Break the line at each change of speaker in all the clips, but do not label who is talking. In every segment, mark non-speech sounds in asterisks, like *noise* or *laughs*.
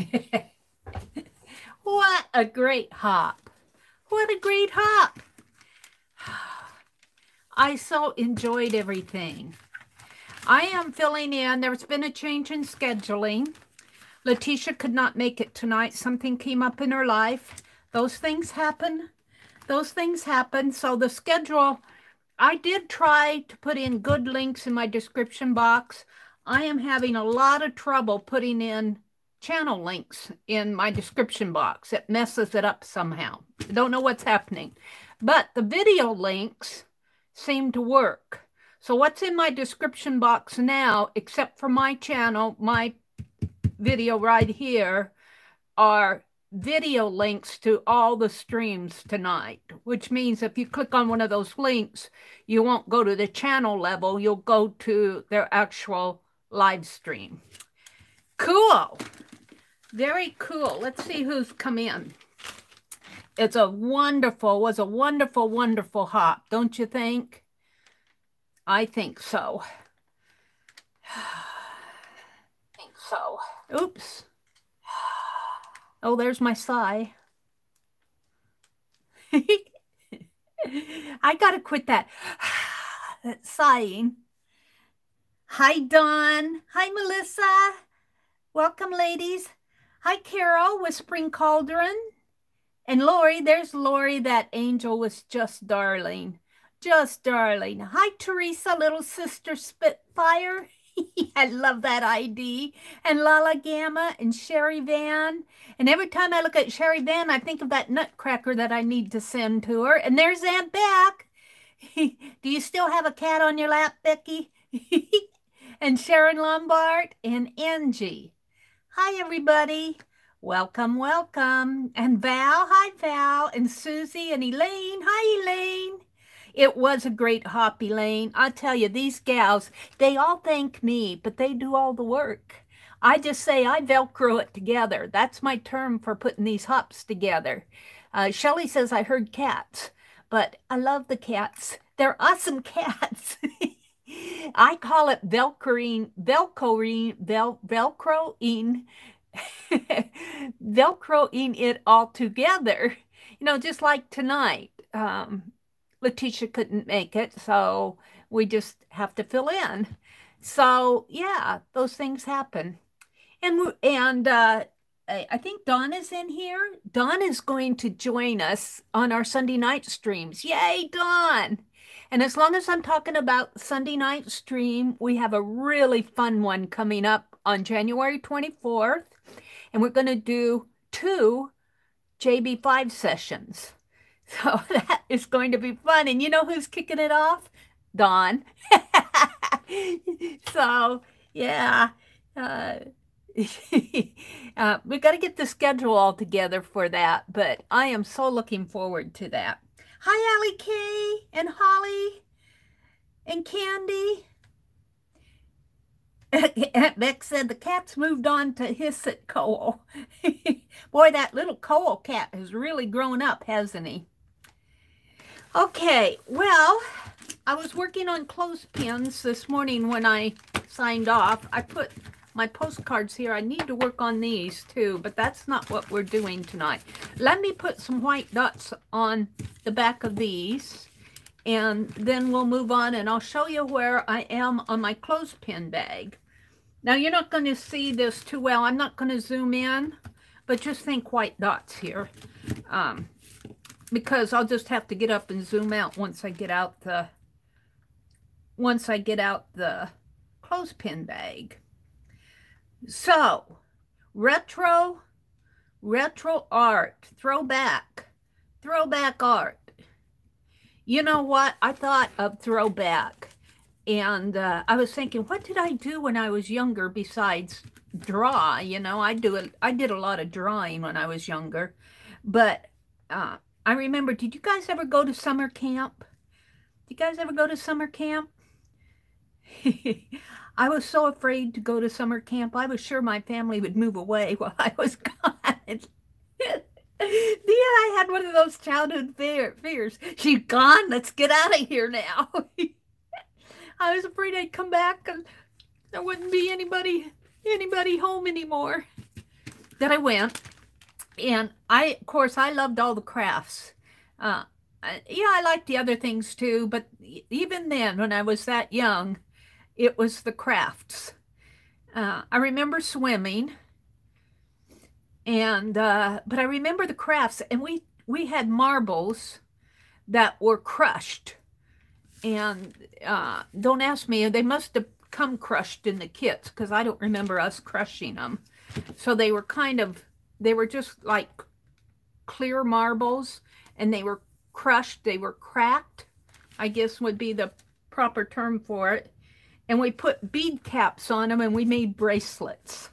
*laughs* what a great hop. What a great hop. *sighs* I so enjoyed everything. I am filling in. There's been a change in scheduling. Letitia could not make it tonight. Something came up in her life. Those things happen. Those things happen. So the schedule, I did try to put in good links in my description box. I am having a lot of trouble putting in channel links in my description box. It messes it up somehow. I don't know what's happening. But the video links seem to work. So what's in my description box now, except for my channel, my video right here, are video links to all the streams tonight, which means if you click on one of those links, you won't go to the channel level, you'll go to their actual live stream. Cool. Very cool. Let's see who's come in. It's a wonderful, was a wonderful, wonderful hop, don't you think? I think so. *sighs* I think so. Oops. Oh, there's my sigh. *laughs* I got to quit that, *sighs* that sighing. Hi, Dawn. Hi, Melissa. Welcome, ladies. Hi, Carol, Whispering Cauldron. And Lori, there's Lori. That angel was just darling. Just darling. Hi, Teresa, little sister Spitfire. *laughs* I love that ID. And Lala Gamma and Sherry Van. And every time I look at Sherry Van, I think of that nutcracker that I need to send to her. And there's Aunt Beck. *laughs* Do you still have a cat on your lap, Becky? *laughs* and Sharon Lombard and Angie. Hi, everybody. Welcome, welcome. And Val, hi, Val. And Susie and Elaine. Hi, Elaine. It was a great hop, Elaine. I tell you, these gals, they all thank me, but they do all the work. I just say I Velcro it together. That's my term for putting these hops together. Uh, Shelly says I heard cats, but I love the cats. They're awesome *laughs* cats. I call it velcroing, velcroing, vel, velcroing, *laughs* velcroing it all together. You know, just like tonight, um, Letitia couldn't make it, so we just have to fill in. So yeah, those things happen, and and uh, I think Dawn is in here. Dawn is going to join us on our Sunday night streams. Yay, Dawn! And as long as I'm talking about Sunday night stream, we have a really fun one coming up on January 24th. And we're going to do two JB5 sessions. *laughs* So that is going to be fun. And you know who's kicking it off? Dawn. *laughs* so, yeah. Uh, *laughs* uh, we got to get the schedule all together for that. But I am so looking forward to that. Hi, Allie Kay and Holly and Candy. *laughs* Beck said the cat's moved on to Hisset Cole. *laughs* Boy, that little Cole cat has really grown up, hasn't he? Okay, well, I was working on clothespins this morning when I signed off. I put my postcards here. I need to work on these too, but that's not what we're doing tonight. Let me put some white dots on the back of these and then we'll move on and I'll show you where I am on my clothespin bag. Now you're not going to see this too well. I'm not going to zoom in, but just think white dots here. Um, because I'll just have to get up and zoom out once I get out the once I get out the clothespin bag. So, retro, retro art, throwback, throwback art. You know what? I thought of throwback. And uh, I was thinking, what did I do when I was younger besides draw? You know, I do it. I did a lot of drawing when I was younger, but uh, I remember. Did you guys ever go to summer camp? Did you guys ever go to summer camp? *laughs* I was so afraid to go to summer camp. I was sure my family would move away *laughs* while I was gone. *laughs* yeah, I had one of those childhood fear, fears. She's gone. Let's get out of here now. *laughs* I was afraid I'd come back and there wouldn't be anybody anybody home anymore. that I went, and I, of course, I loved all the crafts. Uh, yeah, I liked the other things too, but even then, when I was that young, it was the crafts. Uh, I remember swimming, and uh, but I remember the crafts, and we we had marbles that were crushed, and uh, don't ask me, they must have come crushed in the kits because I don't remember us crushing them. So they were kind of, they were just like clear marbles, and they were crushed, they were cracked, I guess would be the proper term for it. And we put bead caps on them and we made bracelets.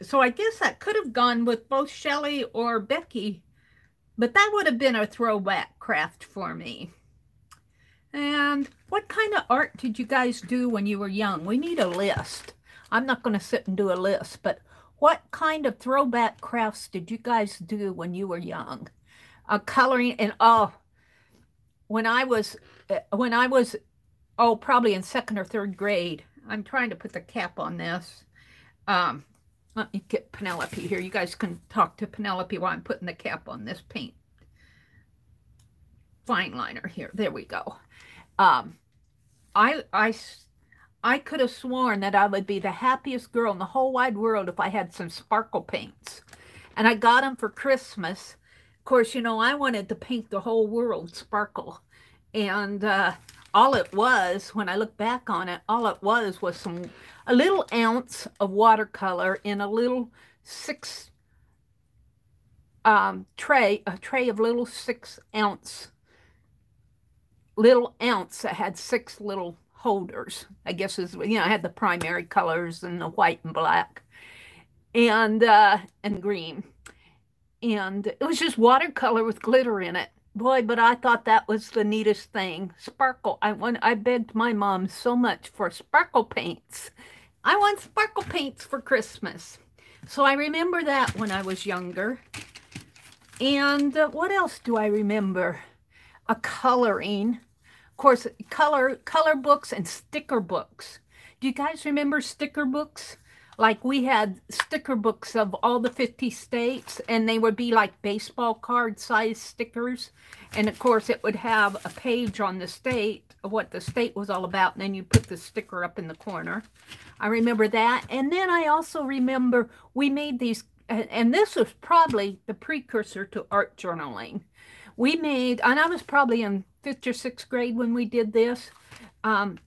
So I guess that could have gone with both Shelly or Becky, but that would have been a throwback craft for me. And what kind of art did you guys do when you were young? We need a list. I'm not going to sit and do a list, but what kind of throwback crafts did you guys do when you were young? Uh, coloring and oh, when I was when I was oh probably in second or third grade. I'm trying to put the cap on this. Um, let me get Penelope here. You guys can talk to Penelope while I'm putting the cap on this paint fine liner here. There we go. Um, I I I could have sworn that I would be the happiest girl in the whole wide world if I had some sparkle paints. And I got them for Christmas. Of course, you know, I wanted to paint the whole world sparkle. And uh, all it was, when I look back on it, all it was was some a little ounce of watercolor in a little six um, tray, a tray of little six ounce, little ounce that had six little holders. I guess is you know I had the primary colors and the white and black, and uh, and green, and it was just watercolor with glitter in it. Boy, but I thought that was the neatest thing. Sparkle. I want. I begged my mom so much for sparkle paints. I want sparkle paints for Christmas. So I remember that when I was younger. And uh, what else do I remember? A coloring. Of course, color color books and sticker books. Do you guys remember sticker books? Like we had sticker books of all the 50 states and they would be like baseball card size stickers. And of course it would have a page on the state of what the state was all about. And then you put the sticker up in the corner. I remember that. And then I also remember we made these, and this was probably the precursor to art journaling. We made, and I was probably in fifth or sixth grade when we did this, um,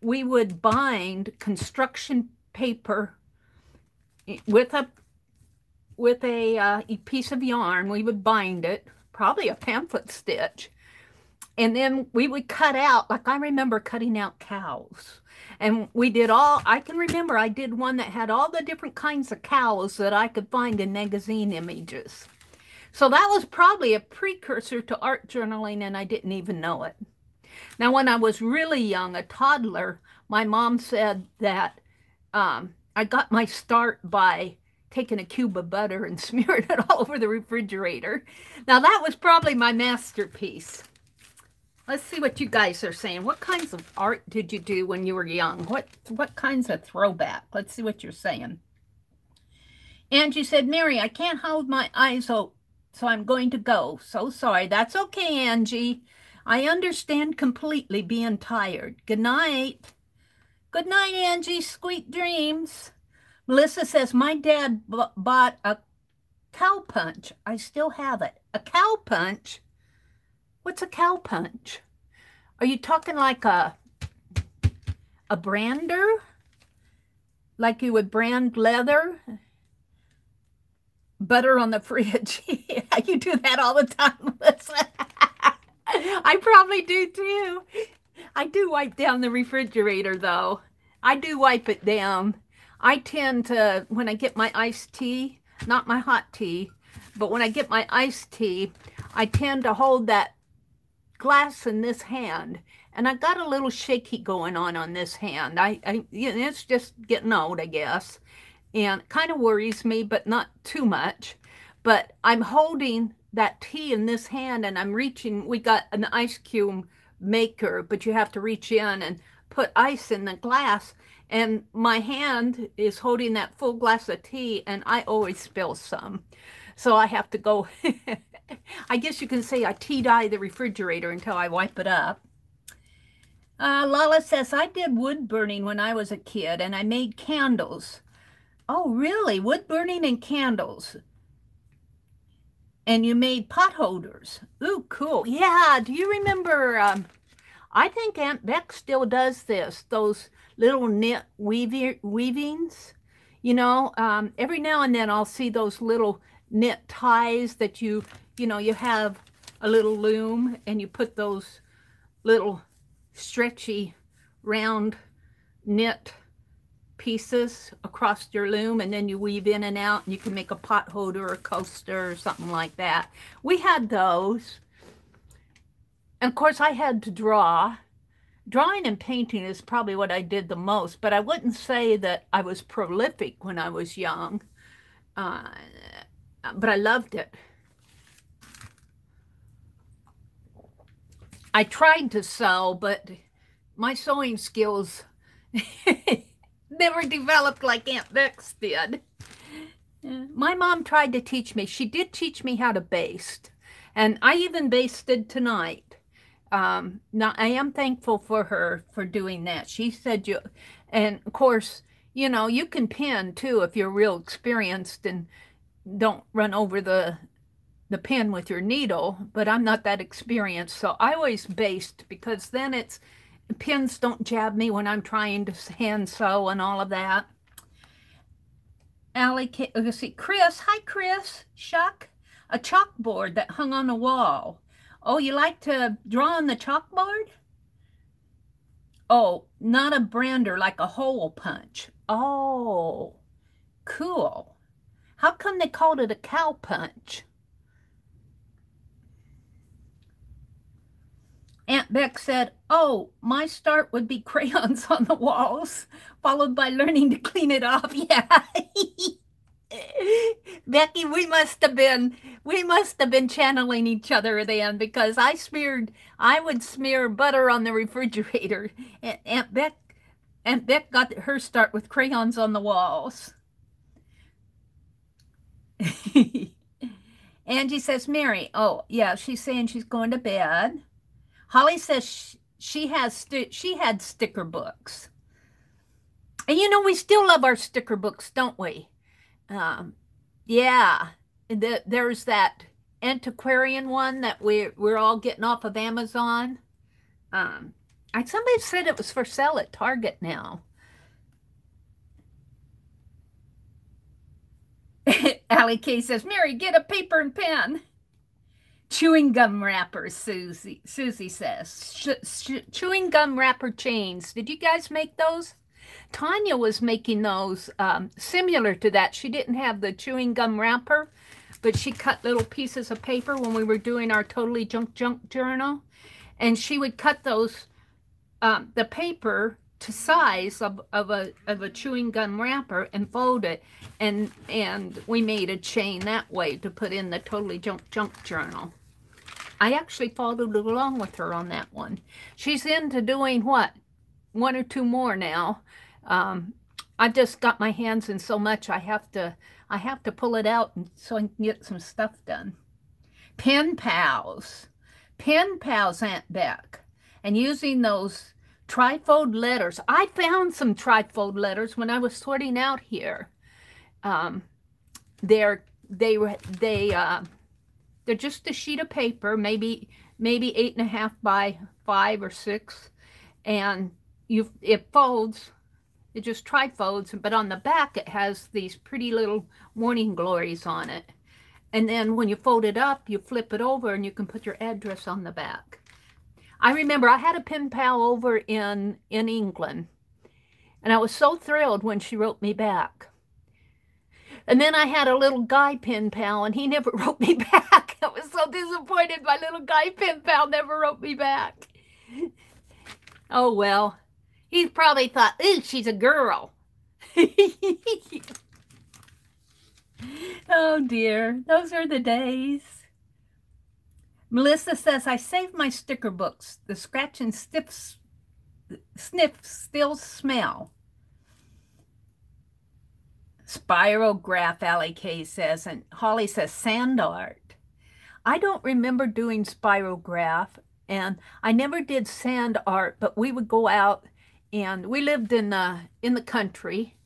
we would bind construction paper with a with a, uh, a piece of yarn. We would bind it, probably a pamphlet stitch, and then we would cut out. Like I remember cutting out cows, and we did all. I can remember I did one that had all the different kinds of cows that I could find in magazine images. So that was probably a precursor to art journaling, and I didn't even know it. Now, when I was really young, a toddler, my mom said that um, I got my start by taking a cube of butter and *laughs* smearing it all over the refrigerator. Now, that was probably my masterpiece. Let's see what you guys are saying. What kinds of art did you do when you were young? What what kinds of throwback? Let's see what you're saying. Angie said, Meri, I can't hold my eyes open so I'm going to go. So sorry. That's okay, Angie. I understand completely being tired. Good night. Good night, Angie. Sweet dreams. Melissa says, my dad bought a cow punch. I still have it. A cow punch? What's a cow punch? Are you talking like a a brander? Like you would brand leather? butter on the *laughs* fridge. you do that all the time, Melissa. *laughs* I probably do too. I do wipe down the refrigerator though. I do wipe it down. I tend to, when I get my iced tea, not my hot tea, but when I get my iced tea, I tend to hold that glass in this hand. And I got a little shaky going on on this hand. I, I it's just getting old, I guess and kind of worries me, but not too much. But I'm holding that tea in this hand and I'm reaching, we got an ice cube maker, but you have to reach in and put ice in the glass. and my hand is holding that full glass of tea and I always spill some. So I have to go, *laughs* I guess you can say I tea dye the refrigerator until I wipe it up. Uh, Lala says, I did wood burning when I was a kid and I made candles. Oh, really? Wood burning and candles. And you made pot holders. Ooh, cool. Yeah, do you remember? Um, I think Aunt Beck still does this, those little knit weaving, weavings. You know, um, every now and then I'll see those little knit ties that you, you know, you have a little loom and you put those little stretchy round knit pieces across your loom and then you weave in and out and you can make a pot holder or coaster or something like that. We had those. And of course I had to draw. Drawing and painting is probably what I did the most, but I wouldn't say that I was prolific when I was young. Uh, but I loved it. I tried to sew, but my sewing skills *laughs* never developed like Aunt Bex did. My mom tried to teach me. She did teach me how to baste. And I even basted tonight. Um, now, I am thankful for her for doing that. She said you, and of course, you know, you can pin too if you're real experienced and don't run over the the pin with your needle, but I'm not that experienced. So I always baste because then it's pins don't jab me when I'm trying to hand sew and all of that. Allie, oh, let's see, Chris, hi Chris, Shuck, a chalkboard that hung on the wall. Oh, you like to draw on the chalkboard? Oh, not a brander, like a hole punch. Oh, cool. How come they called it a cow punch? Aunt Beck said, Oh, my start would be *laughs* crayons on the walls, followed by learning to clean it off. *laughs* Yeah. Becky, we must have been we must have been channeling each other then because I smeared I would smear butter on the refrigerator. And Aunt Beck Aunt Beck got her start with crayons on the walls. *laughs* Angie says, Meri, oh yeah, she's saying she's going to bed. Holly says she, she has she had sticker books. And you know, we still love our sticker books, don't we? Um, yeah, the, there's that antiquarian one that we we're all getting off of Amazon. Um, I, somebody said it was for sale at Target now. *laughs* Allie K says, Meri, get a paper and pen. Chewing gum wrappers, Susie. Susie says. Chewing gum wrapper chains. Did you guys make those? Tanya was making those um, similar to that. She didn't have the chewing gum wrapper, but she cut little pieces of paper when we were doing our Totally Junk Junk journal. And she would cut those, um, the paper to size of, of, a, of a chewing gum wrapper and fold it. And, and we made a chain that way to put in the Totally Junk Junk journal. I actually followed along with her on that one. She's into doing what? One or two more now. Um, I just got my hands in so much I have to I have to pull it out and so I can get some stuff done. Pen pals. Pen pals, Aunt Beck. And using those trifold letters. I found some trifold letters when I was sorting out here. Um, they're they were they uh, they're just a sheet of paper, maybe maybe eight and a half by five or six, and you it folds. It just trifolds, but on the back it has these pretty little morning glories on it. And then when you fold it up, you flip it over and you can put your address on the back. I remember I had a pen pal over in, in England, and I was so thrilled when she wrote me back. And then I had a little guy pen pal, and he never *laughs* wrote me back. I was so disappointed my little guy pen pal never wrote me back. *laughs* Oh, well. He probably thought, ooh, she's a girl. *laughs* oh, dear. Those are the days. Melissa says, I saved my sticker books. The scratch and stiff, sniff still smell. Spirograph, Allie K says, and Holly says sand art. I don't remember doing spirograph, and I never did sand art, but we would go out, and we lived in the in the country,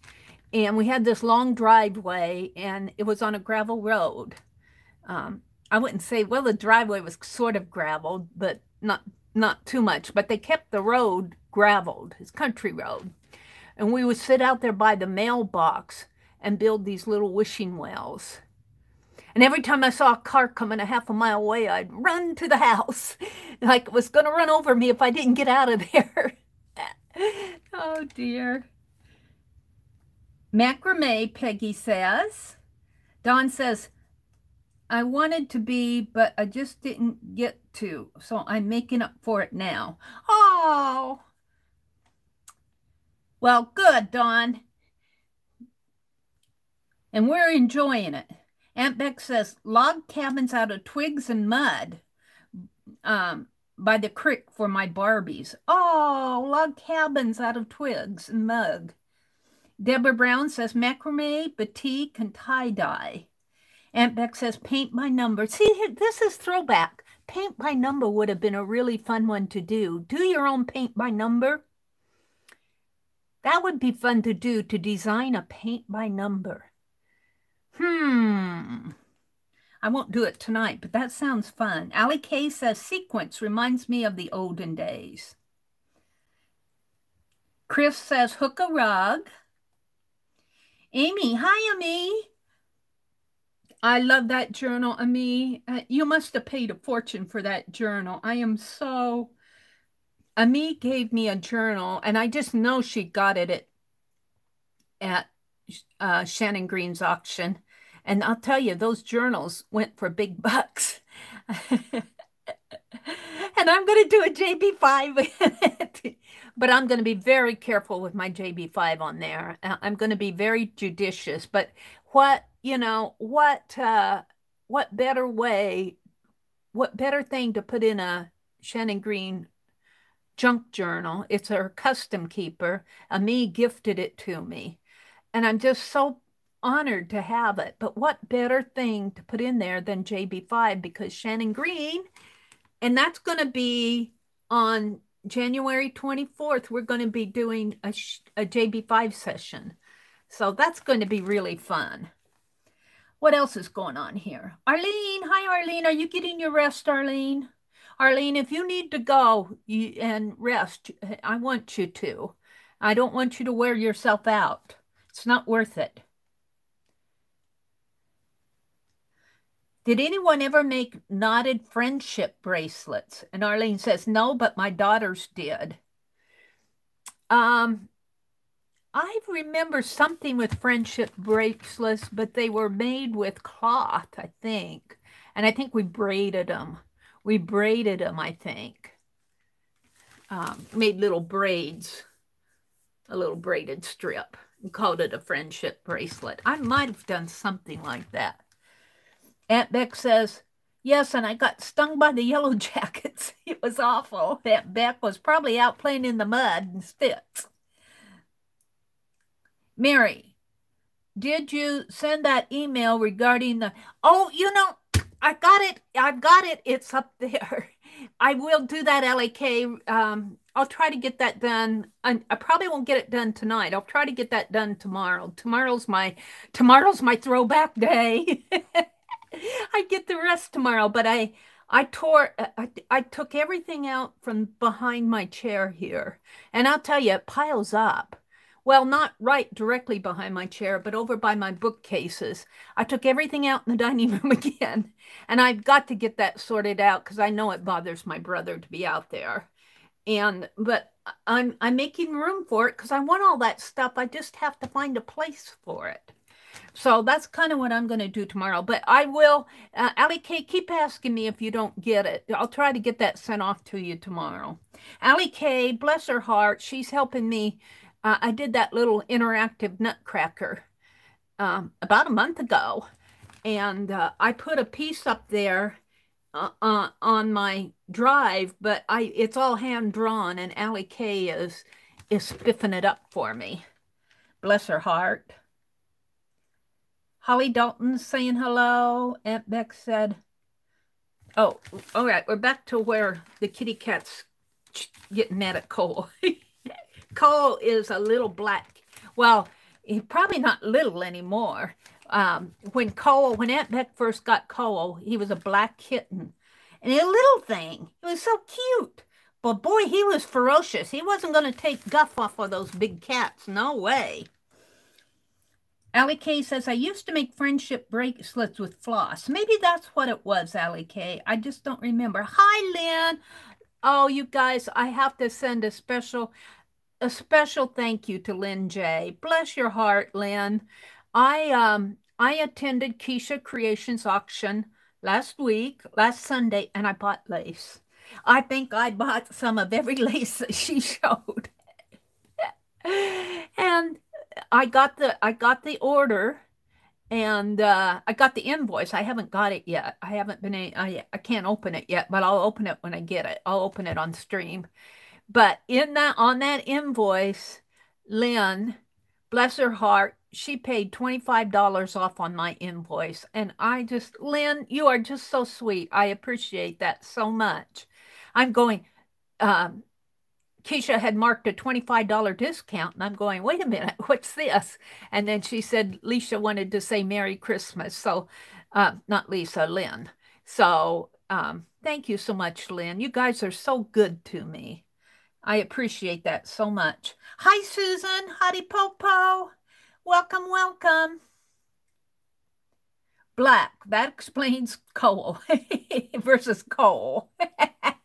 and we had this long driveway, and it was on a gravel road. Um, I wouldn't say well, the driveway was sort of graveled, but not not too much. But they kept the road graveled, it's country road, and we would sit out there by the mailbox and build these little wishing wells. And every time I saw a car coming a half a mile away, I'd run to the house *laughs* like it was going to run over me if I didn't get out of there. *laughs* oh, dear. Macrame, Peggy says. Don says, I wanted to be, but I just didn't get to. So I'm making up for it now. Oh. Well, good, Don and we're enjoying it. Aunt Beck says log cabins out of twigs and mud um, by the creek for my Barbies. Oh, log cabins out of twigs and mud. Deborah Brown says macrame, batik, and tie-dye. Aunt Beck says paint by number. See, this is throwback. Paint by number would have been a really fun one to do. Do your own paint by number. That would be fun to do, to design a paint by number. Hmm. I won't do it tonight, but that sounds fun. Allie K says sequence reminds me of the olden days. Chris says hook a rug. Amy, hi, Amy. I love that journal, Amy. Uh, you must have paid a fortune for that journal. I am so... Amy gave me a journal, and I just know she got it at, at uh, Shannon Green's auction. And I'll tell you, those journals went for big bucks. *laughs* and I'm going to do a JB5 with it. But I'm going to be very careful with my JB5 on there. Uh, I'm going to be very judicious. But what, you know, what, uh, what better way, what better thing to put in a Shannon Green junk journal? It's her custom keeper. Amy gifted it to me. And I'm just so honored to have it. But what better thing to put in there than JB5 because Shannon Green, and that's going to be on January 24th, we're going to be doing a, a JB5 session. So that's going to be really fun. What else is going on here? Arlene, hi Arlene. Are you getting your rest, Arlene? Arlene, if you need to go and rest, I want you to. I don't want you to wear yourself out. It's not worth it. Did anyone ever make knotted friendship bracelets? And Arlene says, no, but my daughters did. Um, I remember something with friendship bracelets, but they were made with cloth, I think. And I think we braided them. We braided them, I think. Um, made little braids, a little braided strip, and called it a friendship bracelet. I might have done something like that. Aunt Beck says, Yes, and I got stung by the yellow *laughs* jackets. It was awful. Aunt Beck was probably out playing in the mud and spits. Meri, did you send that email regarding the... Oh, you know, I got it. I've got it. It's up there. *laughs* I will do that, LAK. Um, I'll try to get that done. I, I, probably won't get it done tonight. I'll try to get that done tomorrow. Tomorrow's my tomorrow's my throwback day. *laughs* *laughs* I get the rest tomorrow, but I I tore uh, I, I took everything out from behind my chair here. And I'll tell you, it piles up. Well, not right directly behind my chair, but over by my bookcases. I took everything out in the *laughs* dining room again. And I've got to get that sorted out because I know it bothers my brother to be out there. And but I'm I'm making room for it because I want all that stuff. I just have to find a place for it. So that's kind of what I'm going to do tomorrow. But I will, uh, Allie K, keep asking me if you don't get it. I'll try to get that sent off to you tomorrow. Allie K, bless her heart, she's helping me. Uh, I did that little interactive nutcracker um, about a month ago. And uh, I put a piece up there uh, uh, on my drive, but I it's all hand drawn, and Allie K is is spiffing it up for me. Bless her heart. Holly Dalton saying hello. Aunt Beck said, Oh, all right. We're back to where the kitty cat's getting mad at Cole. *laughs* Cole is a little black. Well, he's probably not little anymore. Um, when Cole, when Aunt Beck first got Cole, he was a black kitten and a little thing. It was so cute. But boy, he was ferocious. He wasn't going to take guff off of those big cats. No way. Allie K says, I used to make friendship bracelets with floss. Maybe that's what it was, Allie K. I just don't remember. Hi, Lynn. Oh, you guys, I have to send a special a special thank you to Lynn J. Bless your heart, Lynn. I um I attended Keisha Creations auction last week, last Sunday, and I bought lace. I think I bought some of every *laughs* lace that she showed. *laughs* and I got the I got the order and uh, I got the invoice. I haven't got it yet. I haven't been a, I, I can't open it yet, but I'll open it when I get it. I'll open it on stream. But in that on that invoice, Lynn, bless her heart, she paid $25 off on my invoice. And I just, Lynn, you are just so sweet. I appreciate that so much. I'm going, um, Keisha had marked a $25 discount. And I'm going, wait a minute, *laughs* what's this? And then she said Lisa wanted to say Merry Christmas. So, uh, not Lisa, Lynn. So, um, thank you so much, Lynn. You guys are so good to me. I appreciate that so much. Hi, Susan. Howdy, Popo. Welcome, welcome. Black. That explains *laughs* Cole versus coal. *laughs*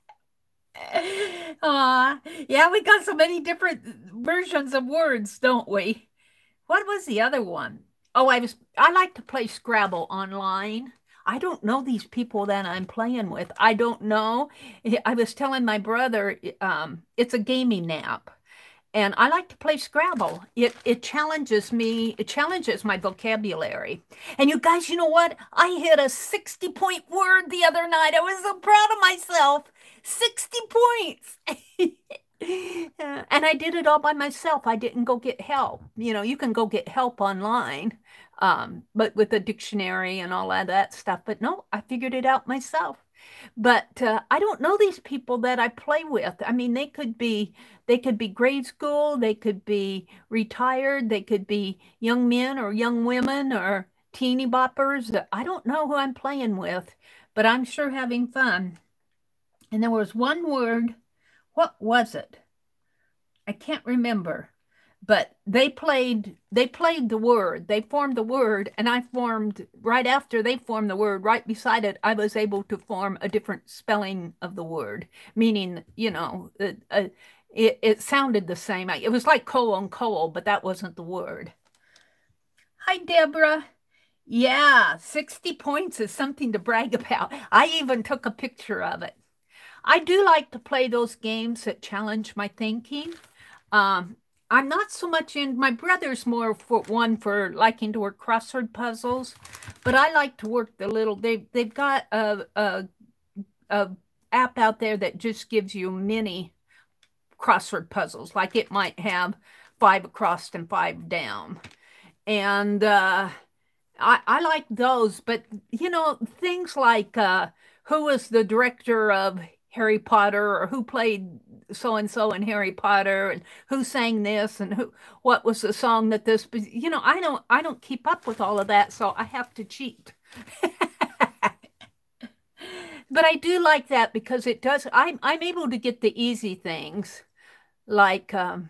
*laughs* Aw, yeah, we got so many different versions of words, don't we? What was the other one? Oh, I was I like to play Scrabble online. I don't know these people that I'm playing with. I don't know. I was telling my brother um, it's a gaming app. And I like to play Scrabble. It it challenges me, it challenges my vocabulary. And you guys, you know what? I hit a 60 point word the other night. I was so proud of myself. 60 points. and I did it all by myself. I didn't go get help. You know, you can go get help online, um, but with a dictionary and all of that stuff. But no, I figured it out myself. But uh, I don't know these people that I play with. I mean, they could be they could be grade school, they could be retired, they could be young men or young women or teeny boppers. I don't know who I'm playing with, but I'm sure having fun. And there was one word, what was it? I can't remember. But they played they played the word. They formed the word and I formed right after they formed the word, right beside it, I was able to form a different spelling of the word, meaning, you know, it, uh, it, it sounded the same. It was like coal on coal, but that wasn't the word. Hi, Deborah. Yeah, 60 points is something to brag *laughs* about. I even took a picture of it. I do like to play those games that challenge my thinking. Um, I'm not so much in, my brother's more for one for liking to work crossword puzzles, but I like to work the little, they, they've got a, a, a app out there that just gives you mini crossword puzzles. Like it might have five across and five down. And uh, I, I like those, but you know, things like uh, who was the director of Harry Potter or who played so and so in Harry Potter and who sang this and who what was the song that this you know I don't I don't keep up with all of that so I have to cheat. *laughs* but I do like that because it does I'm I'm able to get the easy things like um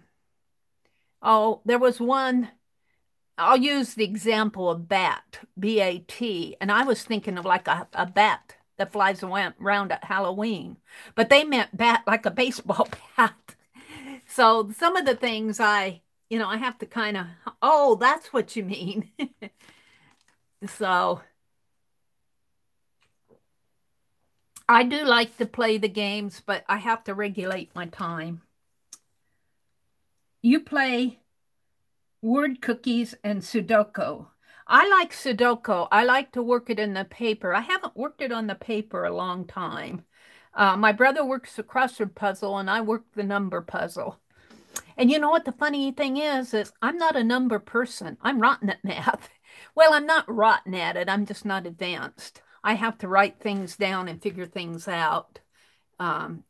oh there was one I'll use the example of bat, B A T, and I was thinking of like a, a bat that flies around at Halloween, but they meant bat like a baseball *laughs* bat. So some of the things I, you know, I have to kind of, oh, that's what you mean. *laughs* so I do like to play the games, but I have to regulate my time. You play word cookies and Sudoku. I like Sudoku. I like to work it in the paper. I haven't worked it on the paper a long time. Uh, my brother works the crossword puzzle and I work the number puzzle. And you know what the funny thing is, is I'm not a number person. I'm rotten at math. *laughs* Well, I'm not rotten at it. I'm just not advanced. I have to write things down and figure things out. Um,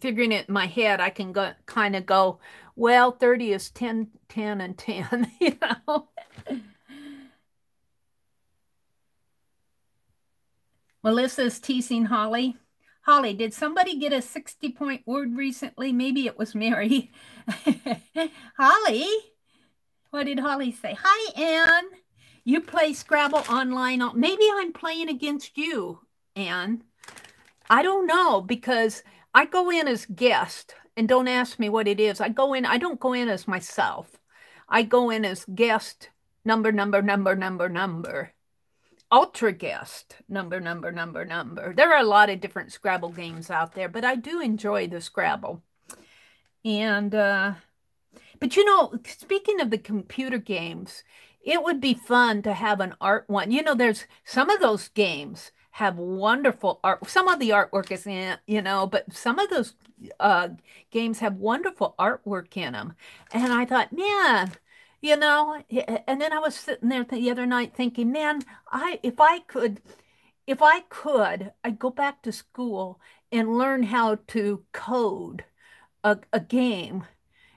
figuring it in my head, I can go kind of go, well, 30 is 10, 10, and 10, *laughs* you know. Melissa's teasing Holly. Holly, did somebody get a 60 point word recently? Maybe it was Meri. *laughs* Holly, what did Holly say? Hi, Anne. You play Scrabble online. Maybe I'm playing against you, Anne. I don't know because I go in as guest and don't ask me what it is. I go in, I don't go in as myself. I go in as guest number, number, number, number, number. Ultra guest number, number, number, number. There are a lot of different Scrabble games out there, but I do enjoy the Scrabble. And, uh, but you know, speaking of the computer games, it would be fun to have an art one. You know, there's some of those games have wonderful art. Some of the artwork is in, you know, but some of those uh, games have wonderful artwork in them. And I thought, man, you know, and then I was sitting there the other night thinking, man, I if I could, if I could, I'd go back to school and learn how to code a, a game,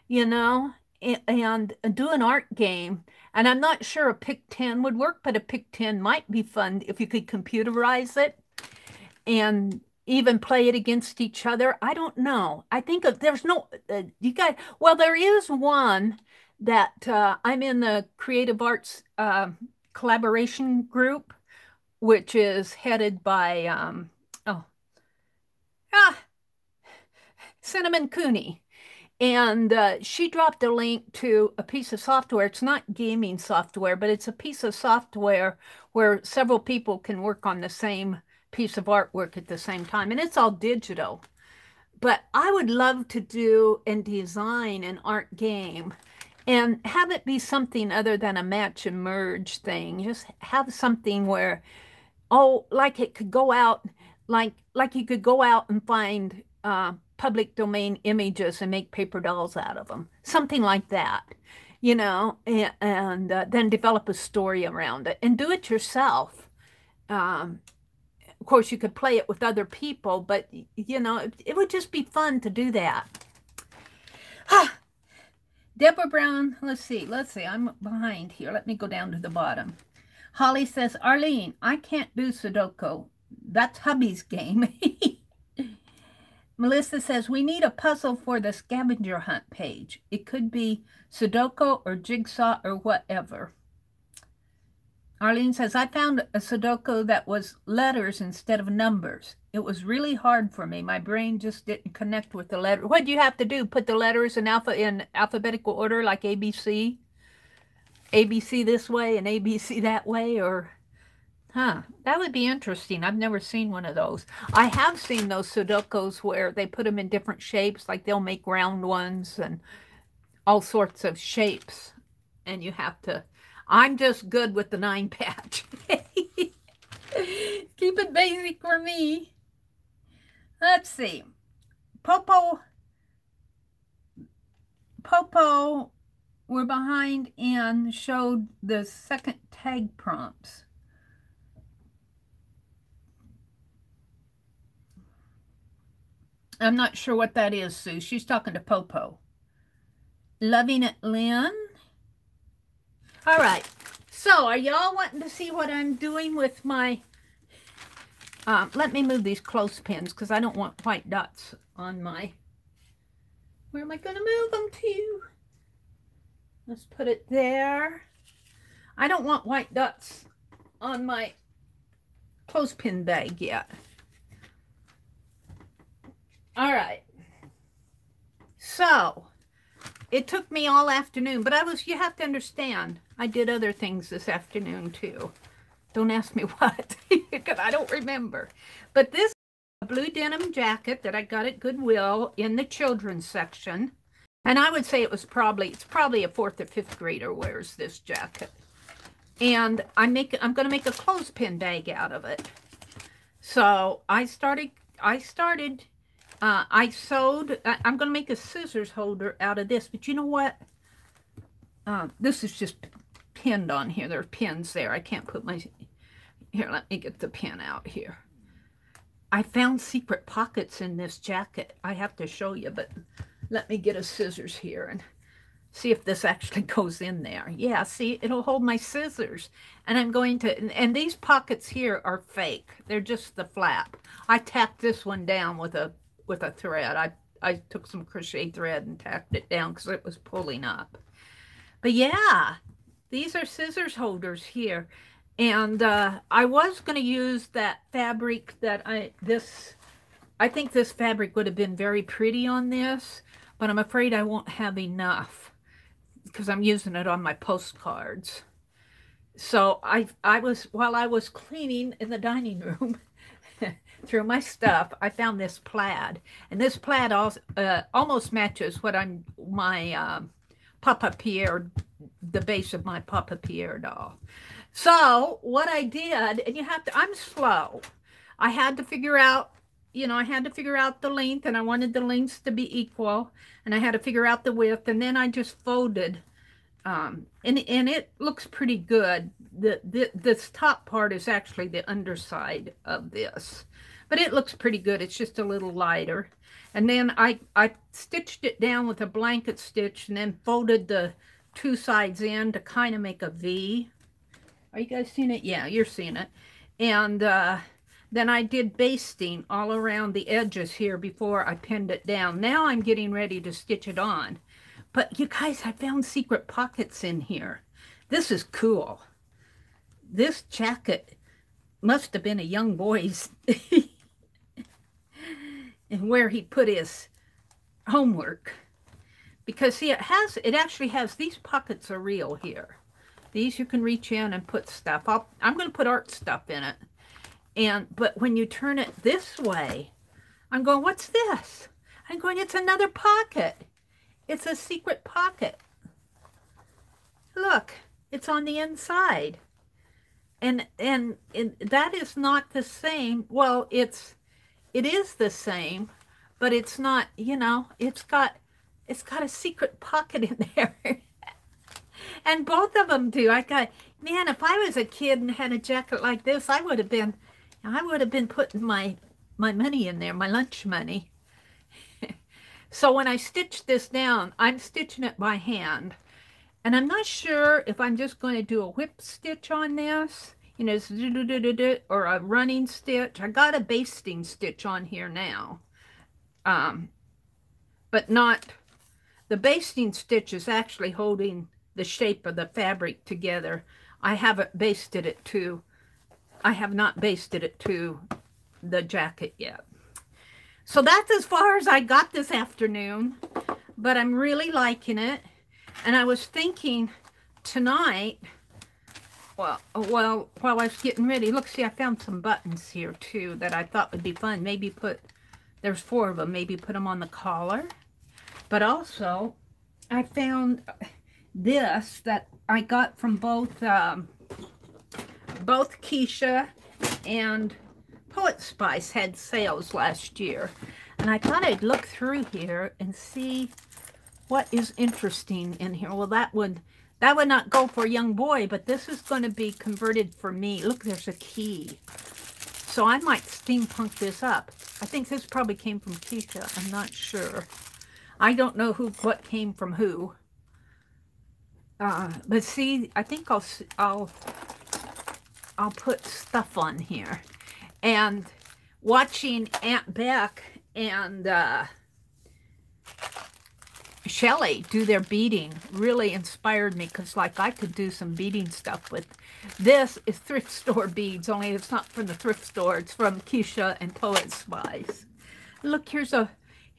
you know, and, and do an art game and I'm not sure a pick 10 would work, but a pick 10 might be fun if you could computerize it and even play it against each other. I don't know. I think of, there's no, uh, you got well, there is one that uh, I'm in the creative arts uh, collaboration group, which is headed by, um, oh, ah, Cinnamon Cooney. And uh, she dropped a link to a piece of software. It's not gaming software, but it's a piece of software where several people can work on the same piece of artwork at the same time. And it's all digital. But I would love to do and design an art game and have it be something other than a match and merge thing. Just have something where, oh, like it could go out, like like you could go out and find uh, public domain images and make paper dolls out of them, something like that, you know, and, and uh, then develop a story around it and do it yourself. Um, of course, you could play it with other people, but you know, it, it would just be fun to do that. *sighs* *sighs* Deborah Brown, let's see, let's see, I'm behind here. Let me go down to the bottom. Holly says, Arlene, I can't do Sudoku. That's hubby's game. *laughs* Melissa says, we need a puzzle for the scavenger hunt page. It could be Sudoku or Jigsaw or whatever. Arlene says, I found a Sudoku that was letters instead of numbers. It was really hard for me. My brain just didn't connect with the letter. What do you have to do? Put the letters in alpha in alphabetical order like ABC? ABC this way and ABC that way or Huh, that would be interesting. I've never seen one of those. I have seen those Sudokus where they put them in different shapes, like they'll make round ones and all sorts of shapes. And you have to, I'm just good with the nine patch. *laughs* Keep it basic for me. Let's see. Popo, Popo, we're behind and showed the second tag prompts. I'm not sure what that is, Sue. She's talking to Popo. Loving it, Lynn. All right. So, are y'all wanting to see what I'm doing with my... Um, let me move these clothespins because I don't want white dots on my... Where am I going to move them to? Let's put it there. I don't want white dots on my clothespin bag yet. All right. So, it took me all afternoon, but I was, you have to understand, I did other things this afternoon too. Don't ask me *laughs* what, because I don't remember. But this blue denim jacket that I got at Goodwill in the children's section. And I would say it was probably, it's probably a fourth or fifth grader wears this jacket. And I make, I'm going to make a clothespin bag out of it. So I started, I started uh, I sewed, I, am going to make a scissors holder out of this, but you know what? Uh, this is just pinned on here. There are pins there. I can't put my... Here, let me get the pin out here. I found secret pockets in this jacket. I have to show you, but let me get a scissors here and see if this actually *laughs* goes in there. Yeah, see, it'll hold my scissors. And I'm going to, and, and these pockets here are fake. They're just the flap. I tacked this one down with a with a thread. I, I took some crochet thread and tacked it down because it was pulling up. But yeah, these are scissors holders here. And uh, I was going to use that fabric that I, this, I think this fabric would have been very pretty on this, but I'm afraid I won't have enough because I'm using it on my postcards. So I, I was, while I was cleaning in the dining room, *laughs* through my stuff, I found this plaid. And this plaid also, uh, almost matches what I'm, my um, Papa Pierre, the base of my Papa Pierre doll. So what I did, and you have to, I'm slow. I had to figure out, you know, I had to figure out the length and I wanted the lengths to be equal and I had to figure out the width and then I just folded um, and, and it looks pretty good. The, the, this top part is actually the underside of this, but it looks pretty good. It's just a little lighter. And then I, I stitched it down with a blanket stitch and then folded the two sides in to kind of make a V. Are you guys seeing it? Yeah, you're seeing it. And uh, then I did basting all around the edges here before I pinned it down. Now I'm getting ready to stitch it on. But you guys, I found secret pockets in here. This is cool. This jacket must have been a young boy's *laughs* and where he put his homework. Because see, it has, it actually has, these pockets are real here. These you can reach in and put stuff. I'll, I'm going to put art stuff in it. And, but when you turn it this way, I'm going, what's this? I'm going, it's another pocket. It's a secret pocket. Look, it's on the inside. And, and, and that is not the same. Well, it's, it is the same, but it's not, you know, it's got, it's got a secret pocket in *laughs* there. and both of them do. I got, man, if I was a kid and had a jacket like this, I would have been, I would have been putting my, my money in there, my lunch money. *laughs* so when I stitch this down, I'm stitching it by hand. And I'm not sure if I'm just going to do a whip stitch on this, you know, or a running stitch. I got a basting stitch on here now, um, but not, the basting stitch is actually holding the shape of the fabric together. I haven't basted it to, I have not basted it to the jacket yet. So that's as far as I got this afternoon, but I'm really liking it. And I was thinking tonight, well, well, while I was getting ready, look, see, I found some buttons here too that I thought would be fun. Maybe put, there's four of them, maybe put them on the collar. But also, I found, this that I got from both um, both Keisha and Poet Spice had sales last year. And I thought I'd look through here and see what is interesting in here. Well, that would that would not go for a young boy, but this is going to be converted for me. Look, there's a key. So I might steampunk this up. I think this probably came from Keisha. I'm not sure. I don't know who what came from who. Uh, but see, I think I'll, I'll, I'll put stuff on here. And watching Aunt Beck and uh, Shelley do their beading really inspired me because like I could do some beading stuff with this is thrift store beads only it's not from the thrift store it's from Keisha and Poet Spice look here's a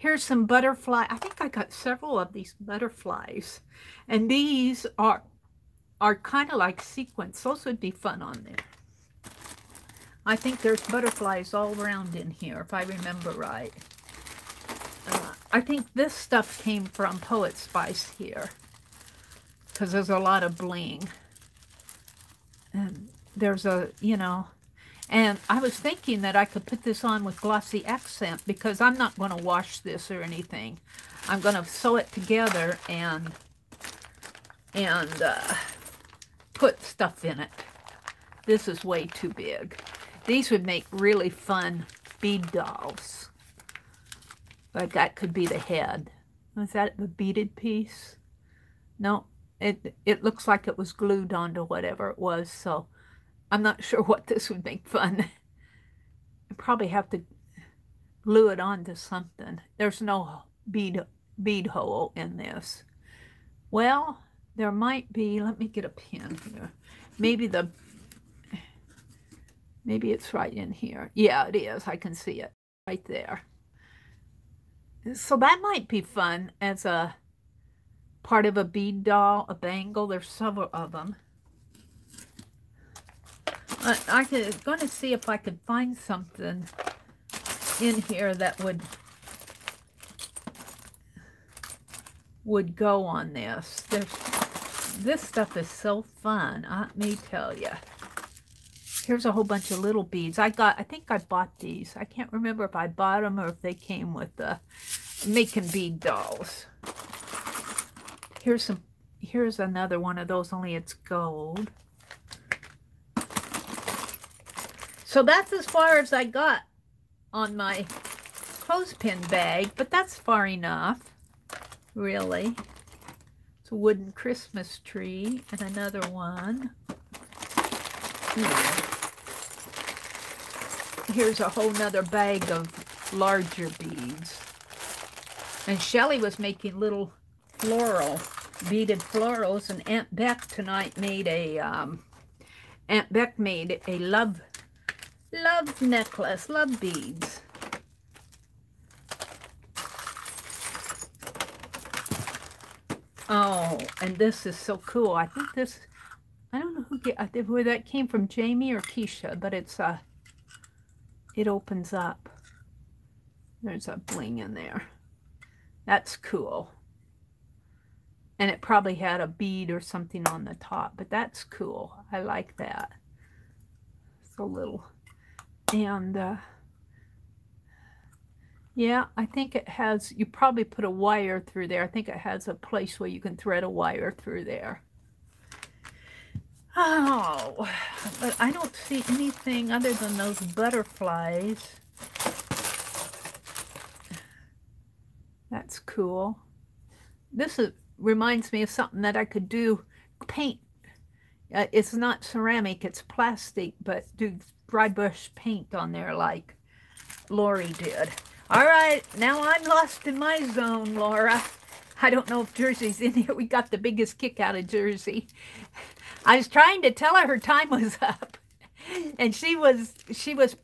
Here's some butterfly. I think I got several of these butterflies. And these are are kind of like sequins. Those would be fun on there. I think there's butterflies all around in here, if I remember right. I think this stuff came from Poet Spice here. Because there's a lot of bling. And there's a, you know, and I was thinking that I could put this on with glossy accent because I'm not going to wash this or anything. I'm going to sew it together and and uh, put stuff in it. This is way too big. These would make really fun bead dolls. Like that could be the head. Was that the beaded piece? No, it it looks like it was glued onto whatever it was, so I'm not *laughs* sure what this would make fun. I probably have to glue it onto something. There's no bead bead hole in this. Well, there might be, let me get a pin here. Maybe the, maybe it's right in here. Yeah, it is. I can see it right there. So that might be fun as a part of a bead doll, a bangle. There's several of them. I, I am going to see if I could find something in here that would would go on this. There's, this stuff is so fun, let me tell you. Here's a whole bunch of little beads. I got, I think I bought these. I can't remember if I bought them or if they came with the making bead dolls. Here's some, here's another one of those, only it's gold. So that's as far as I got on my clothespin bag, but that's far enough, really. It's a wooden Christmas tree and another one. Here's a whole nother bag of larger beads. And Shelley was making little floral, beaded florals, and Aunt Beck tonight made a, um, Aunt Beck made a love Love necklace, love beads. Oh, and this is so cool. I think this, I don't know who get, where that came from, Jamie or Keisha, but it's, uh, it opens up. There's a bling in there. That's cool. And it probably had a bead or something on the top, but that's cool. I like that. It's a little and uh, yeah, I think it has, you probably put a wire through there. I think it has a place where you can thread a wire through there. Oh, but I don't see anything other than those butterflies. That's cool. This is, reminds me of something that I could do, paint. Uh, it's not ceramic, it's plastic, but do dry brush paint on there like Lori did. All right, now I'm lost in my zone, Laura. I don't know if Jersey's in here. We got the biggest kick out of Jersey. I was trying to tell her her time was *laughs* up. And she was she was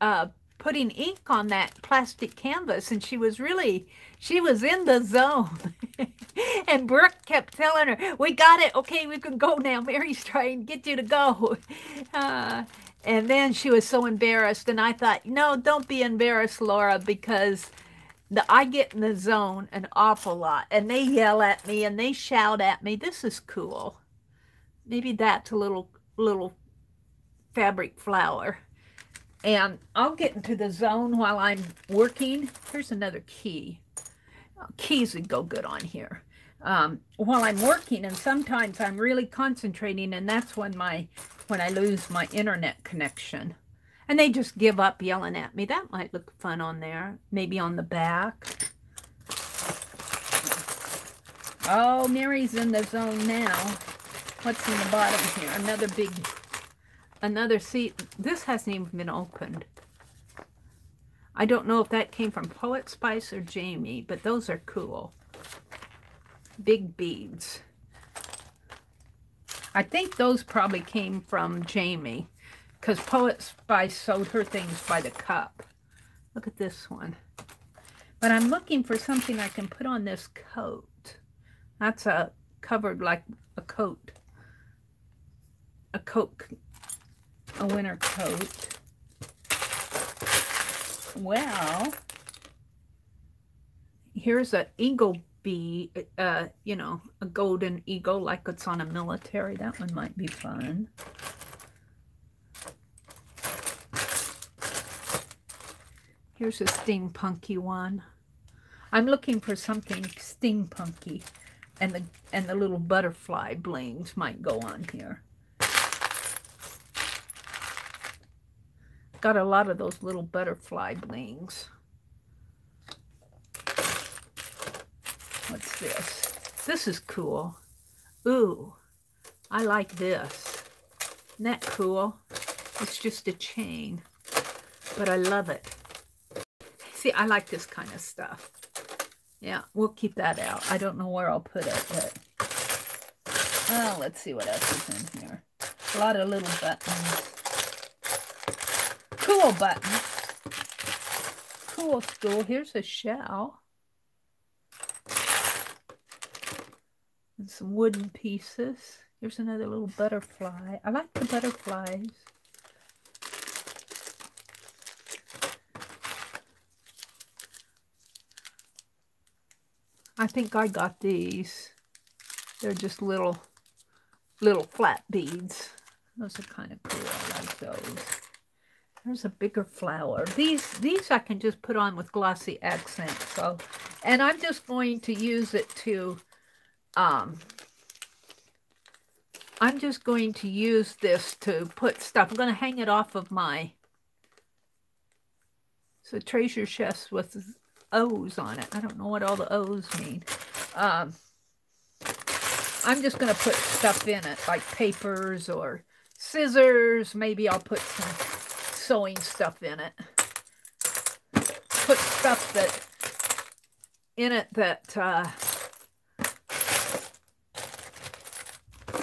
uh, putting ink on that plastic canvas and she was really she was in the zone. *laughs* and Brooke kept telling her, we got it. Okay, we can go now. Meri's trying to get you to go. *laughs* Uh, and then she was so embarrassed. And I thought, no, don't be embarrassed, Laura, because the, I get in the zone an awful lot. And they yell at me and they shout at me. This is cool. Maybe that's a little, little fabric flower. And I'll get into the zone while I'm working. Here's another key. Keys would go good on here. Um, while I'm working, and sometimes I'm really concentrating, and that's when my when I lose my internet connection. And they just give up yelling at me. That might look fun on there. Maybe on the back. Oh, Meri's in the zone now. What's in the bottom here? Another big, another seat. This hasn't even been opened. I don't know if that came from Poet Spice or Jamie, but those are cool. Big beads. I think those probably came from Jamie because Poet Spice sold her things by the cup. Look at this one. But I'm looking for something I can put on this coat. That's a covered like a coat. A coat, a winter coat. Well, here's an eagle bee, uh, you know, a golden eagle like it's on a military. That one might be fun. Here's a steampunky one. I'm looking for something steampunky, and the and the little butterfly blings might go on here. Got a lot of those little butterfly blings. What's this? This is cool. Ooh, I like this. Isn't that cool? It's just a chain, but I love it. See, I like this kind of stuff. Yeah, we'll keep that out. I don't know where I'll put it, but oh, let's see what else is in here. A lot of little buttons. Cool button. Cool school. Here's a shell. And some wooden pieces. Here's another little butterfly. I like the butterflies. I think I got these. They're just little, little flat beads. Those are kind of cool. I like those. There's a bigger flower. These, these I can just put on with glossy accents. So, and I'm just going to use it to, um, I'm just going to use this to put stuff. I'm going to hang it off of my, so treasure chest with O's on it. I don't know what all the O's mean. Um, I'm just going to put stuff in it, like papers or scissors. Maybe I'll put some sewing stuff in it. Put stuff that in it that uh,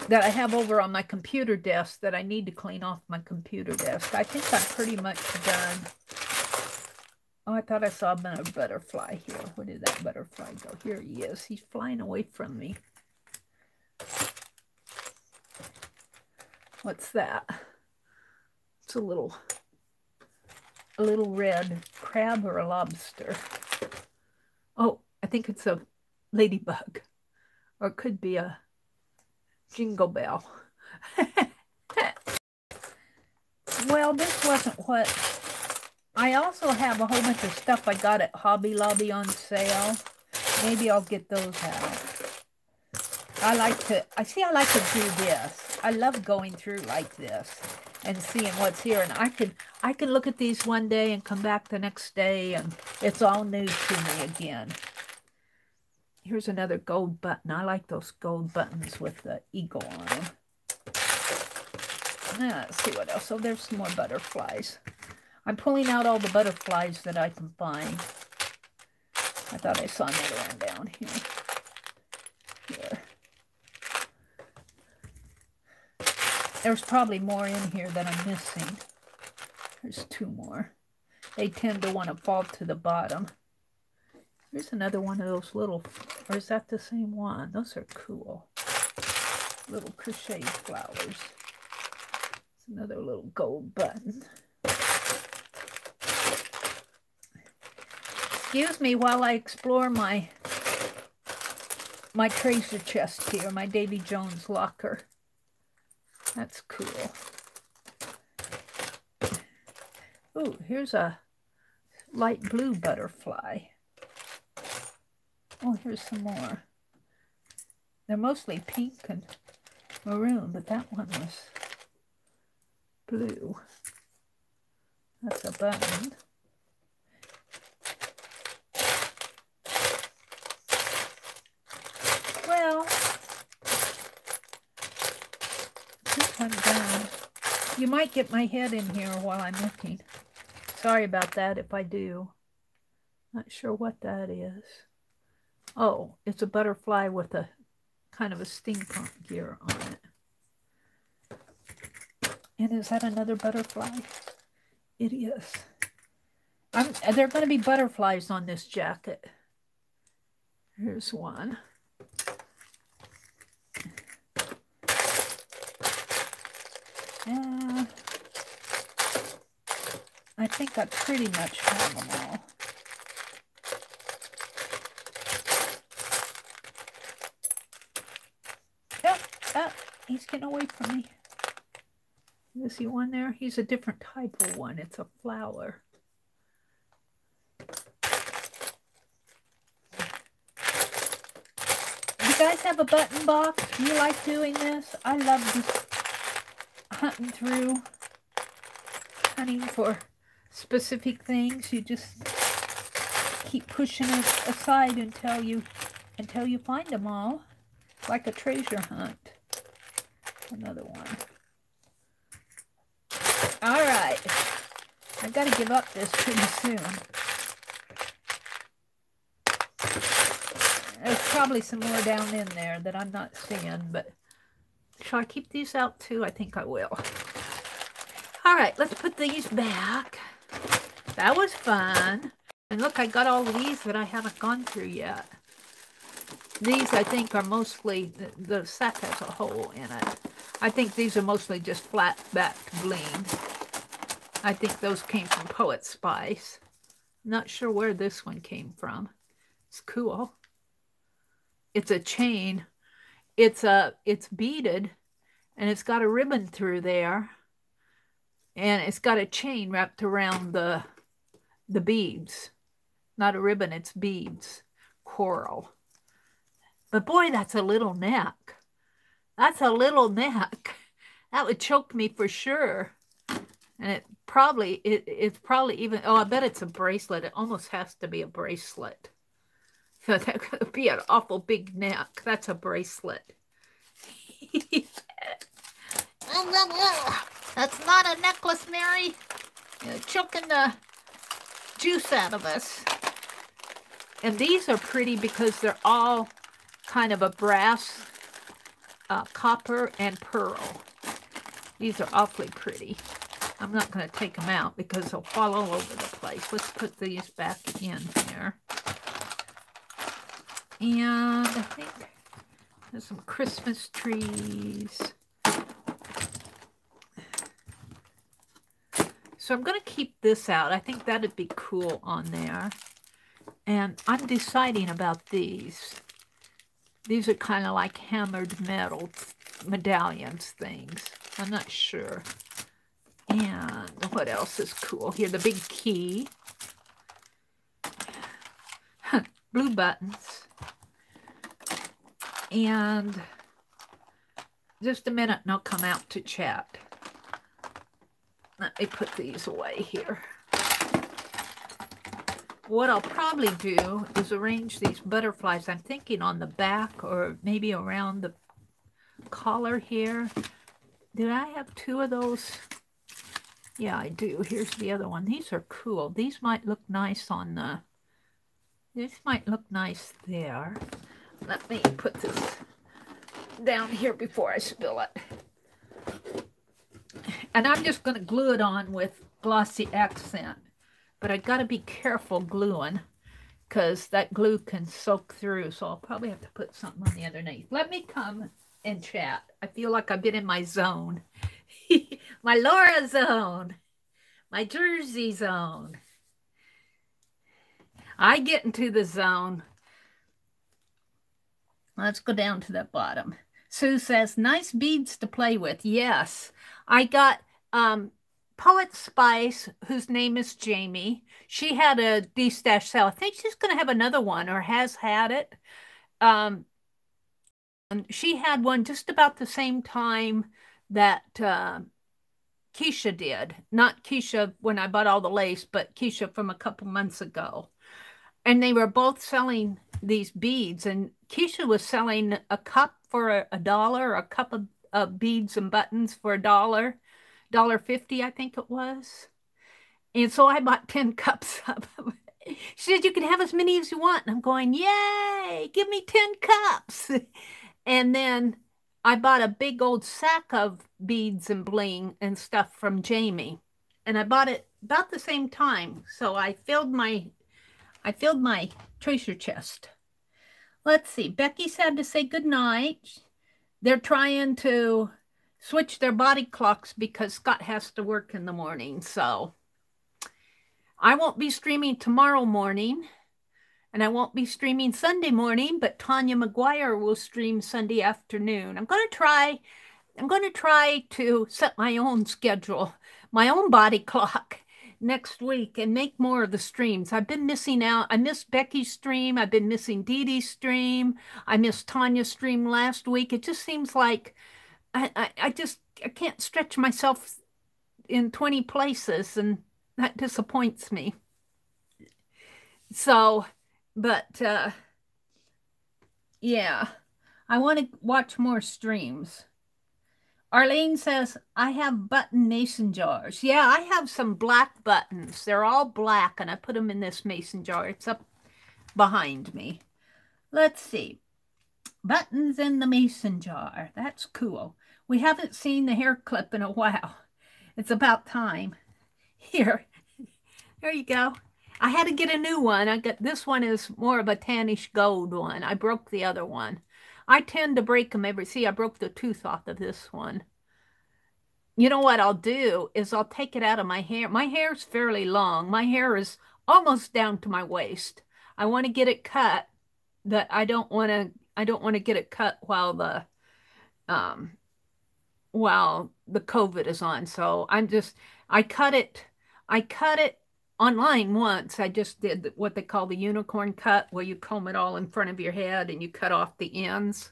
that I have over on my computer desk that I need to clean off my computer desk. I think I'm pretty much done. Oh, I thought I saw a butterfly here. Where did that butterfly go? Here he is. He's flying away from me. What's that? It's a little, a little red crab or a lobster. Oh, I think it's a ladybug. Or it could be a jingle bell. *laughs* well, this wasn't what I also have a whole bunch of stuff I got at Hobby Lobby on sale. Maybe I'll get those out. I like to, I see I like to do this. I love going through like this and seeing what's here. And I can, I can look at these one day and come back the next day and it's all new to me again. Here's another gold button. I like those gold buttons with the eagle on them. Ah, let's see what else. So there's some more butterflies. I'm pulling out all the butterflies that I can find. I thought I saw another one down here. Here. There's probably more in here that I'm missing. There's two more. They tend to want to fall to the bottom. Here's another one of those little, or is that the same one? Those are cool. Little crocheted flowers. It's another little gold button. excuse me while I explore my my treasure chest here, my Davy Jones locker. That's cool. Oh, here's a light blue butterfly. Oh, here's some more. They're mostly pink and maroon, but that one was blue. That's a button. You might get my head in here while I'm looking. Sorry about that if I do. Not sure what that is. Oh, it's a butterfly with a kind of a steampunk gear on it. And is that another butterfly? It is. I'm, there are going to be butterflies on this jacket. Here's one. I think I pretty much have them all. Oh, oh, he's getting away from me. Is he one there? He's a different type of one. It's a flower. You guys have a button box? Do you like doing this? I love just hunting through, hunting for specific things. You just keep pushing it aside until you until you find them all. Like a treasure hunt. Another one. All right. I got to give up this pretty soon. There's probably some more down in there that I'm not seeing, but shall I keep these out too? I think I will. All right, let's put these back. That was fun. And look, I got all these that I haven't gone through yet. These, I think, are mostly, the, the has a hole in it. I think these are mostly just flat-backed bling. I think those came from Poet Spice. Not sure where this one came from. It's cool. It's a chain. It's a it's beaded and it's got a ribbon through there. And it's got a chain wrapped around the the beads. Not a ribbon, it's beads. Coral. But boy, that's a little neck. That's a little neck. That would choke me for sure. And it probably, it, it's probably even, oh, I bet it's a bracelet. It almost has to be a bracelet. So *laughs* that could be an awful big neck. That's a bracelet. *laughs* That's not a necklace, Meri. You're choking the juice out of us. And these are pretty because they're all kind of a brass, uh, copper, and pearl. These are awfully pretty. I'm not going to take them out because they'll fall all over the place. Let's put these back in here. And I think there's some Christmas trees. So I'm going to keep this out. I think that'd be cool on there. And I'm deciding about these. These are kind of like hammered metal medallions things. I'm not sure. And what else is cool here? The big key. *laughs* Blue buttons. And just a minute and I'll come out to chat. Let me put these away here what I'll probably do is arrange these butterflies. I'm thinking on the back or maybe around the collar here. Did I have two of those? Yeah, I do. Here's the other one. These are cool. These might look nice on the... This might look nice there. Let me put this down here before I spill it. And I'm just going to glue it on with glossy accent. But I got to be careful gluing because that glue can soak through. So I'll probably have to put something on the underneath. Let me come and chat. I feel like I've been in my zone. *laughs* my Laura zone. My Jersey zone. I get into the zone. Let's go down to the bottom. Sue says, nice beads to play with. Yes, I got um, Poet Spice, whose name is Jamie, she had a D-stash sale. I think she's going to have another one or has had it. Um, she had one just about the same time that uh, Keisha did. Not Keisha when I bought all the lace, but Keisha from a couple months ago. And they were both selling these beads. And Keisha was selling a cup for a, a dollar, a cup of, of beads and buttons for a dollar $1.50, I think it was. And so I bought *laughs* 10 cups of them. She said, You can have as many as you want. And I'm going, Yay, give me 10 cups. *laughs* And then I bought a big old sack of beads and bling and stuff from Jamie. And I bought it about the same time. So I filled my I filled my treasure chest. Let's see. Becky's had to say good night. They're trying to switch their body clocks because Scott has to work in the morning. So I won't be streaming tomorrow morning and I won't be streaming Sunday morning, but Tanya McGuire will stream Sunday afternoon. I'm going to try I'm going to try to set my own schedule, my own body clock *laughs* next week and make more of the streams. I've been missing out. I missed Becky's stream. I've been missing Dee Dee's stream. I missed Tanya's stream last week. It just seems like I, I, I just I can't stretch myself in 20 places and that disappoints me. So, but uh, yeah, I want to watch more streams. Arlene says, I have button mason jars. Yeah, I have some black buttons. They're all black, and I put them in this mason jar. It's up behind me. Let's see. Buttons in the mason jar. That's cool. We haven't seen the hair clip in a while. It's about time. *laughs* Here. There you go. I had to get a new one. I got this one is more of a tannish gold one. I broke the other one. I tend to break them every, see, I broke the tooth off of this one. You know what I'll do is I'll take it out of my hair. My hair is fairly long. My hair is almost down to my waist. I want to get it cut, but I don't want to, I don't want to get it cut while the, um, while the COVID is on. So I'm just, I cut it, I cut it online once. I just did what they call the unicorn cut, where you comb it all in front of your head and you cut off the ends.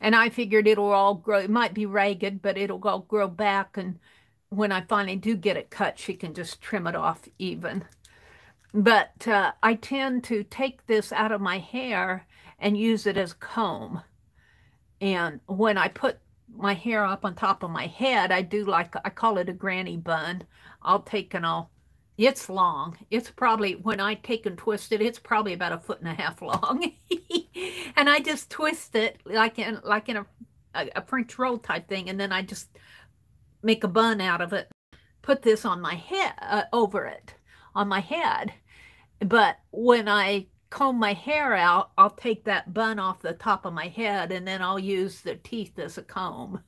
And I figured it'll all grow. It might be ragged, but it'll all grow back. And when I finally do get it cut, she can just trim it off even. But uh, I tend to take this out of my hair and use it as comb. And when I put my hair up on top of my head, I do like, I call it a granny bun. I'll take and I'll it's long. It's probably, when I take and twist it, it's probably about a foot and a half long. *laughs* and I just twist it like in, like in a, a, a French roll type thing. And then I just make a bun out of it. Put this on my head, uh, over it, on my head. But when I comb my hair out, I'll take that bun off the top of my head and then I'll use the teeth as a comb.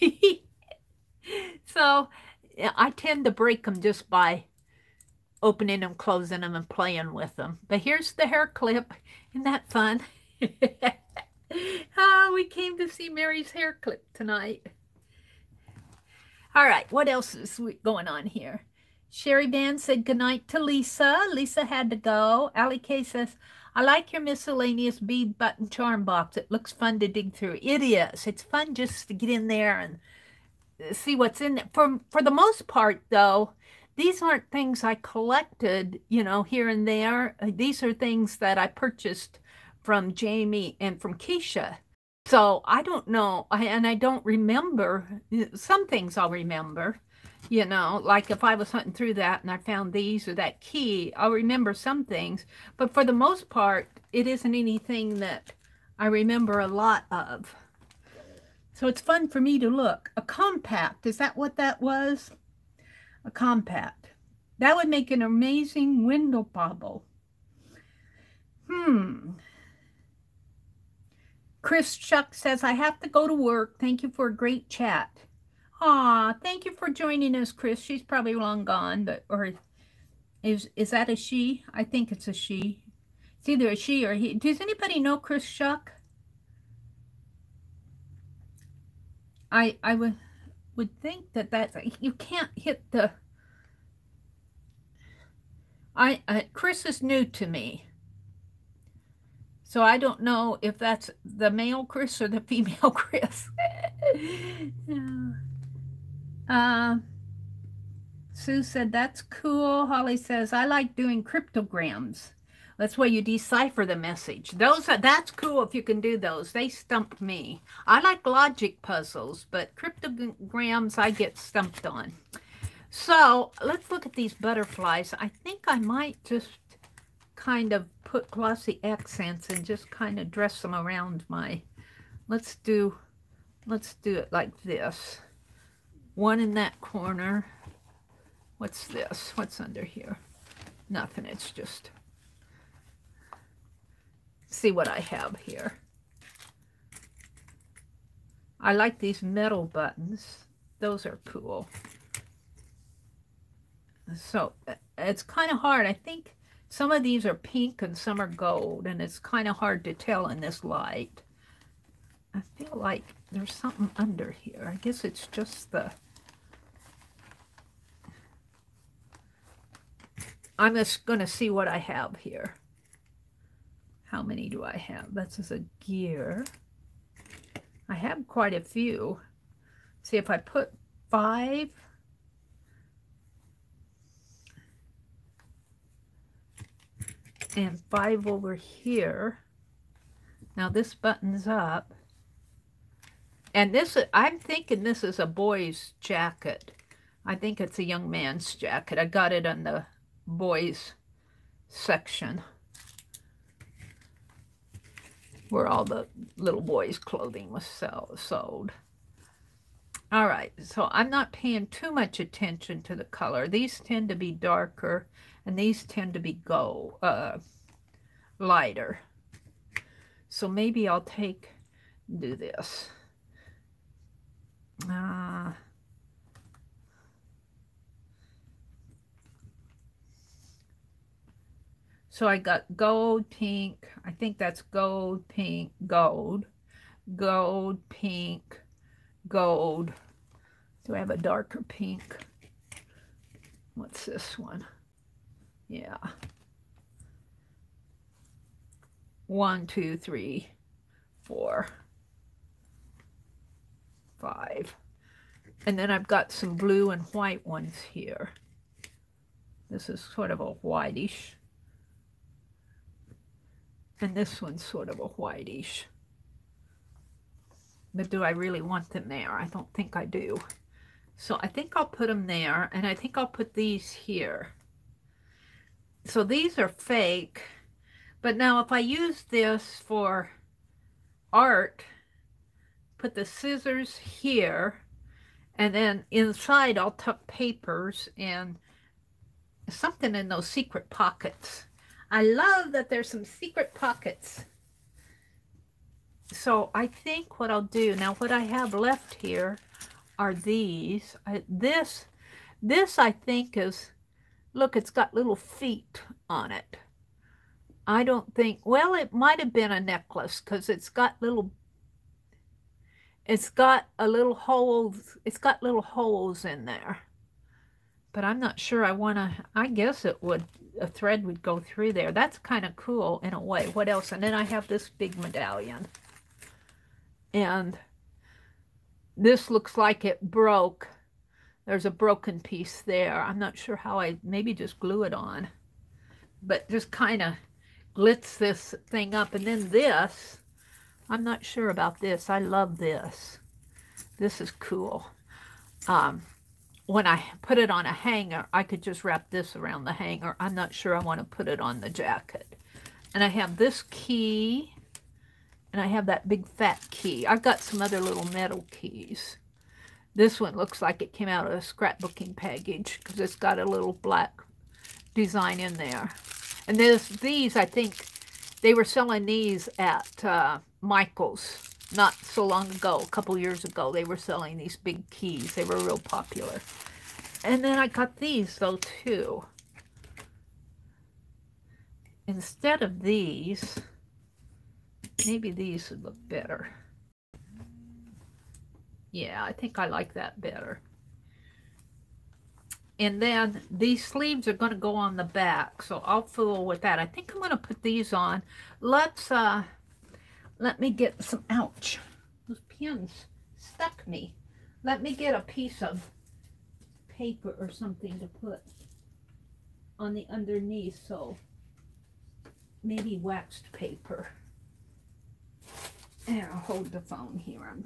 *laughs* so I tend to break them just by opening them, closing them, and playing with them. But here's the hair clip. Isn't that fun? oh, *laughs* we came to see Meri's hair clip tonight. All right, what else is going on here? Sherry Van said goodnight to Lisa. Lisa had to go. Allie K says, I like your miscellaneous bead button charm box. It looks fun to dig through. It is. It's fun just to get in there and see what's in there. For, for the most part, though, these aren't things I collected, you know, here and there. Uh, these are things that I purchased from Jamie and from Keisha. So I don't know, I, and I don't remember. Some things I'll remember, you know, like if I was hunting through that and I found these or that key, I'll remember some things. But for the most part, it isn't anything that I remember a lot of. So it's fun for me to look. A compact, is that what that was? A compact. That would make an amazing window bobble. Hmm. Chris Chuck says, I have to go to work. Thank you for a great chat. Aw, thank you for joining us, Chris. She's probably long gone, but, or is, is that a she? I think it's a she. It's either a she or he. Does anybody know Chris Chuck? I I would would think that that's you can't hit the. I, I Chris is new to me, so I don't know if that's the male Chris or the *laughs* female Chris. *laughs* uh, Sue said that's cool. Holly says I like doing cryptograms. That's where you decipher the message. Those are that's cool if you can do those. They stump me. I like logic puzzles, but cryptograms I get stumped on. So let's look at these butterflies. I think I might just kind of put glossy accents and just kind of dress them around my, let's do, let's do it like this. One in that corner. What's this? What's under here? Nothing. It's just see what I have here. I like these metal buttons. Those are cool. So it's kind of hard. I think some of these are pink and some are gold, and it's kind of hard to tell in this light. I feel like there's something under here. I guess it's just the... I'm just going to see what I have here. How many do I have? This is a gear. I have quite a few. See, if I put five... And five over here. Now this button's up. And this, I'm thinking this is a boy's jacket. I think it's a young man's jacket. I got it in the boys section where all the little boys' clothing was sell, sold. All right, so I'm not paying too much attention to the color. These tend to be darker, and these tend to be gold, uh, lighter. So maybe I'll take, do this. Uh, so I got gold, pink, I think that's gold, pink, gold, gold, pink, gold. Do I have a darker pink? What's this one? Yeah. One, two, three, four, five. And then I've got some blue and white ones here. This is sort of a whitish. And this one's sort of a whitish. But do I really want them there? I don't think I do. So I think I'll put them there. And I think I'll put these here. So these are fake. But now if I use this for art, put the scissors here. And then inside I'll tuck papers and something in those secret pockets. I love that there's some secret pockets. So I think what I'll do, now what I have left here are these. I, this, this I think is, look, it's got little feet on it. I don't think, well, it might have been a necklace because it's got little, it's got a little holes, it's got little holes in there. But I'm not sure I want to, I guess it would a thread would go through there. That's kind of cool in a way. What else? And then I have this big medallion. And this looks like it broke. There's a broken piece there. I'm not sure how I, maybe just glue it on. But just kind of glitz this thing up. And then this, I'm not sure about this. I love this. This is cool. Um, when I put it on a hanger, I could just wrap this around the hanger. I'm not sure I want to put it on the jacket. And I have this key, and I have that big fat key. I've got some other little metal keys. This one looks like it came out of a scrapbooking package because it's got a little black design in there. And there's these, I think, they were selling these at uh, Michael's not so long ago, a couple years ago, they were selling these big keys. They were real popular. And then I got these, though, too. Instead of these, maybe these would look better. Yeah, I think I like that better. And then these sleeves are going to go on the back, so I'll fool with that. I think I'm going to put these on. Let's, uh, let me get some, ouch, those pins stuck me. Let me get a piece of paper or something to put on the underneath, so maybe waxed paper. And I'll hold the phone here. I'm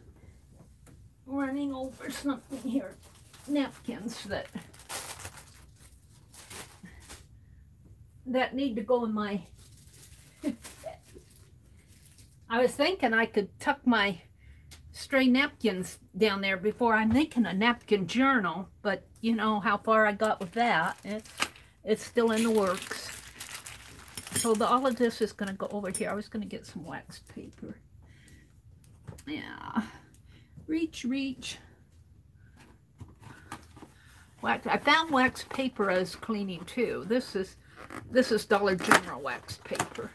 running over something here. Napkins that that need to go in my *laughs* I was thinking I could tuck my stray napkins down there before I'm making a napkin journal, but you know how far I got with that. It's, it's still in the works. So the, all of this is going to go over here. I was going to get some wax paper. Yeah. Reach, reach. Wax. I found wax paper as cleaning too. This is this is Dollar General wax paper.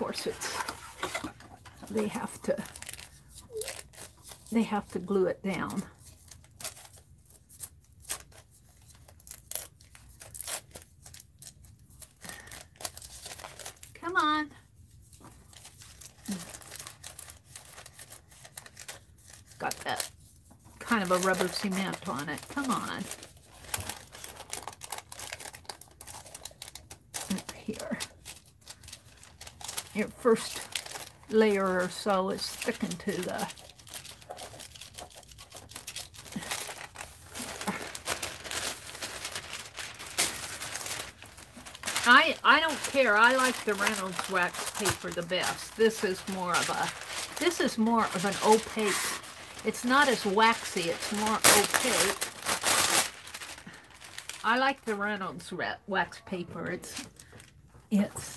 It's they have to they have to glue it down. Come on. Got that kind of a rubber cement on it. Come on your first layer or so is sticking to the I, I don't care. I like the Reynolds wax paper the best. This is more of a, this is more of an opaque. It's not as waxy. It's more opaque. I like the Reynolds wax paper. It's, it's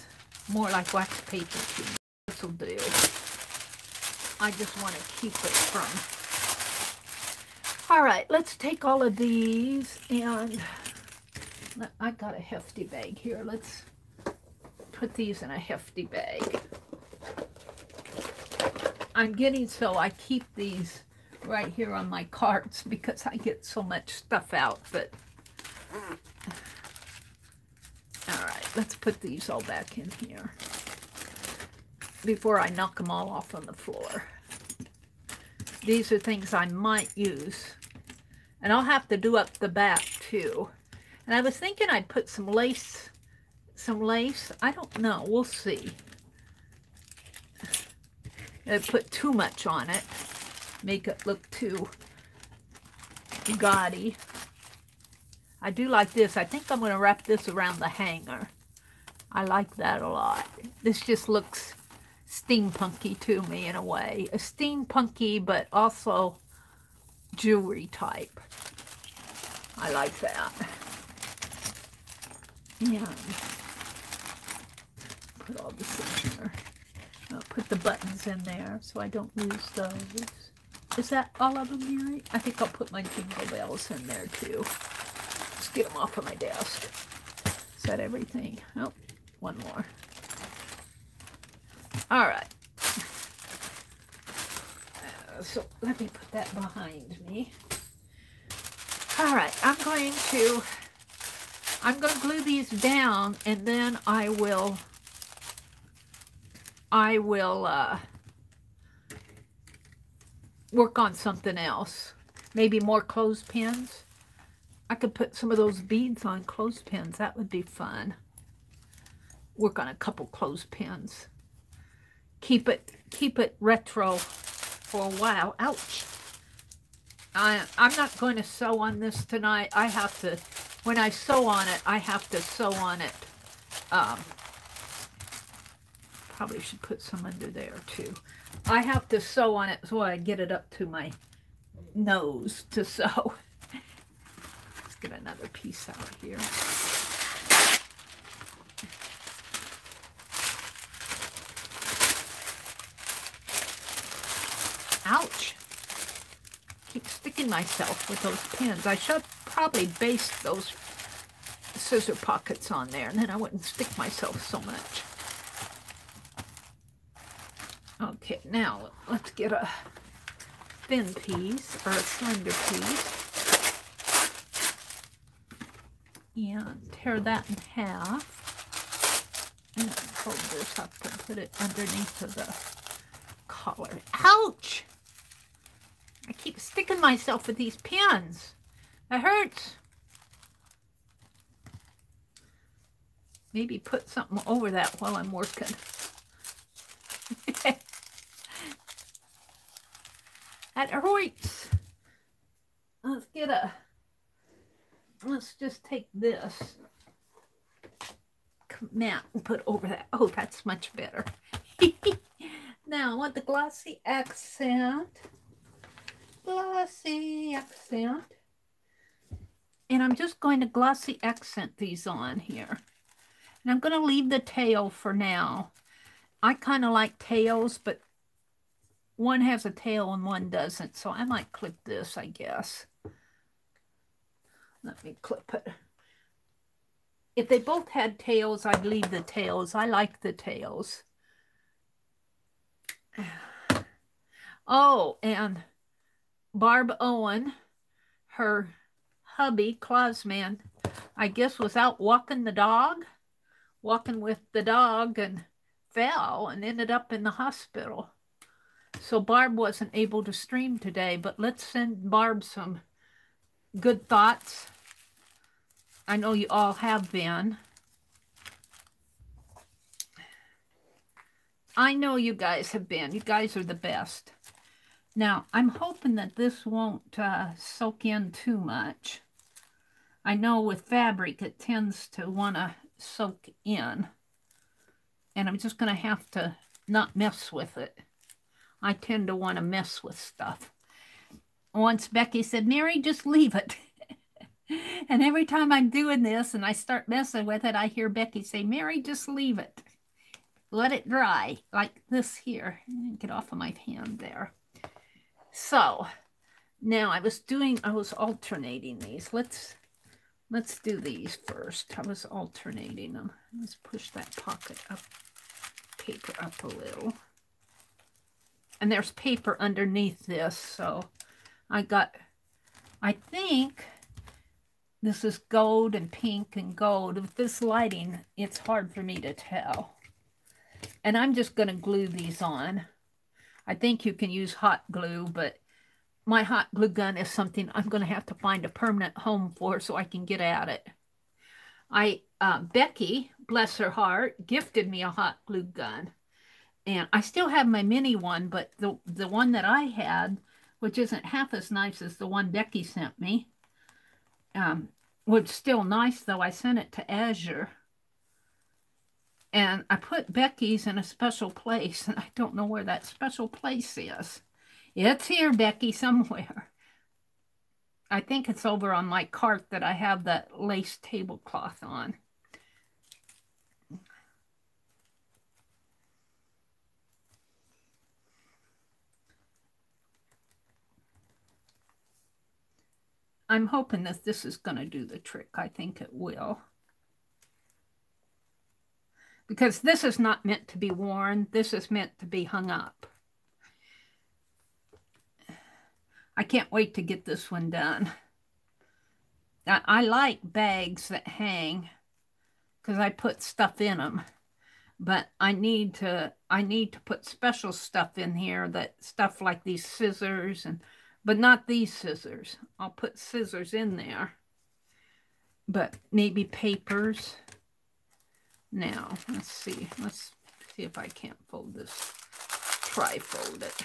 more like wax paper to me. This will do. I just want to keep it from. All right, let's take all of these and I got a hefty bag here. Let's put these in a hefty bag. I'm getting so I keep these right here on my carts *laughs* because I get so much stuff out, but let's put these all back in here before I knock them all off on the floor. These are things I might use. And I'll have to do up the back too. And I was thinking I'd put some lace, some lace. I don't know. We'll see. I put too much on it. Make it look too gaudy. I do like this. I think I'm going to wrap this around the hanger. I like that a lot. This just looks steampunky to me in a way. A steampunky, but also jewelry type. I like that. Yeah. Put all this in there. I'll put the buttons in there so I don't lose those. Is that all of them, Meri? I think I'll put my jingle bells in there too. Just get them off of my desk. Is that everything? Oh, one more. All right. Uh, so let me put that behind me. All right, I'm going to I'm going to glue these down and then I will, I will uh, work on something else. Maybe more clothespins. I could put some of those beads on clothespins. That would be fun. Work on a couple clothespins. Keep it, keep it retro for a while. Ouch. I, I'm not going to sew on this tonight. I have to when I sew on it, I have to sew on it. Um, probably should put some under there too. I have to sew on it so I get it up to my nose to *laughs* sew. Let's get another piece out here. Ouch. Keep sticking myself with those pins. I should probably baste those scissor pockets on there, and then I wouldn't stick myself so much. Okay, now let's get a thin piece, or a slender piece, and tear that in half. And fold this up and put it underneath of the collar. Ouch! I keep sticking myself with these pins. That hurts. Maybe put something over that while I'm working. *laughs* that hurts. Let's get a, let's just take this mat and put over that. Oh, that's much better. *laughs* now, I want the glossy accent. Glossy accent. And I'm just going to glossy accent these on here. And I'm going to leave the tail for now. I kind of like tails, but one has a tail and one doesn't. So I might clip this, I guess. Let me clip it. If they both had tails, I'd leave the tails. I like the tails. *sighs* Oh, and Barb Owen, her hubby, Clausman, I guess was out walking the dog, walking with the dog and fell and ended up in the hospital. So Barb wasn't able to stream today, but let's send Barb some good thoughts. I know you all have been. I know you guys have been. You guys are the best. Now, I'm hoping that this won't uh, soak in too much. I know with fabric, it tends to want to soak in. And I'm just going to have to not mess with it. I tend to want to mess with stuff. Once Becky said, Meri, just leave it. *laughs* and every time I'm doing this and I start messing with it, I hear Becky say, Meri, just leave it. Let it dry like this here. Get off of my hand there. So now I was doing, I was alternating these. Let's, let's do these first. I was alternating them. Let's push that pocket up, paper up a little. And there's paper underneath this. So I got, I think this is gold and pink and gold. With this lighting, it's hard for me to tell. And I'm just going to glue these on. I think you can use hot glue, but my hot glue gun is something I'm going to have to find a permanent home for so I can get at it. I uh, Becky, bless her heart, gifted me a hot glue gun. And I still have my mini one, but the, the one that I had, which isn't half as nice as the one Becky sent me, um, was still nice, though. I sent it to Azure. And I put Becky's in a special place, and I don't know where that special place is. It's here, Becky, somewhere. I think it's over on my cart that I have that lace tablecloth on. I'm hoping that this is going to do the trick. I think it will. Because this is not meant to be worn. This is meant to be hung up. I can't wait to get this one done. I, I like bags that hang because I put stuff in them. But I need to I need to put special stuff in here that stuff like these scissors and but not these scissors. I'll put scissors in there, but maybe papers. Now, let's see. Let's see if I can't fold this. Try fold it.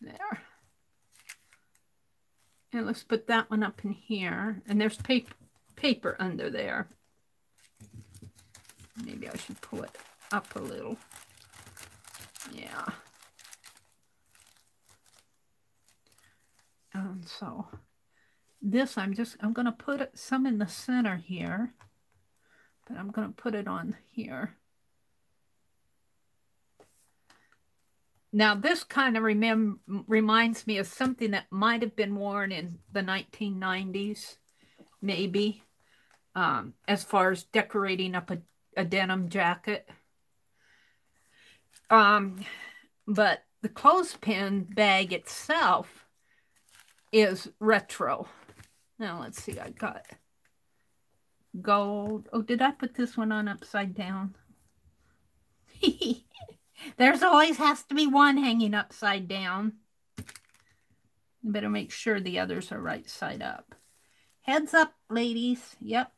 There. And let's put that one up in here. And there's paper, paper under there. Maybe I should pull it up a little. Yeah. And so this I'm just, I'm going to put some in the center here, but I'm going to put it on here. Now this kind of remem reminds me of something that might have been worn in the 1990s, maybe, um, as far as decorating up a, a denim jacket. Um, but the clothespin bag itself is retro. Now let's see, I got gold. Oh, did I put this one on upside down? *laughs* There's always has to be one hanging upside down. You better make sure the others are right side up. Heads up, ladies. Yep.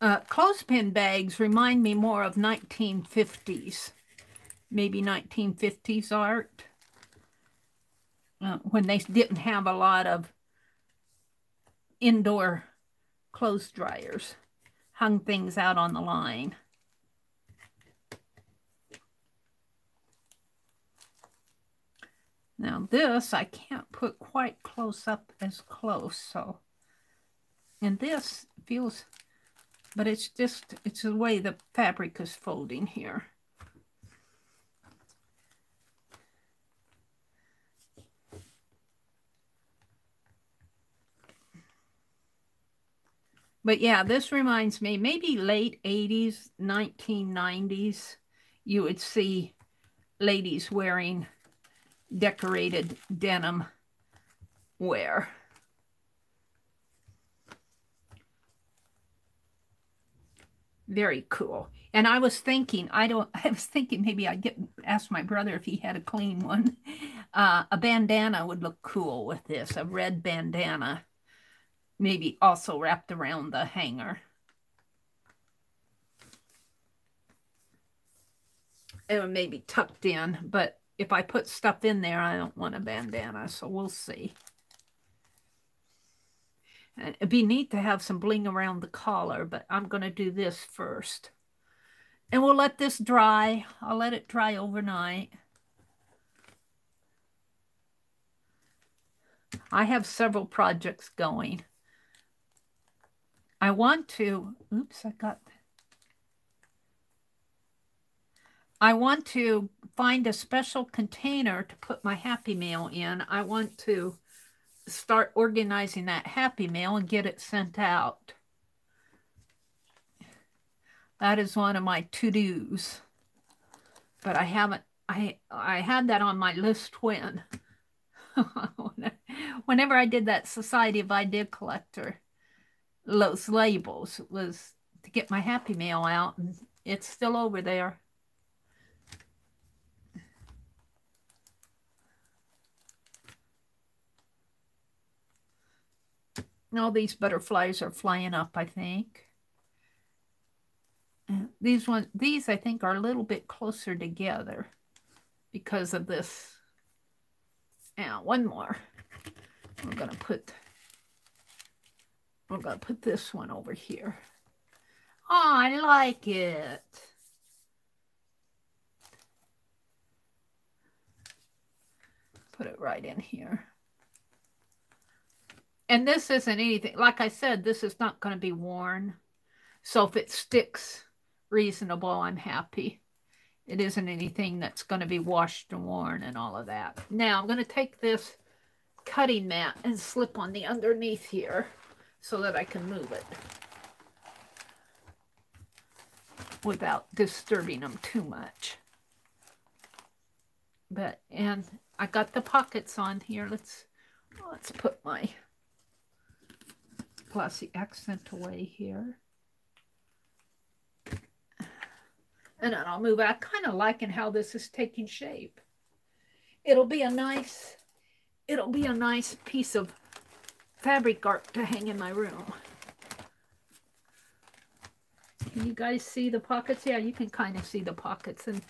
Uh, clothespin bags remind me more of 1950s, maybe 1950s art, uh, when they didn't have a lot of indoor clothes dryers, hung things out on the line. Now this I can't put quite close up as close, so, and this feels but it's just, it's the way the fabric is folding here. But yeah, this reminds me, maybe late 80s, 1990s, you would see ladies wearing decorated denim wear. Very cool. And I was thinking, I don't, *laughs* I was thinking maybe I'd get, ask my brother if he had a clean one. Uh, a bandana would look cool with this, a red bandana. Maybe also wrapped around the hanger. It maybe tucked in, but if I put stuff in there, I don't want a bandana, so we'll see. And it'd be neat to have some bling around the collar, but I'm going to do this first. And we'll let this dry. I'll let it dry overnight. I have several projects going. I want to, oops, I got, I want to find a special container to put my Happy Mail in. I want to start organizing that Happy Mail and get it sent out. That is one of my to-dos. But I haven't, I, I had that on my list when? *laughs* Whenever I did that Society of Idea Collector, those labels was to get my Happy Mail out, and it's still over there. All these butterflies are flying up, I think. Uh, these ones, these I think are a little bit closer together because of this. Now, one more. I'm going to put, we're going to put this one over here. Oh, I like it. Put it right in here. And this isn't anything, like I said, this is not going to be worn. So if it sticks reasonable, I'm happy. It isn't anything that's going to be washed and worn and all of that. Now I'm going to take this cutting mat and slip on the underneath here so that I can move it without disturbing them too much. But, and I got the pockets on here. Let's, let's put my glossy accent away here. And then I'll move. I kind of liking how this is taking shape. It'll be a nice, it'll be a nice piece of fabric art to hang in my room. Can you guys see the pockets? Yeah, you can kind of see the pockets. And,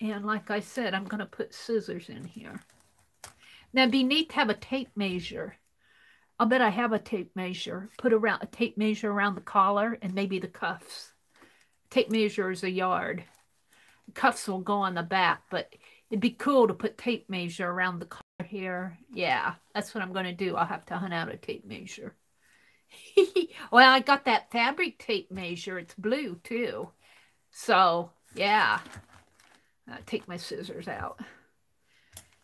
and like I said, I'm going to put scissors in here. Now, it'd be neat to have a tape measure. I'll bet I have a tape measure. Put around a tape measure around the collar and maybe the cuffs tape measure is a yard. Cuffs will go on the back, but it'd be cool to put tape measure around the collar here. Yeah, that's what I'm going to do. I'll have to hunt out a tape measure. *laughs* well, I got that fabric tape measure. It's blue, too. So, yeah. I'll take my scissors out.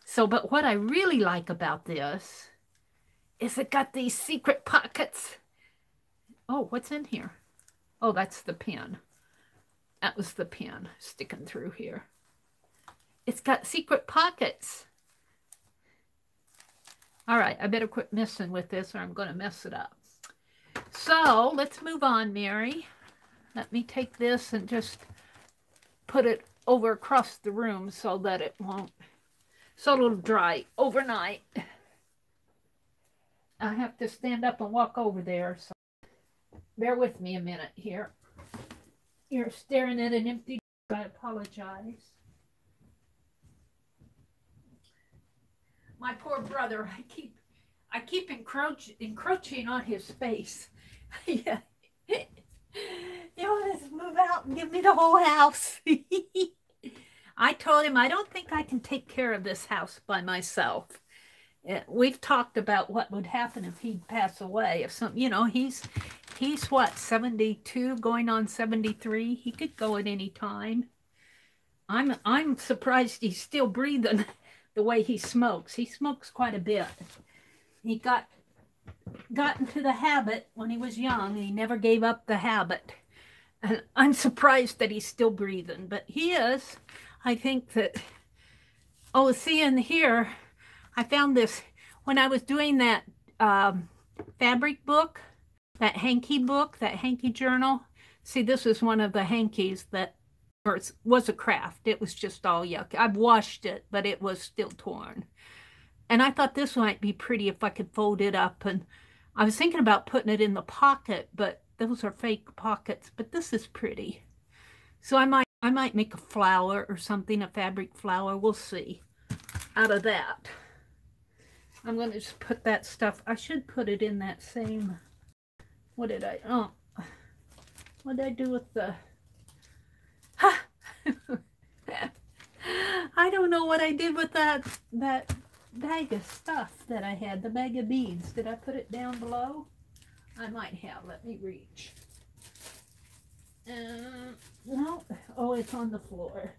So, but what I really like about this is it got these secret pockets. Oh, what's in here? Oh, that's the pin. That was the pin sticking through here. It's got secret pockets. All right, I better quit messing with this or I'm going to mess it up. So let's move on, Meri. Let me take this and just put it over across the room so that it won't, so it'll dry overnight. I have to stand up and walk over there, so bear with me a minute here. You're staring at an empty. I apologize. My poor brother. I keep, I keep encroach, encroaching on his space. *laughs* yeah. *laughs* You want to move out and give me the whole house? *laughs* I told him I don't think I can take care of this house by myself. Uh, we've talked about what would happen if he'd pass away. If some, you know, he's He's what, 72, going on 73? He could go at any time. I'm I'm surprised he's still breathing the way he smokes. He smokes quite a bit. He got got into the habit when he was young. He never gave up the habit. And I'm surprised that he's still breathing, but he is. I think that, oh, seeing here, I found this when I was doing that um, fabric book that hanky book, that hanky journal. See, this is one of the hankies that was a craft. It was just all yuck. I've washed it, but it was still torn. And I thought this might be pretty if I could fold it up and I was thinking about putting it in the pocket, but those are fake pockets, but this is pretty. So I might I might make a flower or something, a fabric flower. We'll see out of that. I'm going to just put that stuff. I should put it in that same. What did I? Oh, what did I do with the? *laughs* I don't know what I did with that that bag of stuff that I had. The bag of beads. Did I put it down below? I might have. Let me reach. Uh, no. Oh, it's on the floor.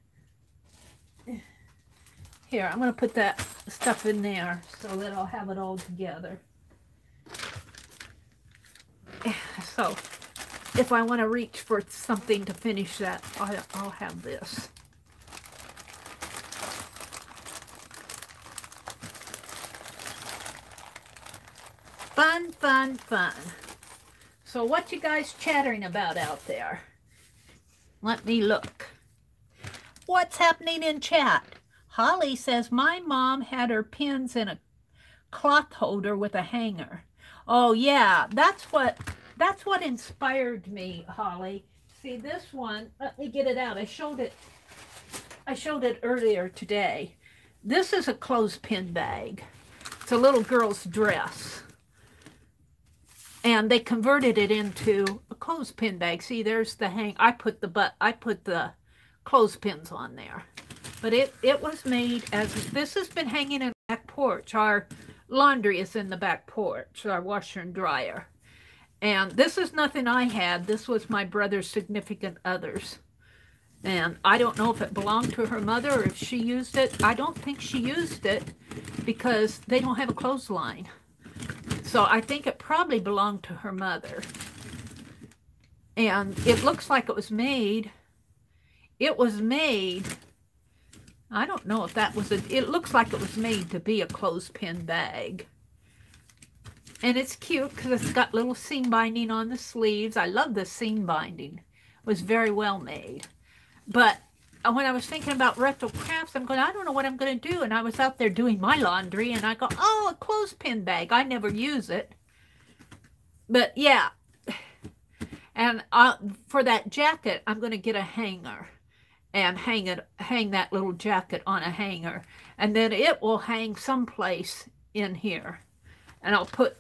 Here, I'm going to put that stuff in there so that I'll have it all together. *sighs* So, if I want to reach for something to finish that, I'll, I'll have this. Fun, fun, fun. So what you guys chattering about out there? Let me look. What's happening in chat? Holly says, my mom had her pins in a cloth holder with a hanger. Oh, yeah, that's what that's what inspired me, Holly. See, this one, let me get it out. I showed it, I showed it earlier today. This is a clothespin bag. It's a little girl's dress. And they converted it into a clothespin bag. See, there's the hang. I put the but I put the clothespins on there. But it, it was made as, this has been hanging in the back porch. Our laundry is in the back porch, our washer and dryer. And this is nothing I had. This was my brother's significant other's. And I don't know if it belonged to her mother or if she used it. I don't think she used it because they don't have a clothesline. So I think it probably belonged to her mother. And it looks like it was made. It was made I don't know if that was a, it looks like it was made to be a clothespin bag. And it's cute because it's got little seam binding on the sleeves. I love the seam binding. It was very well made. But when I was thinking about retro crafts, I'm going, I don't know what I'm going to do. And I was out there doing my laundry and I go, oh, a clothespin bag. I never use it. But yeah. And uh, for that jacket, I'm going to get a hanger and hang it hang that little jacket on a hanger and then it will hang someplace in here and I'll put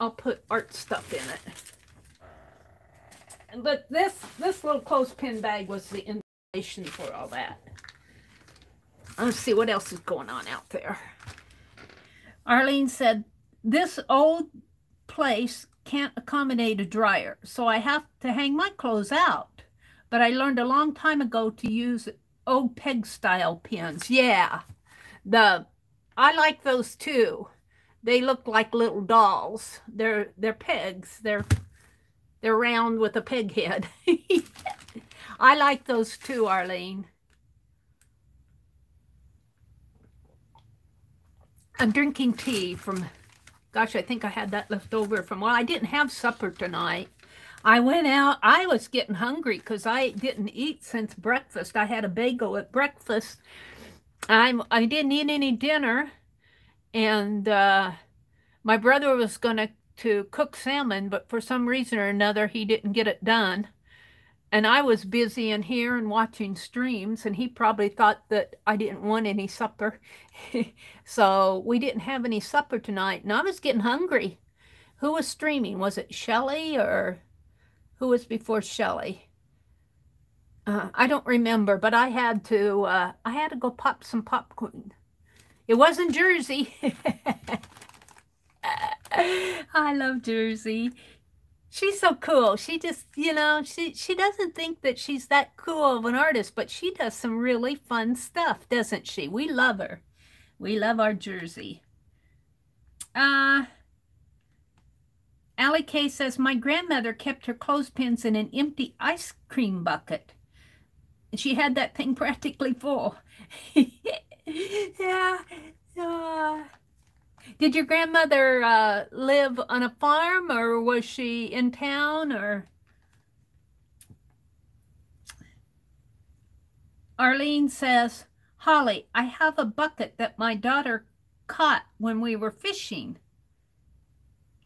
I'll put art stuff in it but this this little clothespin bag was the inspiration for all that let's see what else is going on out there Arlene said this old place can't accommodate a dryer so I have to hang my clothes out but I learned a long time ago to use old peg style pins. Yeah, the I like those too. They look like little dolls. They're they're pegs. They're they're round with a peg head. *laughs* I like those too, Arlene. I'm drinking tea from, gosh, I think I had that left over from, well, I didn't have supper tonight. I went out. I was getting hungry because I didn't eat since breakfast. I had a bagel at breakfast. I'm, I didn't eat any dinner. And uh, my brother was going to cook salmon, but for some reason or another, he didn't get it done. And I was busy in here and watching streams, and he probably thought that I didn't want any supper. *laughs* so we didn't have any supper tonight, and I was getting hungry. Who was streaming? Was it Shelley or who was before Shelley. Uh, I don't remember, but I had to uh, I had to go pop some popcorn. It wasn't Jersey. *laughs* I love Jersey. She's so cool. She just, you know, she she doesn't think that she's that cool of an artist, but she does some really fun stuff, doesn't she? We love her. We love our Jersey. Uh Allie Kay says, My grandmother kept her clothespins in an empty ice cream bucket. She had that thing *laughs* practically full. *laughs* *laughs* yeah. Uh, did your grandmother uh, live on a farm or was she in town or? Arlene says, Holly, I have a bucket that my daughter caught when we were fishing.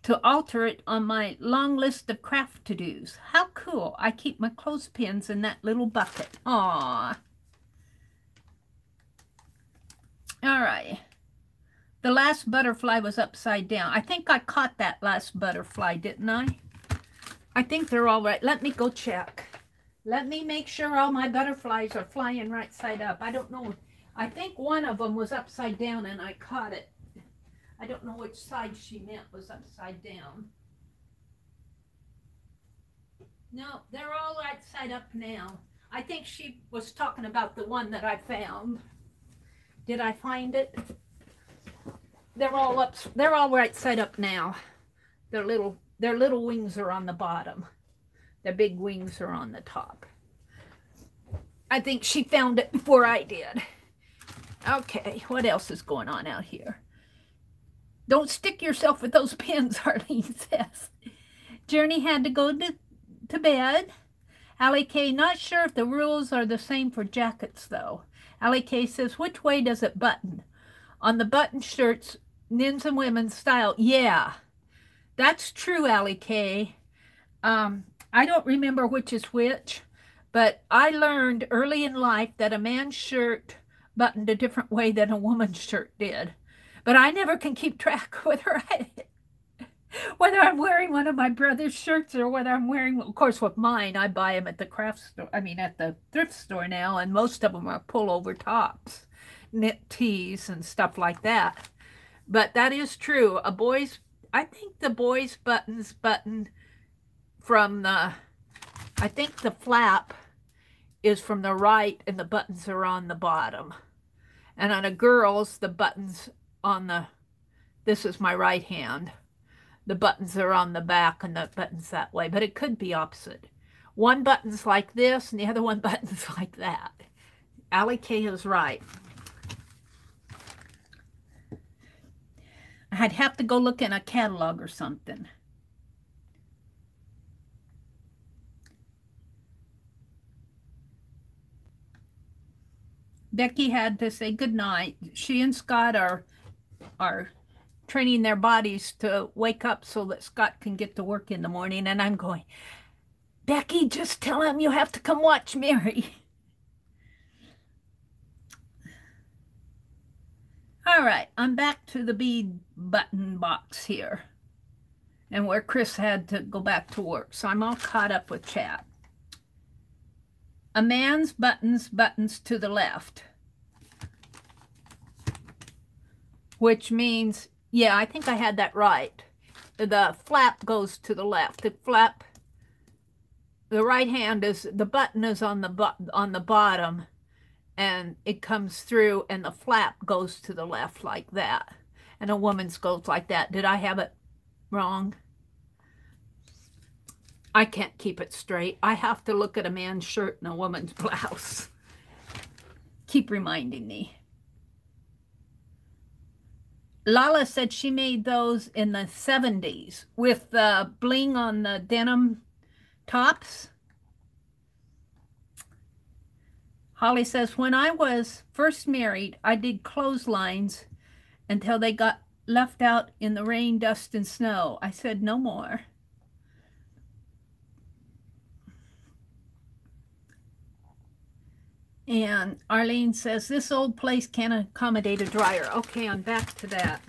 to alter it on my long list of craft to-dos. How cool. I keep my clothespins in that little bucket. Aww. All right. The last butterfly was upside down. I think I caught that last butterfly, didn't I? I think they're all right. Let me go check. Let me make sure all my butterflies are flying right side up. I don't know. I think one of them was upside down and I caught it. I don't know which side she meant was upside down. No, they're all right side up now. I think she was talking about the one that I found. Did I find it? They're all up. They're all right side up now. Their little their little wings are on the bottom. Their big wings are on the top. I think she found it before I did. Okay, what else is going on out here? Don't stick yourself with those *laughs* pins, Arlene says. Journey had to go to, to bed. Allie K, not sure if the rules are the same for jackets, though. Allie K says, which way does it button? On the button shirts, men's and women's style. Yeah, that's true, Allie K. Um, I don't remember which is which, but I learned early in life that a man's shirt buttoned a different way than a woman's shirt did. But I never can keep *laughs* track whether I *laughs* whether I'm wearing one of my brother's shirts or whether I'm wearing, of course, with mine, I buy them at the craft store, I mean, at the thrift store now, and most of them are pullover tops, knit tees, and stuff like that. But that is true. A boy's, I think the boy's buttons button from the, I think the flap is from the right and the buttons are on the bottom. And on a girl's, the buttons on the, this is my right hand the buttons are on the back and the buttons that way, but it could be opposite. One button's like this and the other one *laughs* button's like that. Allie K is right. I'd have to go look in a catalog or something. Becky had to say goodnight. She and Scott are are training their bodies to wake up so that Scott can get to work in the morning. And I'm going, Becky, just tell him you have to come watch Meri. *laughs* All right, I'm back to the bead button box here and where Chris had to go back to work. So I'm all caught up with chat. A man's buttons, buttons to the left, which means yeah, I think I had that right. The flap goes to the left. The flap, the right hand is, the button is on the, on the bottom and it comes through and the flap goes to the left like that. And a woman's goes like that. Did I have it wrong? I can't keep it straight. I have to look at a man's shirt and a woman's *laughs* blouse. Keep reminding me. Lala said she made those in the 70s with the bling on the denim tops. Holly says, when I was first married, I did clotheslines until they got left out in the rain, dust, and snow. I said, no more. And Arlene says, this old place can't accommodate a dryer. Okay, I'm back to that.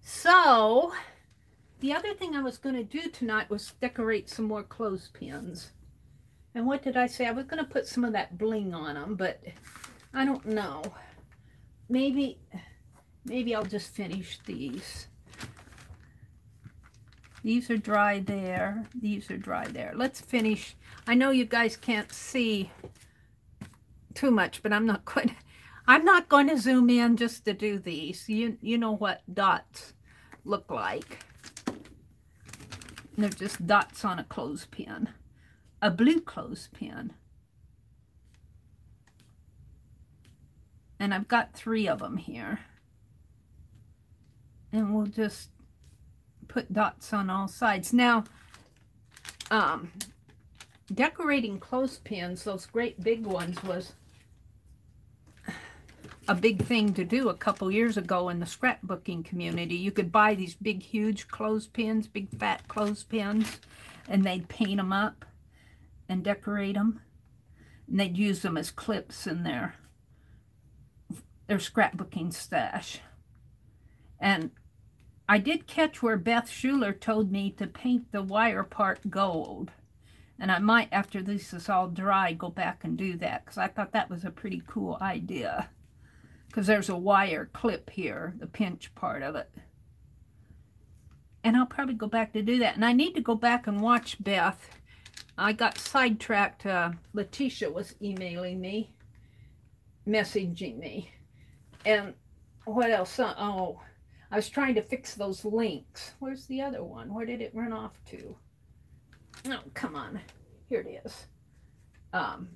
So, the other thing I was going to do tonight was decorate some more clothespins. And what did I say? I was going to put some of that bling on them, but I don't know. Maybe, maybe I'll just finish these. These are dry there. These are dry there. Let's finish. I know you guys can't see too much, but I'm not *laughs* going to, I'm not going to zoom in just to do these. You, you know what dots look like. They're just dots on a clothespin, a blue clothespin. And I've got three of them here. And we'll just put dots on all sides. Now, um, decorating clothespins, those great big ones, was a big thing to do a couple years ago in the scrapbooking community. You could buy these big, huge clothespins, big fat clothespins, and they'd paint them up and decorate them. And they'd use them as clips in their, their scrapbooking stash. And I did catch where Beth Schuler told me to paint the wire part gold. And I might, after this is all dry, go back and do that because I thought that was a pretty cool idea. Because there's a wire clip here, the pinch part of it. And I'll probably go back to do that. And I need to go back and watch Beth. I got sidetracked. Uh, Letitia was emailing me, messaging me. And what else? Uh, oh, I was trying to fix those links. Where's the other one? Where did it run off to? Oh, come on. Here it is. Um,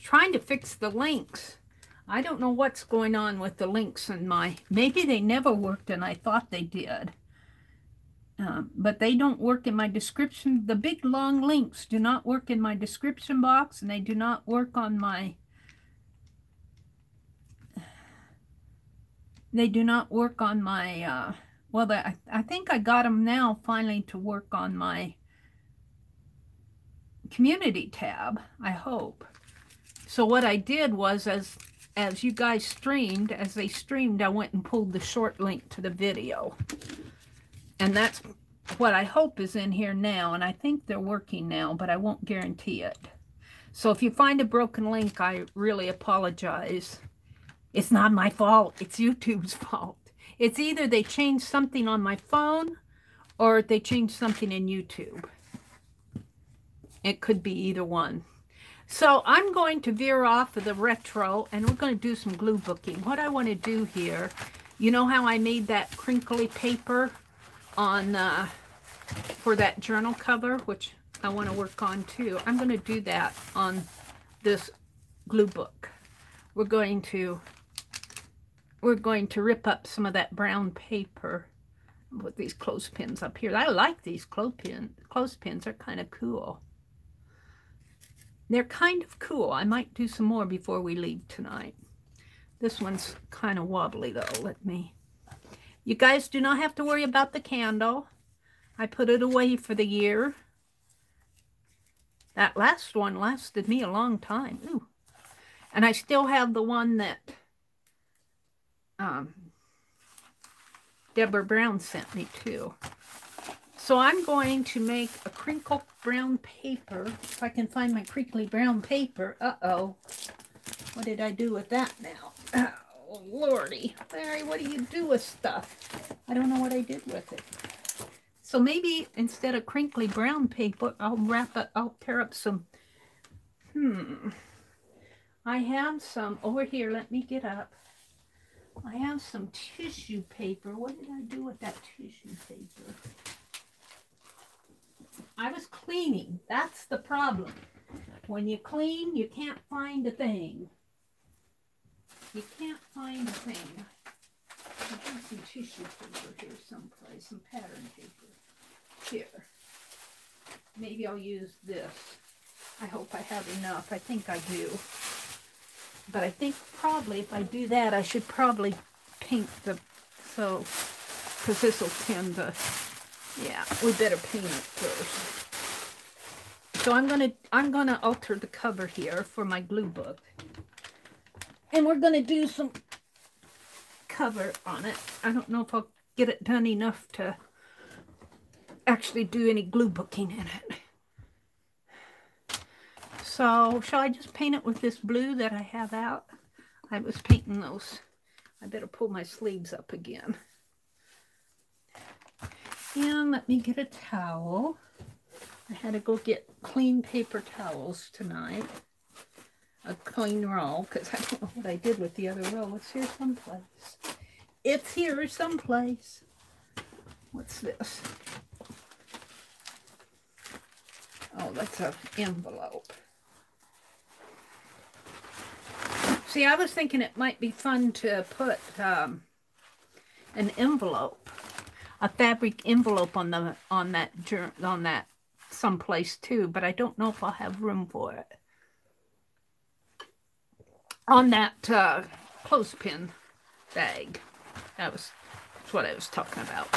trying to fix the links. I don't know what's going on with the links in my... Maybe they never worked and I thought they did. Um, but they don't work in my description. The big long links do not work in my description box and they do not work on my they do not work on my, uh, well, the, I, I think I got them now finally to work on my community tab, I hope. So what I did was as as you guys streamed, as they streamed, I went and pulled the short link to the video. And that's what I hope is in here now. And I think they're working now, but I won't guarantee it. So if you find a broken link, I really apologize. It's not my fault. It's YouTube's *laughs* fault. It's either they changed something on my phone or they changed something in YouTube. It could be either one. So I'm going to veer off of the retro and we're going to do some glue booking. What I want to do here, you know how I made that crinkly paper on uh, for that journal cover, which I want to work on too. I'm going to do that on this glue book. We're going to we're going to rip up some of that brown paper with these clothespins up here. I like these clothespins. Clothespins They're kind of cool. They're kind of cool. I might do some more before we leave tonight. This one's kind of wobbly though. Let me. You guys do not have to worry about the candle. I put it away for the year. That last one lasted me a long time. Ooh. And I still have the one that um, Deborah Brown sent me too. So I'm going to make a crinkle brown paper. If I can find my crinkly brown paper. Uh-oh. What did I do with that now? *clears throat* Oh, lordy. Larry, what do you do with stuff? I don't know what I did with it. So maybe instead of crinkly brown paper, I'll wrap it, I'll tear up some, hmm. I have some over here. Let me get up. I have some tissue paper. What did I do with that tissue paper? I was cleaning. That's the problem. When you clean, you can't find a thing. You can't find a thing. I have some tissue paper here someplace, some pattern paper. Here. Maybe I'll use this. I hope I have enough. I think I do. But I think probably if I do that, I should probably paint the, so, because this will tend to, yeah, we better paint it first. So I'm gonna, I'm gonna alter the cover here for my glue book. And we're gonna do some cover on it. I don't know if I'll get it done enough to actually do any glue booking in it. So shall I just paint it with this blue that I have out? I was painting those. I better pull my sleeves up again. And let me get a towel. I had to go get clean paper towels tonight. A clean roll, because *laughs* I don't know what I did with the other roll. It's here someplace. It's here someplace. What's this? Oh, that's an envelope. See, I was thinking it might be fun to put um, an envelope, a fabric envelope on the on that on that someplace too, but I don't know if I'll have room for it. on that uh, clothespin bag. That was that's what I was talking about.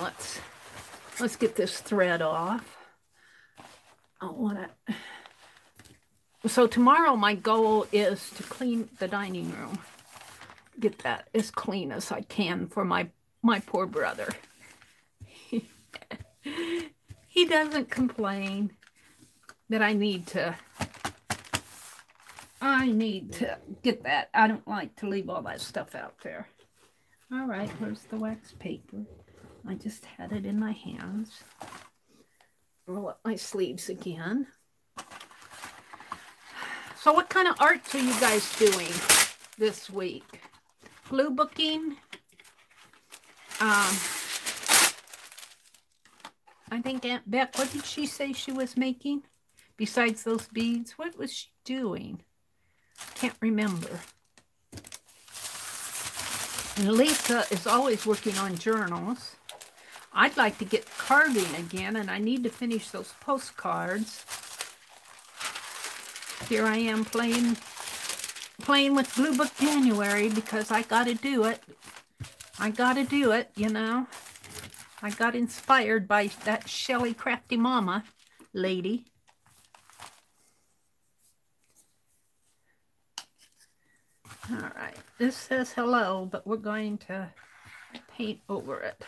Let's let's get this thread off. I want to. So tomorrow my goal is to clean the dining room. Get that as clean as I can for my my poor brother. *laughs* he doesn't complain that I need to I need to get that. I don't like to leave all that stuff out there. All right, where's the wax paper. I just had it in my hands. Roll up my sleeves again. So what kind of arts are you guys doing this week? Glue booking? Um, I think Aunt Beck, what did she say she was making? Besides those beads, what was she doing? Can't remember. And Lisa is always working on journals. I'd like to get carving again, and I need to finish those postcards. Here I am playing playing with Glue Book January because I got to do it. I got to do it, you know. I got inspired by that Shelley Crafty Mama lady. All right, this says hello, but we're going to paint over it.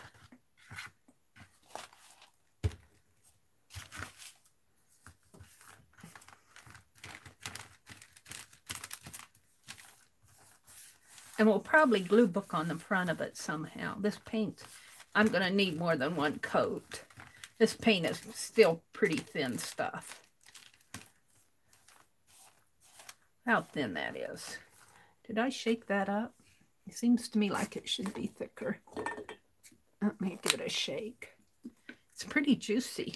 And we'll probably glue book on the front of it somehow. This paint, I'm going to need more than one coat. This paint is still pretty thin stuff. How thin that is. Did I shake that up? It seems to me like it should be thicker. Let me give it a shake. It's pretty juicy.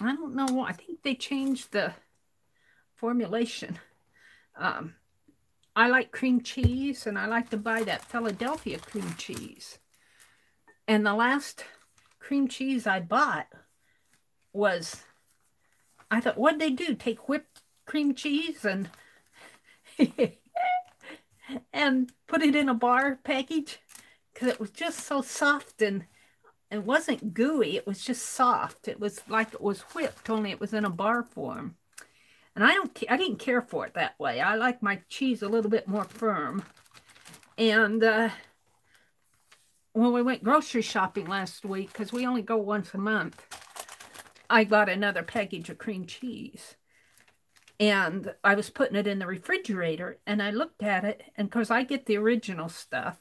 I don't know. Why. I think they changed the formulation. Um, I like cream cheese, and I like to buy that Philadelphia cream cheese. And the last cream cheese I bought was, I thought, what'd they do? Take whipped cream cheese and *laughs* and put it in a bar package because it was just so soft and it wasn't gooey. It was just soft. It was like it was whipped, only it was in a bar form. And I don't, I didn't care for it that way. I like my cheese a little bit more firm. And uh, when we went grocery shopping last week, because we only go once a month, I got another package of cream cheese and I was putting it in the refrigerator and I looked at it and because I get the original stuff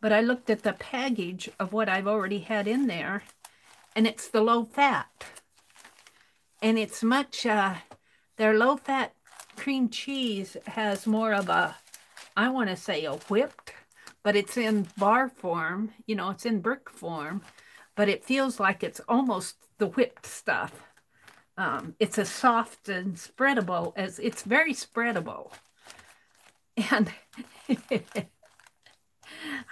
but I looked at the package of what I've already had in there and it's the low fat and it's much uh, their low fat cream cheese has more of a I want to say a whipped but it's in bar form you know it's in brick form but it feels like it's almost the whipped stuff um, it's as soft and spreadable as it's very spreadable. And *laughs*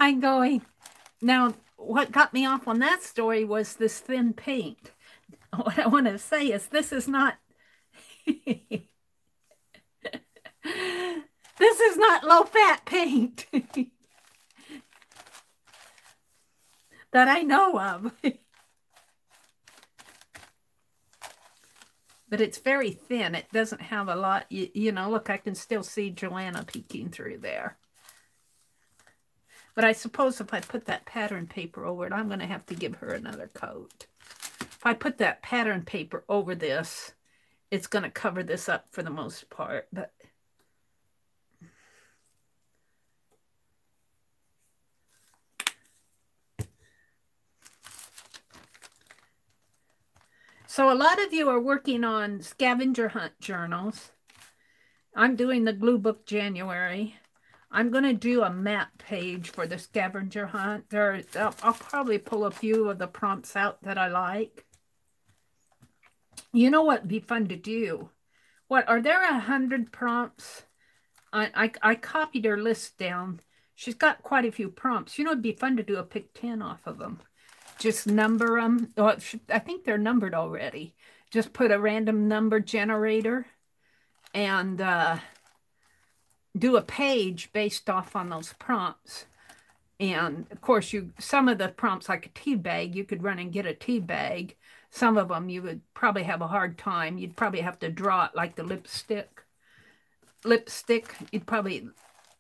I'm going, now what got me off on that story was this thin paint. *laughs* What I want to say is this is not, *laughs* this is not low fat paint *laughs* that I know of. *laughs* but it's very thin. It doesn't have a lot, you, you know, look, I can still see Joanna peeking through there. But I suppose if I put that pattern paper over it, I'm going to have to give her another coat. If I put that pattern paper over this, it's going to cover this up for the most part. But So a lot of you are working on scavenger hunt journals. I'm doing the glue book January. I'm going to do a map page for the scavenger hunt. There, I'll, I'll probably pull a few of the prompts out that I like. You know what would be fun to do? What, are there a hundred prompts? I, I, I copied her list down. She's got quite a few prompts. You know, it'd be fun to do a pick 10 off of them just number them. I think they're numbered already. Just put a random number generator and uh, do a page based off on those prompts. And of course, you some of the prompts like a tea bag, you could run and get a tea bag. Some of them you would probably have a hard time. You'd probably have to draw it like the lipstick. Lipstick, you'd probably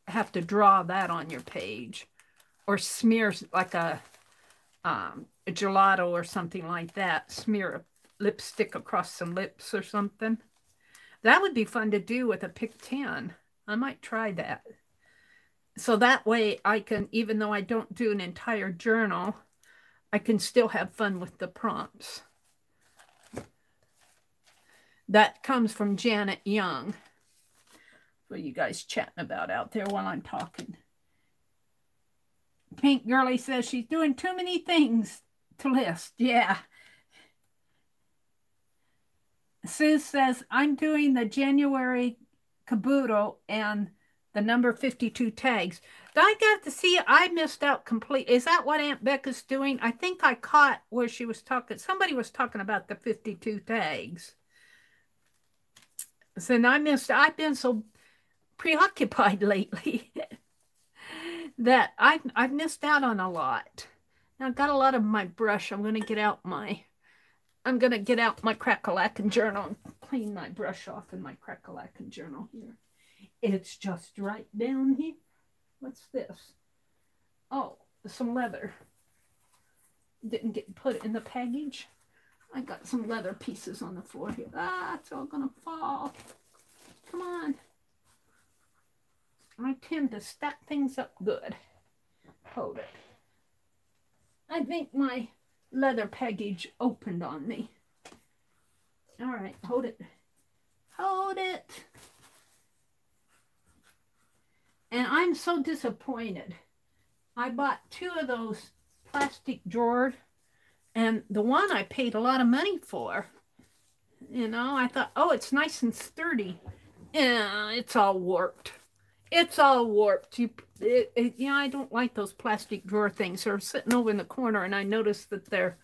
have to draw that on your page or smear like a, um, a gelato or something like that. Smear a lipstick across some lips or something. That would be fun to do with a Pic 10. I might try that. So that way I can, even though I don't do an entire journal, I can still have fun with the prompts. That comes from Janet Young. What are you guys chatting about out there while I'm talking? Paintgirlee says she's doing too many things to list. Yeah. Sue says, I'm doing the January Kabuto and the number 52 tags. I got to see, I missed out complete. Is that what Aunt Becca's doing? I think I caught where she was talking. Somebody was talking about the 52 tags. So I missed, I've been so preoccupied *laughs* lately that I've, I've missed out on a lot. Now I've got a lot of my brush. I'm going to get out my, I'm going to get out my Crackalacken journal and clean my brush off in my Crackalacken journal here. It's just right down here. What's this? Oh, some leather. Didn't get put in the package. I got some leather pieces on the floor here. Ah, it's all to fall. Come on. I tend to stack things up good. Hold it. I think my leather package opened on me. All right, hold it. Hold it. And I'm so disappointed. I bought two of those plastic drawers, and the one I paid a lot of money for. You know, I thought, oh, it's nice and sturdy. Yeah, it's all warped. It's all warped. You, it, it, yeah, I don't like those plastic drawer things. They're sitting over in the corner, and I noticed that they're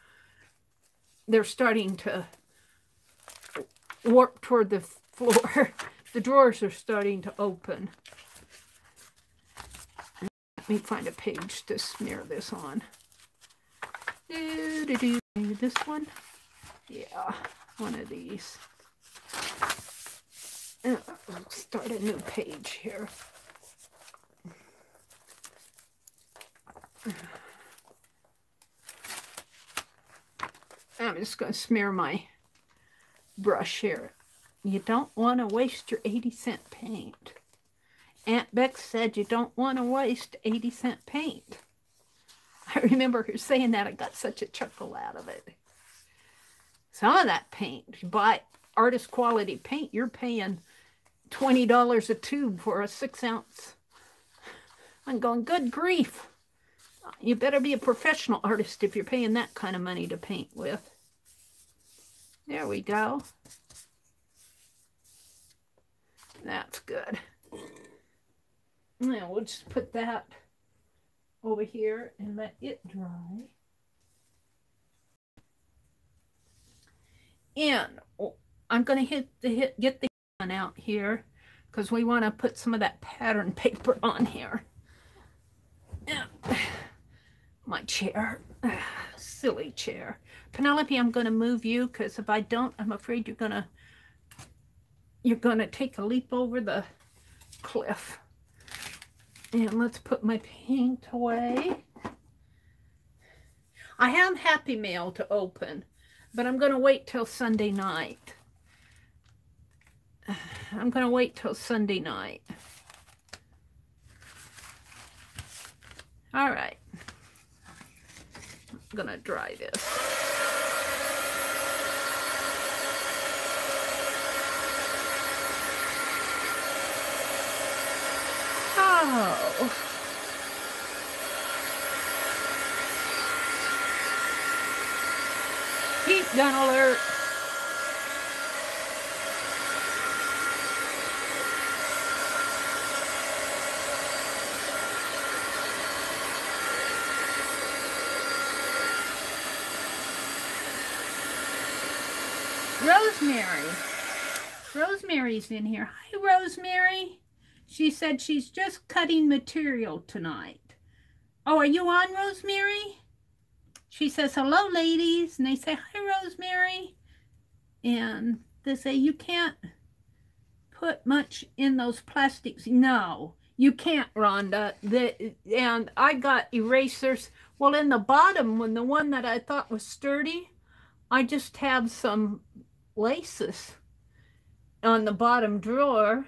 they're starting to warp toward the floor. *laughs* the drawers are starting to open. Let me find a page to smear this on. This one? Yeah, one of these. Uh, start a new page here. I'm just going to smear my brush here. You don't want to waste your 80 cent paint. Aunt Beck said you don't want to waste 80 cent paint. *laughs* I remember her saying that. I got such a chuckle out of it. Some of that paint, you buy artist quality paint, you're paying $20 a tube for a six ounce. I'm going, good grief. You better be a professional artist if you're paying that kind of money to paint with. There we go. That's good. Now we'll just put that over here and let it dry. And oh, I'm going to hit the hit get the one out here because we want to put some of that pattern *laughs* paper on here. *sighs* My chair. *sighs* Silly chair. Penelope, I'm going to move you because if I don't, I'm afraid you're going to you're going to take a leap over the cliff. And let's put my paint away. I have Happy Mail to open, but I'm going to wait till Sunday night. *sighs* I'm going to wait till Sunday night. All right. I'm going to dry this. Heat gun alert. Rosemary. Rosemary's in here. Hi, Rosemary. She said she's just cutting material tonight. Oh, are you on, Rosemary? She says, hello, ladies. And they say, hi, Rosemary. And they say, you can't put much in those plastics. No, you can't, Rhonda. The, and I got erasers. Well, in the bottom, when the one that I thought was sturdy, I just have some laces on the bottom drawer.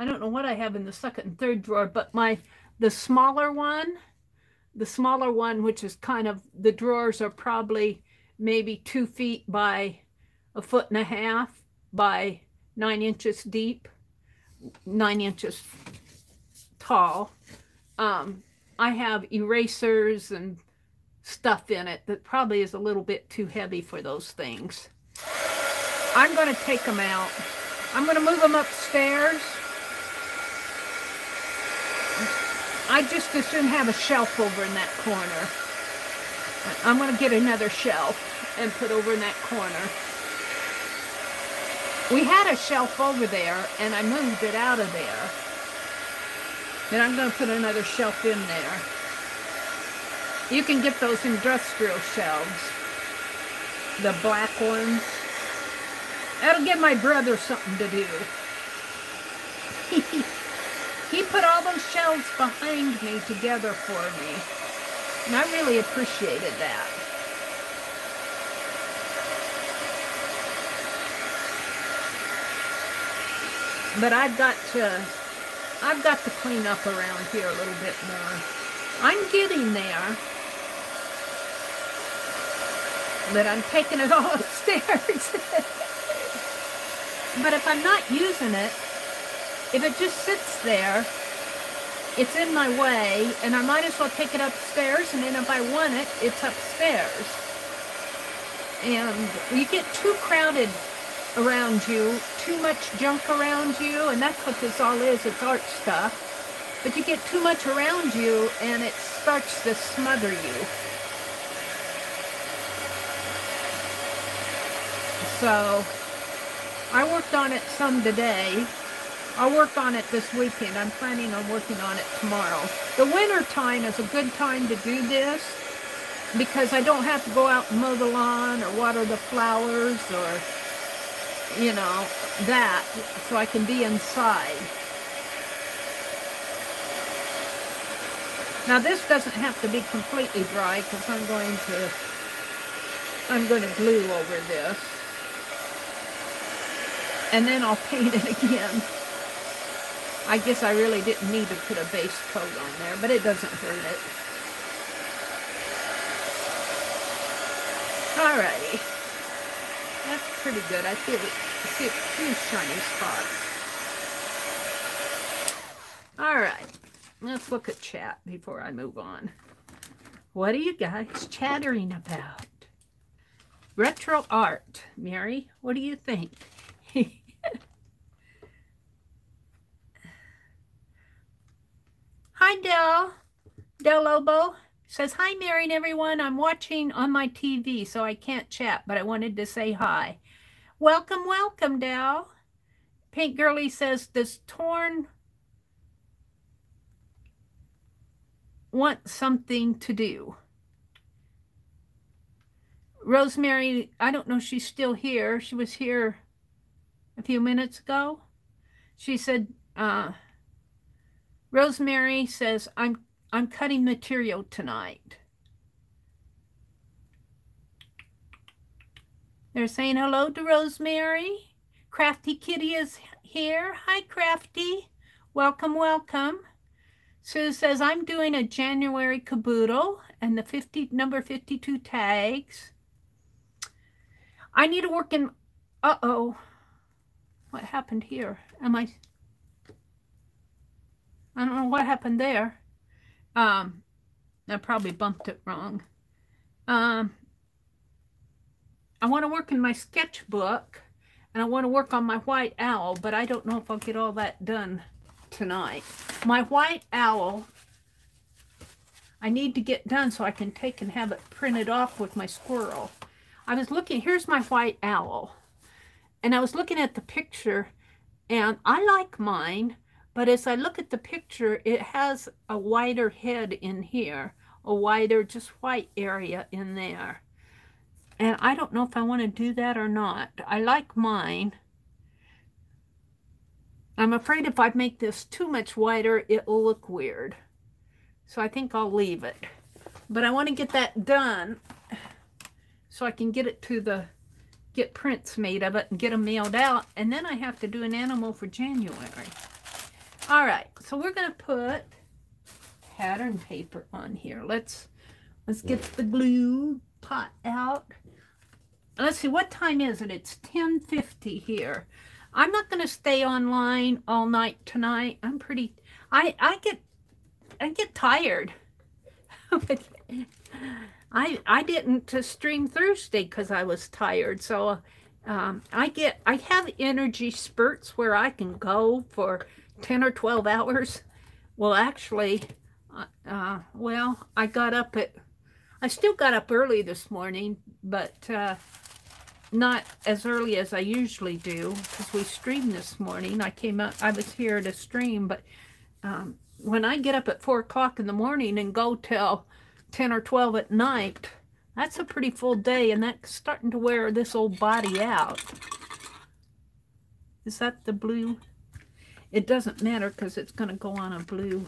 I don't know what I have in the second and third drawer, but my the smaller one, the smaller one, which is kind of, the drawers are probably maybe two feet by a foot and a half by nine inches deep, nine inches tall. Um, I have erasers and stuff in it that probably is a little bit too heavy for those things. I'm going to take them out. I'm going to move them upstairs. I just as soon have a shelf over in that corner. I'm going to get another shelf and put over in that corner. We had a shelf over there, and I moved it out of there. Then I'm going to put another shelf in there. You can get those industrial shelves. The black ones. That'll give my brother something to do. *laughs* he put all those shelves behind me together for me. And I really appreciated that. But I've got to I've got to clean up around here a little bit more. I'm getting there. But I'm taking it all *laughs* upstairs. *laughs* but if I'm not using it, if it just sits there, it's in my way, and I might as well take it upstairs, and then if I want it, it's upstairs. And you get too crowded around you, too much junk around you, and that's what this all is, it's art stuff. But you get too much around you and it starts to smother you. So, I worked on it some today. I'll work on it this weekend. I'm planning on working on it tomorrow. The winter time is a good time to do this because I don't have to go out and mow the lawn or water the flowers or you know, that so I can be inside. Now this doesn't have to be completely dry because I'm going to I'm going to glue over this. And then I'll paint it *laughs* again. I guess I really didn't need to put a base coat on there, but it doesn't hurt it. Alrighty. That's pretty good. I see, I see a few shiny spots. All right. Let's look at chat before I move on. What are you guys chattering about? Retro art. Meri, what do you think? *laughs* Hi, Del. Del Lobo. Says, hi, Meri and everyone. I'm watching on my TV, so I can't chat, but I wanted to say hi. Welcome, welcome, Dow. Paintgirlee says, does Torn want something to do? Rosemary, I don't know if she's still here. She was here a few minutes ago. She said, uh, Rosemary says, I'm I'm cutting material tonight. They're saying hello to Rosemary. Crafty Kitty is here. Hi, Crafty. Welcome, welcome. Sue says, I'm doing a January caboodle and the 50 number 52 tags. I need to work in, uh-oh. What happened here? Am I, I don't know what happened there. Um, I probably bumped it wrong. Um, I want to work in my sketchbook and I want to work on my white owl, but I don't know if I'll get all that done tonight. My white owl, I need to get done so I can take and have it printed off with my squirrel. I was looking, here's my white owl. and I was looking at the picture and I like mine, but as I look at the picture, it has a wider head in here, a wider, just white area in there. And I don't know if I want to do that or not. I like mine. I'm afraid if I make this too much wider, it will look weird. So I think I'll leave it. But I want to get that done so I can get it to the get prints made of it and get them mailed out. And then I have to do an animal for January. All right, so we're going to put pattern paper on here. Let's let's get the glue pot out. Let's see, what time is it? It's 10.50 here. I'm not going to stay online all night tonight. I'm pretty, I, I get, I get tired. *laughs* I I didn't stream Thursday because I was tired. So um, I get I have energy spurts where I can go for 10 or 12 hours. Well, actually, uh, uh, well, I got up at, I still got up early this morning, but uh, not as early as I usually do because we streamed this morning. I came up, I was here to stream, but um, when I get up at 4 o'clock in the morning and go till 10 or 12 at night, that's a pretty full day, and that's starting to wear this old body out. Is that the blue? It doesn't matter because it's going to go on a blue.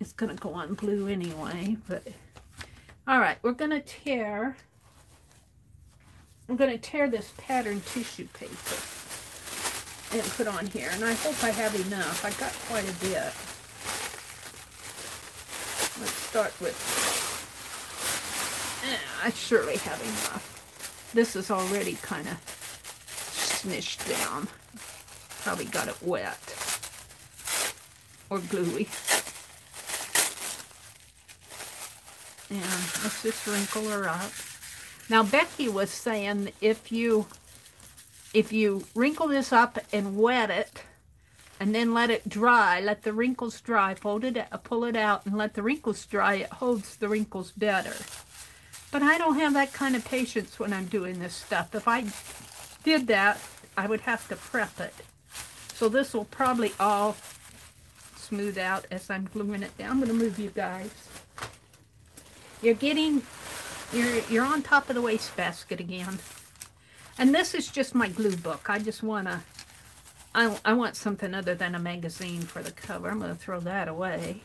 It's going to go on blue anyway, but... All right, we're going to tear... I'm going to tear this pattern tissue paper and put on here. And I hope I have enough. I got quite a bit. Let's start with, eh, I surely have enough. This is already kind of snished down. Probably got it wet or gluey. And let's just wrinkle her up. Now Becky was saying if you if you wrinkle this up and wet it, and then let it dry. Let the wrinkles dry. Fold it, pull it out, and let the wrinkles dry. It holds the wrinkles better. But I don't have that kind of patience when I'm doing this stuff. If I did that, I would have to prep it. So this will probably all smooth out as I'm gluing it down. I'm going to move you guys. You're getting, you're, you're on top of the wastebasket again. And this is just my glue book. I just want to I, I want something other than a magazine for the cover. I'm going to throw that away.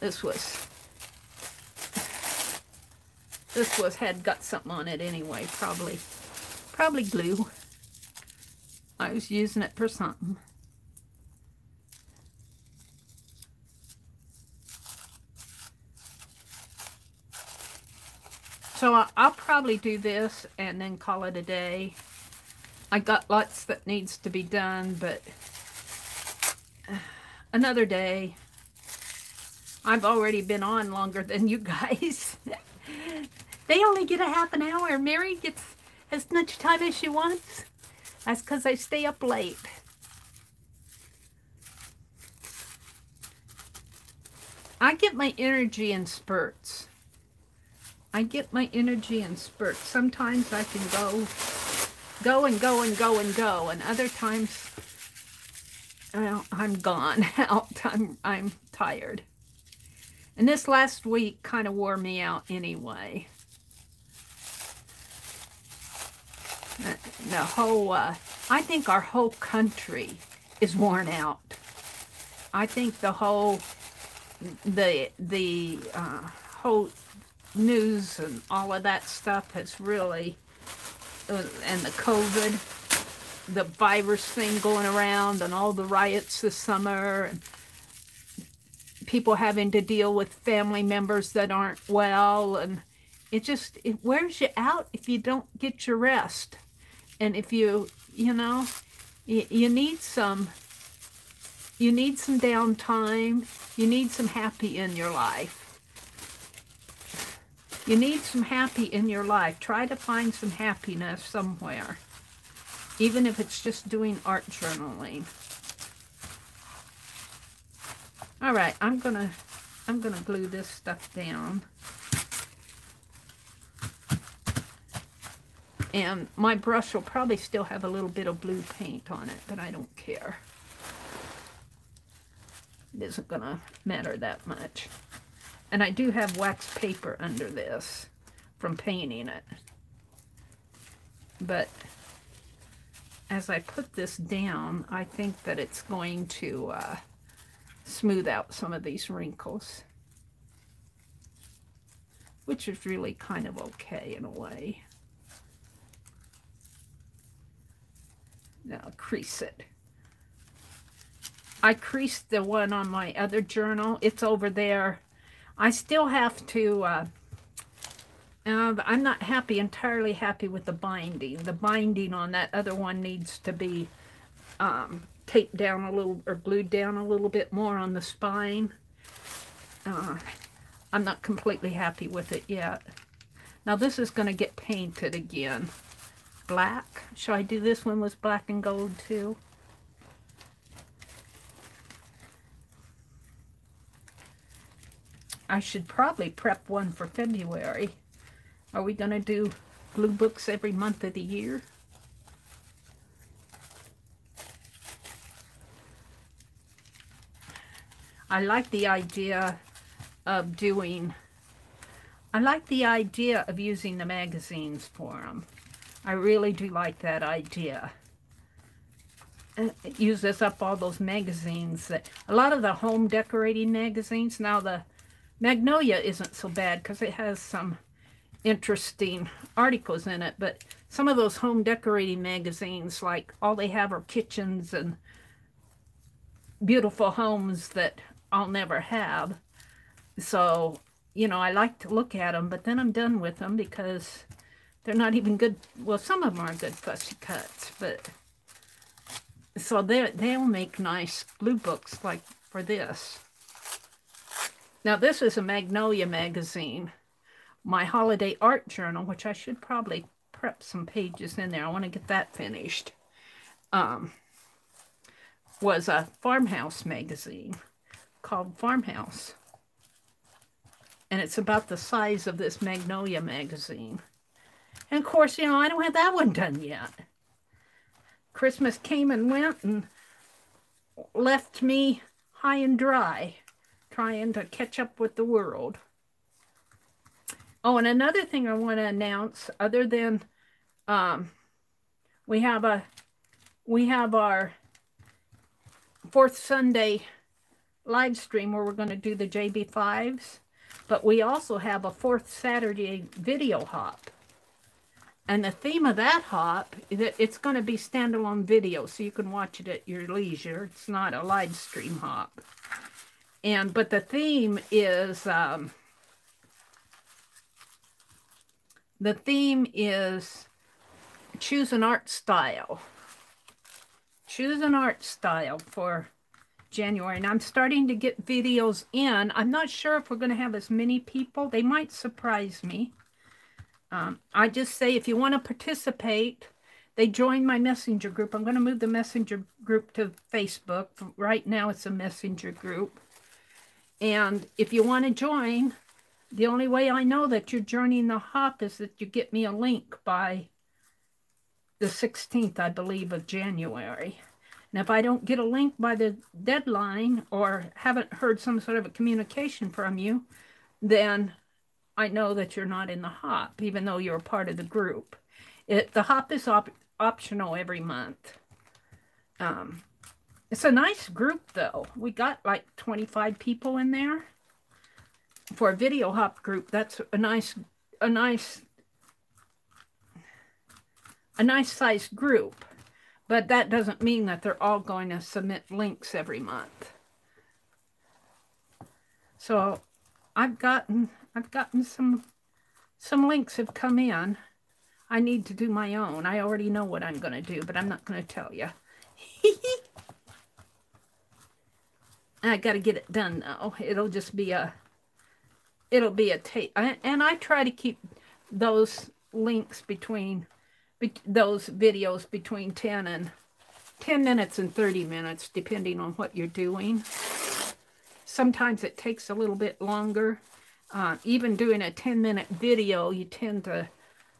This was, this was, had got something on it anyway, probably, probably glue. I was using it for something. So I'll probably do this and then call it a day. I got lots that needs to be done, but *sighs* another day. I've already been on longer than you guys. *laughs* they only get a half an hour. Meri gets as much time as she wants. That's because I stay up late. I get my energy in spurts. I get my energy in spurts. Sometimes I can go go and go and go and go. And other times, well, I'm gone *laughs* out. I'm, I'm tired. And this last week kind of wore me out anyway. Uh, the whole, uh, I think our whole country is worn out. I think the whole, the, the uh, whole news and all of that stuff has really uh, and the COVID, the virus thing going around and all the riots this summer and people having to deal with family members that aren't well and it just it wears you out if you don't get your rest and if you you know you, need some you need some downtime you need some happy in your life you need some happy in your life. Try to find some happiness somewhere. Even if it's just doing art journaling. All right, I'm gonna I'm gonna glue this stuff down. And my brush will probably still have a little bit of blue paint on it, but I don't care. It isn't going to matter that much. And I do have wax paper under this from painting it. But as I put this down, I think that it's going to uh, smooth out some of these wrinkles. Which is really kind of okay in a way. Now crease it. I creased the one on my other journal. It's over there. I still have to, uh, uh, I'm not happy, entirely happy with the binding. The binding on that other one needs to be um, taped down a little, or glued down a little bit more on the spine. Uh, I'm not completely happy with it yet. Now this is going to get painted again. Black. Shall I do this one with black and gold too? I should probably prep one for February. Are we going to do glue books every month of the year? I like the idea of doing, I like the idea of using the magazines for them. I really do like that idea. And use this up all those magazines that, a lot of the home decorating magazines, now the Magnolia isn't so bad because it has some interesting articles in it, but some of those home decorating magazines, like all they have are kitchens and beautiful homes that I'll never have. So, you know, I like to look at them, but then I'm done with them because they're not even good. Well, some of them are good fussy cuts, but so they they'll make nice glue books like for this. Now this is a Magnolia magazine, my holiday art journal, which I should probably prep some pages in there. I want to get that finished. Um, was a farmhouse magazine called Farmhouse. And it's about the size of this Magnolia magazine. And of course, you know, I don't have that one done yet. Christmas came and went and left me high and dry trying to catch up with the world. Oh, and another thing I want to announce, other than um, we have a we have our fourth Sunday live stream where we're going to do the JB5s, but we also have a fourth Saturday video hop. And the theme of that hop, it's going to be standalone video, so you can watch it at your leisure. It's not a live stream hop. And but the theme is um, the theme is choose an art style. Choose an art style for January. And I'm starting to get videos in. I'm not sure if we're going to have as many people. They might surprise me. Um, I just say if you want to participate, they join my messenger group. I'm going to move the messenger group to Facebook. Right now it's a messenger group. And if you want to join, the only way I know that you're joining the hop is that you get me a link by the 16th, I believe, of January. And if I don't get a link by the deadline or haven't heard some sort of a communication from you, then I know that you're not in the hop, even though you're a part of the group. It, the hop is op optional every month. Um, it's a nice group, though. We got like 25 people in there. For a video hop group, that's a nice, a nice, a nice sized group. But that doesn't mean that they're all going to submit links every month. So I've gotten, I've gotten some, some links have come in. I need to do my own. I already know what I'm going to do, but I'm not going to tell you. *laughs* I got to get it done though. It'll just be a, it'll be a tape. And I try to keep those links between, be, those videos between 10 and 10 minutes and 30 minutes, depending on what you're doing. Sometimes it takes a little bit longer. Uh, even doing a 10 minute video, you tend to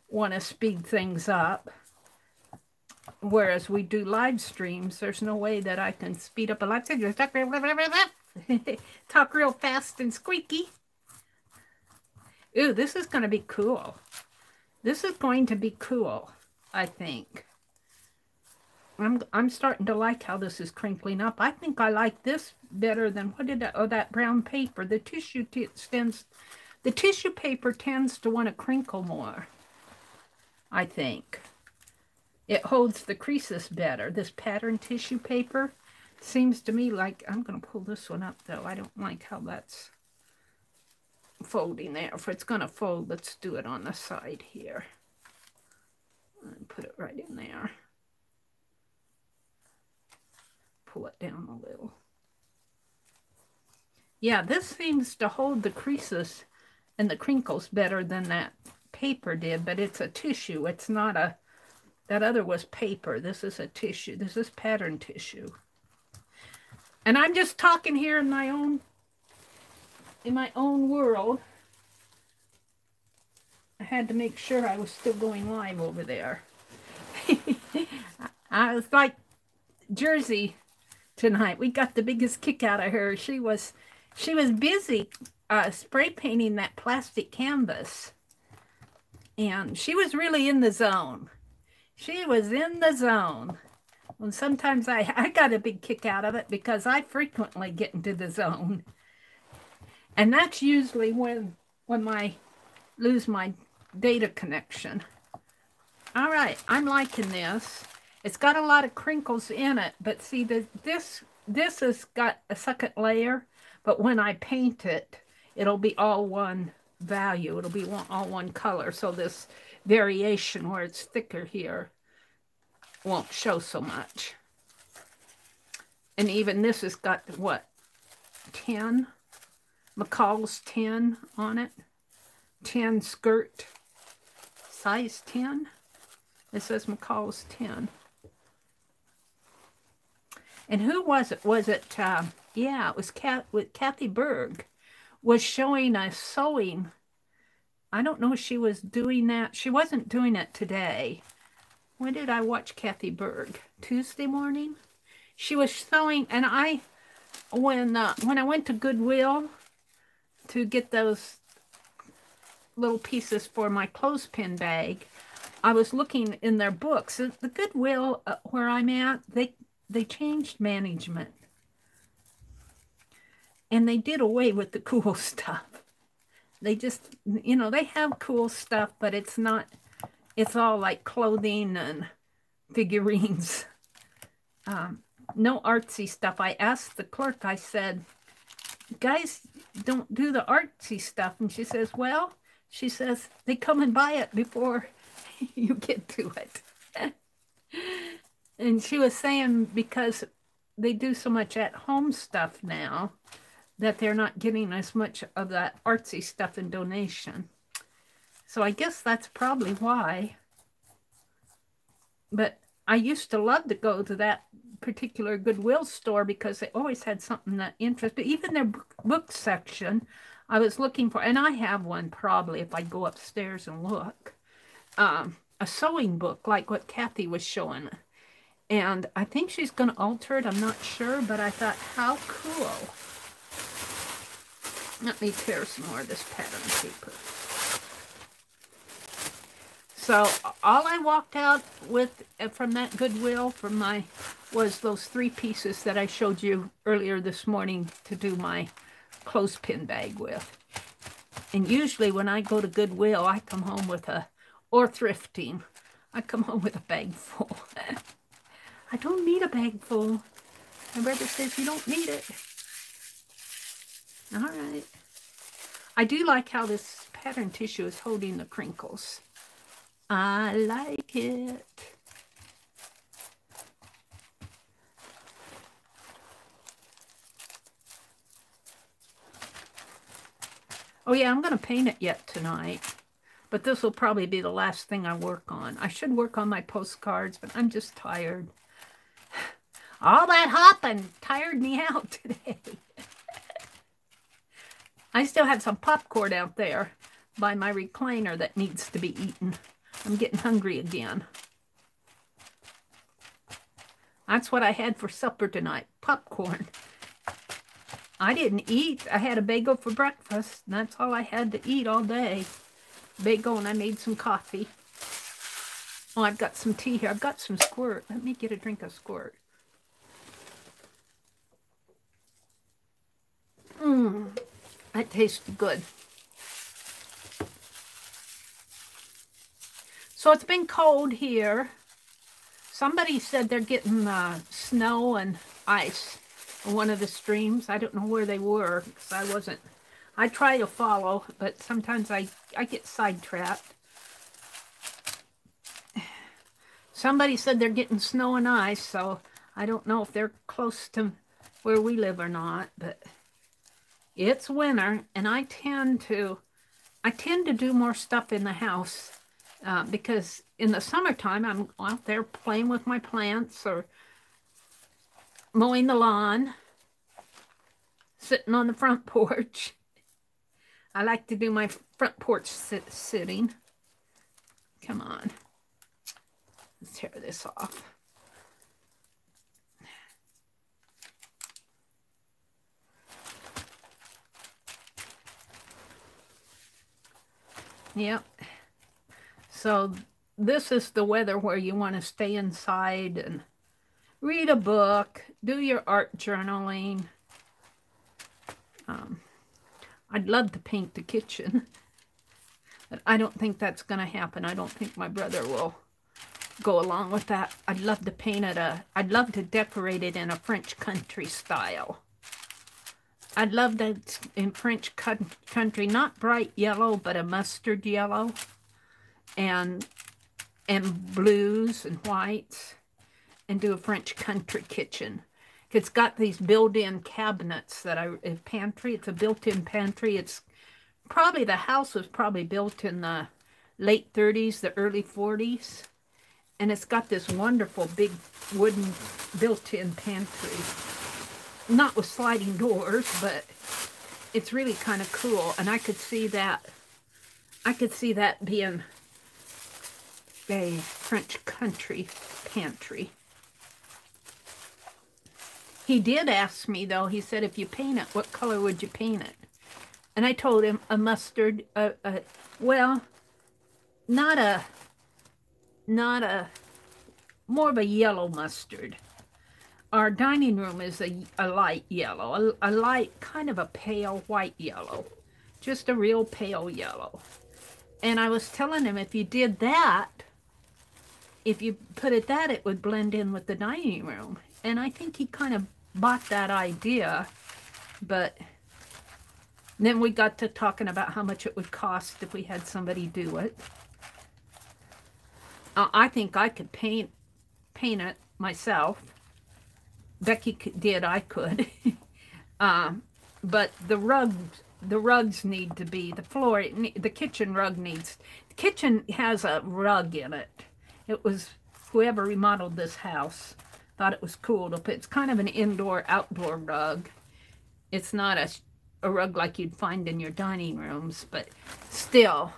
want to speed things up. Whereas we do live streams, there's no way that I can speed up a live stream. Talk real, talk real fast and squeaky. Ooh, this is going to be cool. This is going to be cool, I think. I'm, I'm starting to like how this is crinkling up. I think I like this better than, what did oh, that brown paper. The tissue tends, the tissue paper tends to want to crinkle more, I think. It holds the creases better. This pattern tissue paper seems to me like, I'm going to pull this one up though. I don't like how that's folding there. If it's going to fold, let's do it on the side here. And put it right in there. Pull it down a little. Yeah, this seems to hold the creases and the crinkles better than that paper did, but it's a tissue. It's not a, that other was paper. This is a tissue. This is pattern tissue. And I'm just talking here in my own in my own world. I had to make sure I was still going live over there. *laughs* I was like Jersey tonight. We got the biggest kick out of her. She was she was busy uh, spray painting that plastic canvas. And she was really in the zone. She was in the zone. And sometimes I, *laughs* I got a big kick out of it because I frequently get into the zone. And that's usually when when I lose my data connection. All right, I'm liking this. It's got a lot of crinkles in it, but see the this this has got a second layer, but when I paint it, it'll be all one value. It'll be one, all one color. So this variation where it's thicker here won't show so much. And even this has got what 10 McCall's 10 on it. 10 skirt, size 10. It says McCall's 10. And who was it? Was it, uh, yeah, it was Kat, with Kathy Berg was showing a sewing. I don't know if she was doing that. She wasn't doing it today. When did I watch Kathy Berg? Tuesday morning? She was sewing, and I, when uh, when I went to Goodwill, to get those little pieces for my clothespin bag, I was looking in their books. The Goodwill uh, where I'm at, they they changed management. And they did away with the *laughs* cool stuff. They just, you know, they have cool stuff, but it's not, it's all like clothing and figurines. *laughs* Um, no artsy stuff. I asked the clerk, I said, guys, don't do the artsy stuff. And she says, well, she says, they come and buy it before *laughs* you get to it. And she was saying because they do so much at home stuff now that they're not getting as much of that artsy stuff in donation. So I guess that's probably why. But I used to love to go to that particular Goodwill store because they always had something that interested. Even their book section, I was looking for, and I have one probably if I go upstairs and look, um, a sewing book like what Kathy was showing. And I think she's going to alter it. I'm not sure, but I thought, how cool. Let me tear some more of this pattern paper. So all I walked out with uh, from that Goodwill from my was those three pieces that I showed you earlier this morning to do my clothespin bag with. And usually when I go to Goodwill, I come home with a, or thrifting, I come home with a bag full. *laughs* I don't need a bag full. My brother says you don't need it. All right. I do like how this pattern tissue is holding the crinkles. I like it. Oh yeah, I'm going to paint it yet tonight. But this will probably be the last thing I work on. I should work on my postcards, but I'm just tired. All that hopping tired me *laughs* out today. I still have some popcorn out there by my recliner that needs to be eaten. I'm getting hungry again. That's what I had for supper tonight, popcorn. I didn't eat. I had a bagel for breakfast. that's all I had to eat all day. Bagel and I made some coffee. Oh, I've got some tea here. I've got some squirt. Let me get a drink of squirt. Mmm, that tastes good. So it's been cold here. Somebody said they're getting uh, snow and ice on one of the streams. I don't know where they were because I wasn't. I try to follow, but sometimes I, I get sidetracked. Somebody said they're getting snow and ice, so I don't know if they're close to where we live or not, but it's winter and I tend to I tend to do more stuff in the house uh, because in the summertime I'm out there playing with my plants or mowing the lawn, sitting on the front *laughs* porch. I like to do my front porch sit sitting. Come on. Let's tear this off. Yep. So this is the weather where you want to stay inside and read a book, do your art journaling. Um, I'd love to paint the kitchen, *laughs* but I don't think that's going to happen. I don't think my brother will go along with that. I'd love to paint it a, I'd love to decorate it in a French country style. I'd love that in French country, not bright yellow, but a mustard yellow and and blues and whites and do a French country kitchen. It's got these built-in cabinets that I pantry. It's a built-in pantry. It's probably the house was probably built in the late 30s, the early 40s. And it's got this wonderful big wooden built-in pantry. Not with sliding doors, but it's really kind of cool. And I could see that, I could see that being a French country pantry. He did ask me, though, he said, if you paint it, what color would you paint it? And I told him a mustard, a, a well, not a, not a, more of a yellow mustard. Our dining room is a, a light yellow, a, a light, kind of a pale white yellow, just a real pale yellow. And I was telling him if you did that, if you put it that, it would blend in with the dining room. And I think he kind of bought that idea, but then we got to talking about how much it would cost if we had somebody do it. Uh, I think I could paint paint it myself. Becky did, I could. *laughs* um, but the rugs, the rugs need to be, the floor, the kitchen rug needs, the kitchen has a rug in it it was whoever remodeled this house thought it was cool to put, it's kind of an indoor outdoor rug. It's not a, a rug like you'd find in your dining rooms, but still,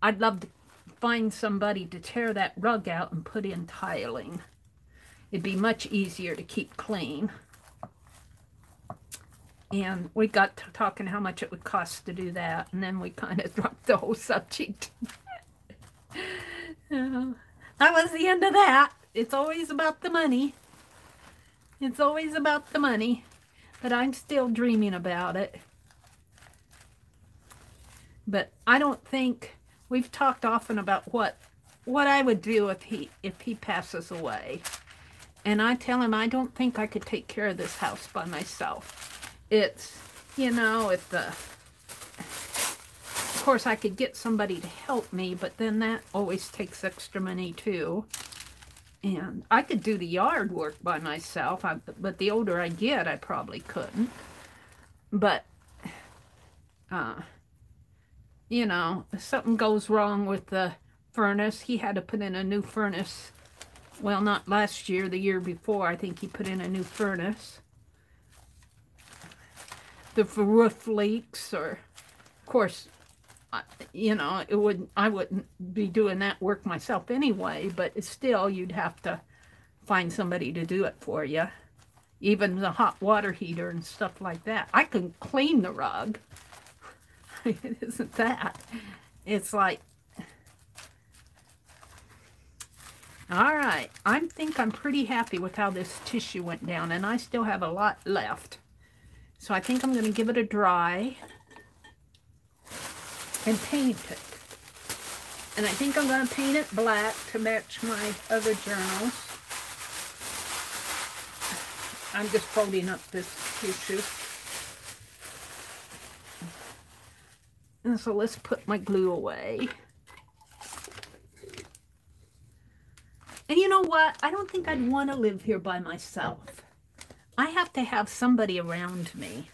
I'd love to find somebody to tear that rug out and put in tiling. It'd be much easier to keep clean. And we got to talking how much it would cost to do that, and then we kind of *laughs* dropped the whole subject. *laughs* uh, that was the end of that. It's always about the money. It's always about the money. But I'm still dreaming about it. But I don't think we've talked often about what what I would do if he if he passes away. And I tell him I don't think I could take care of this house by myself. It's you know, if the Of course, I could get somebody to help me, but then that always takes extra money too. And I could do the yard work by myself, I, but the older I get, I probably couldn't. But, uh, you know, if something goes wrong with the furnace, he had to put in a new furnace. Well, not last year, the year before, I think he put in a new furnace. The roof leaks, or, of course, you know, it wouldn't. I wouldn't be doing that work myself anyway, but still you'd have to find somebody to do it for you. Even the hot water heater and stuff like that. I can clean the rug. *laughs* it isn't that. It's like All right, I think I'm pretty happy with how this tissue went down, and I still have a lot left. So I think I'm going to give it a dry and paint it. And I think I'm going to paint it black to match my other journals. I'm just folding up this tissue. And so let's put my glue away. And you know what? I don't think I'd want to live here by myself. I have to have somebody around me.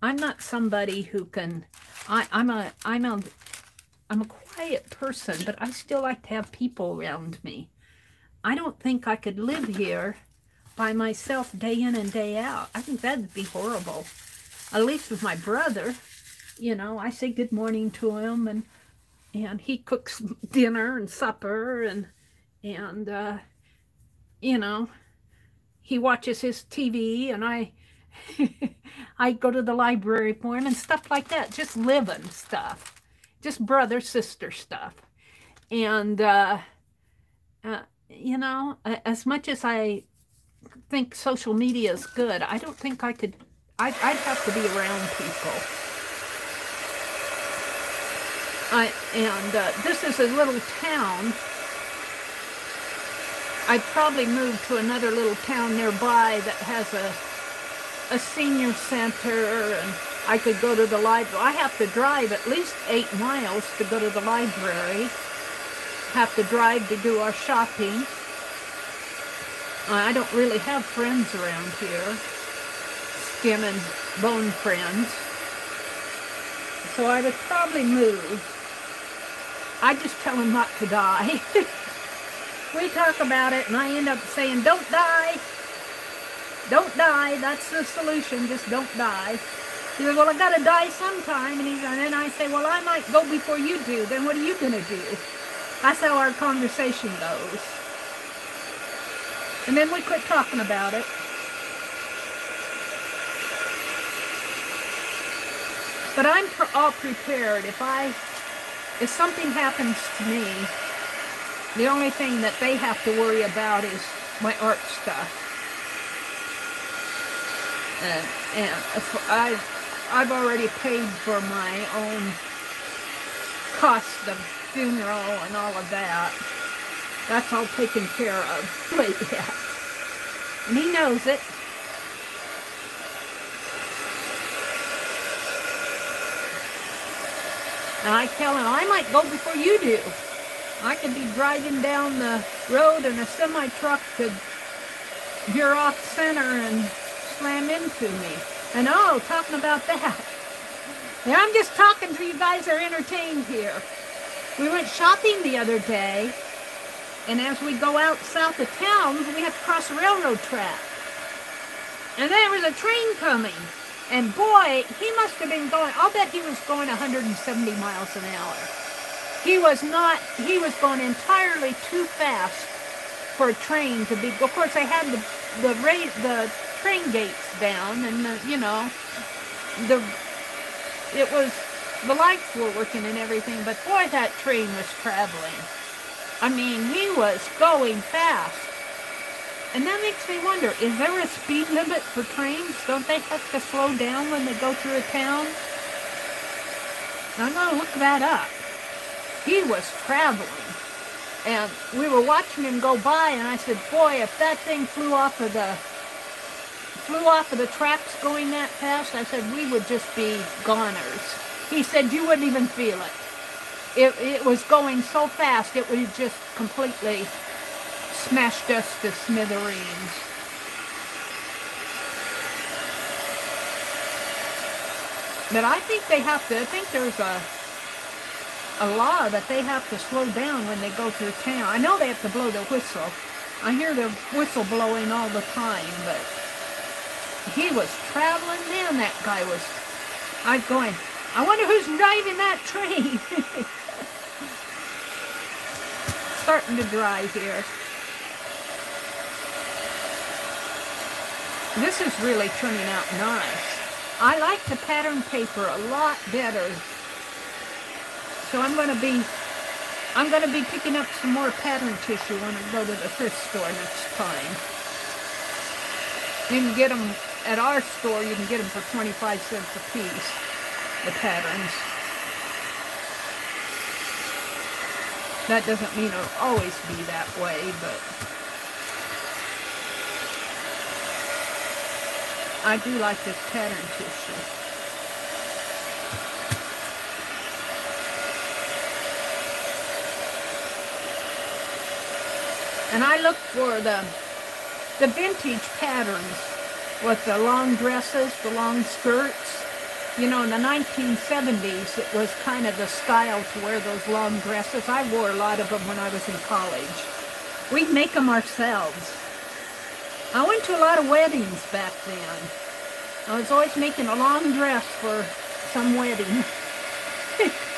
I'm not somebody who can. I, I'm a. I'm a. I'm a quiet person, but I still like to have people around me. I don't think I could live here by myself day in and day out. I think that'd be horrible. At least with my brother, you know, I say good morning to him and and he cooks *laughs* dinner and supper and and uh, you know he watches his TV and I *laughs* I go to the library for him and stuff like that just living stuff just brother sister stuff. And uh, uh, you know as much as I think social media is good I don't think I could I'd, I'd have to be around people. I, and uh, this is a little town I'd probably move to another little town nearby that has a a senior center and I could go to the library. I have to drive at least eight miles to go to the library. Have to drive to do our shopping. I don't really have friends around here. Skin and bone friends. So I would probably move. I just tell him not to die. *laughs* we talk about it, and I end up saying, don't die. Don't die. That's the solution. Just don't die. He goes, well, I got to die sometime. And, he's, and then I say, well, I might go before you do. Then what are you going to do? That's how our conversation goes. And then we quit talking about it. But I'm all prepared. If I, if something happens to me, the only thing that they have to worry about is my art stuff. Uh, and, and I, I've already paid for my own cost of funeral and all of that. That's all taken care of. *laughs* But yeah. And he knows it. And I tell him, I might go before you do. I could be driving down the road and a semi-truck could veer off center and slam into me. And oh, talking about that. Yeah, I'm just talking so you guys are entertained here. We went shopping the other day, and as we go out south of town, we have to cross a railroad track. And there was a train coming. And boy, he must have been going, I'll bet he was going 170 miles an hour. He was not, he was going entirely too fast for a train to be, of course they had the, the the train gates down and, the, you know, the, it was, the lights were working and everything, but boy, that train was traveling. I mean, he was going fast. And that makes me wonder, is there a speed limit for trains? Don't they have to slow down when they go through a town? I'm going to look that up he was traveling. And we were watching him go by, and I said, boy, if that thing flew off of the flew off of the tracks going that fast, I said, we would just be goners. He said, you wouldn't even feel it. It, it was going so fast, it would just completely smashed us to smithereens. But I think they have to, I think there's a a law that they have to slow down when they go through town. I know they have to blow the whistle. I hear the whistle blowing all the time, but he was traveling. Man, that guy was, I was going, I wonder who's driving that train. *laughs* Starting to dry here. This is really turning out nice. I like the pattern paper a lot better. So I'm going to be I'm going to be picking up some more pattern tissue when I go to the thrift store next time. You can get them at our store, you can get them for 25 cents a piece, the patterns. That doesn't mean it'll always be that way, but I do like this pattern tissue. And I look for the, the vintage patterns with the long dresses, the long skirts. You know, in the 1970s, it was kind of the style to wear those long dresses. I wore a lot of them when I was in college. We'd make them ourselves. I went to a lot of weddings back then. I was always making a long dress for some wedding. *laughs*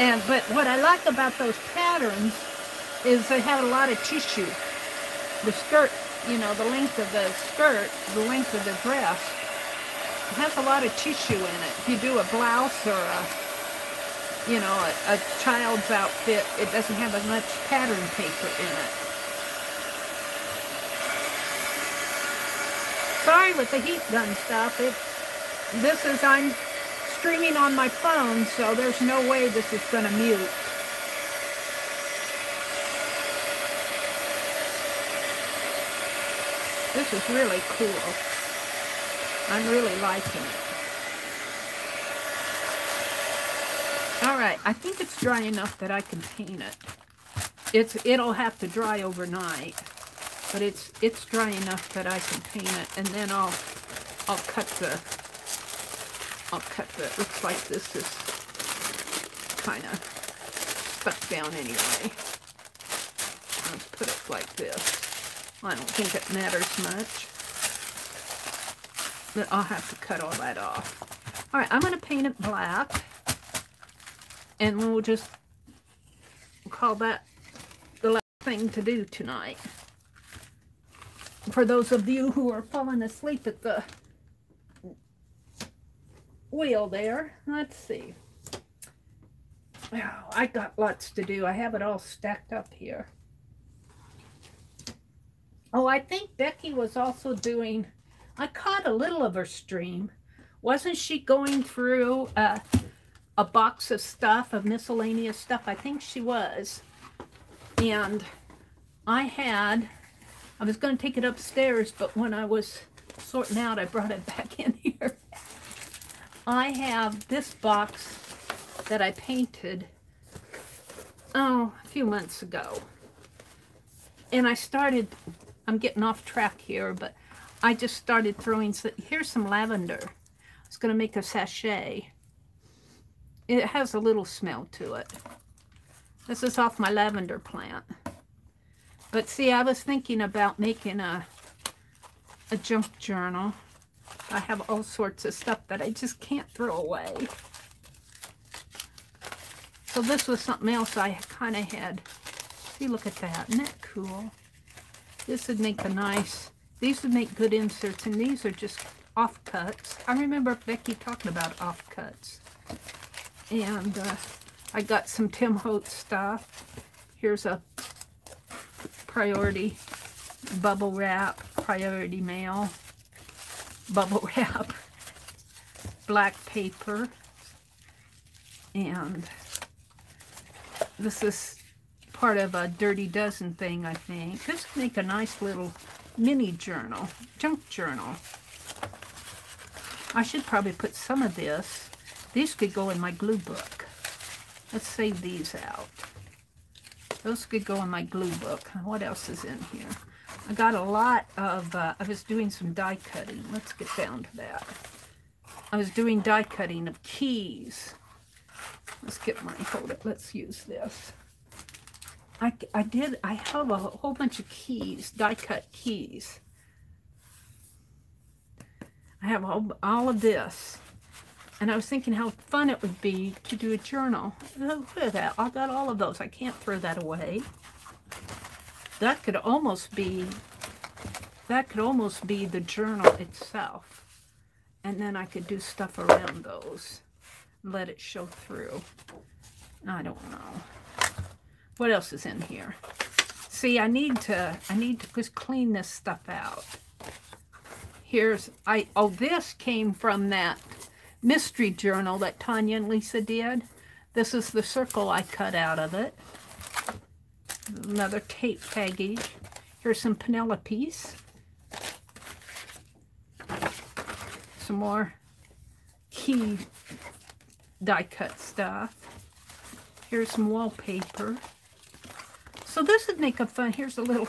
And But what I like about those patterns is they have a lot of tissue. The skirt, you know, the length of the skirt, the length of the dress, has a lot of tissue in it. If you do a blouse or a, you know, a, a child's outfit, it doesn't have as much pattern paper in it. Sorry with the heat gun stuff. It, this is, I'm streaming on my phone, so there's no way this is going to mute. This is really cool. I'm really liking it. All right, I think it's dry enough that I can paint it. It's it'll have to dry overnight, but it's it's dry enough that I can paint it, and then I'll I'll cut the I'll cut the, looks like this is kind of stuck down anyway. Let's put it like this. I don't think it matters much. But I'll have to cut all that off. All right, I'm going to paint it black. And we'll just call that the last thing to do tonight. For those of you who are falling asleep at the wheel there. Let's see. Oh, I got lots to do. I have it all stacked up here. Oh, I think Becky was also doing, I caught a little of her stream. Wasn't she going through uh, a box of stuff, of miscellaneous stuff? I think she was. And I had, I was going to take it upstairs, but when I was sorting out, I brought it *laughs* back in here. I have this box that I painted, oh, a few months ago. And I started, I'm getting off track here, but I just started throwing, here's some lavender. I was going to make a sachet. It has a little smell to it. This is off my lavender plant. But see, I was thinking about making a, a junk journal. I have all sorts of stuff that I just can't throw away. So this was something else I kind of had. See, look at that. Isn't that cool? This would make a nice, these would make good inserts, and these are just offcuts. I remember Becky talking about offcuts. And uh, I got some Tim Holtz stuff. Here's a priority bubble wrap, priority mail bubble wrap, *laughs* black paper, and this is part of a Dirty Dozen thing, I think. This would make a nice little mini journal, junk journal. I should probably put some of this. These could go in my glue book. Let's save these out. Those could go in my glue book. What else is in here? I got a lot of, uh, I was doing some die cutting. Let's get down to that. I was doing die cutting of keys. Let's get my, hold it, let's use this. I, I did, I have a whole bunch of keys, die cut keys. I have all, all of this. And I was thinking how fun it would be to do a journal. Look at that. I got all of those. I can't throw that away. That could almost be, that could almost be the journal itself. And then I could do stuff around those. Let it show through. I don't know. What else is in here? See, I need to, I need to just clean this stuff out. Here's, I, oh, this came from that mystery journal that Tanya and Lisa did. This is the circle I cut out of it. Another tape package. Here's some Penelope's. Some more key die cut stuff. Here's some wallpaper. So this would make a fun, here's a little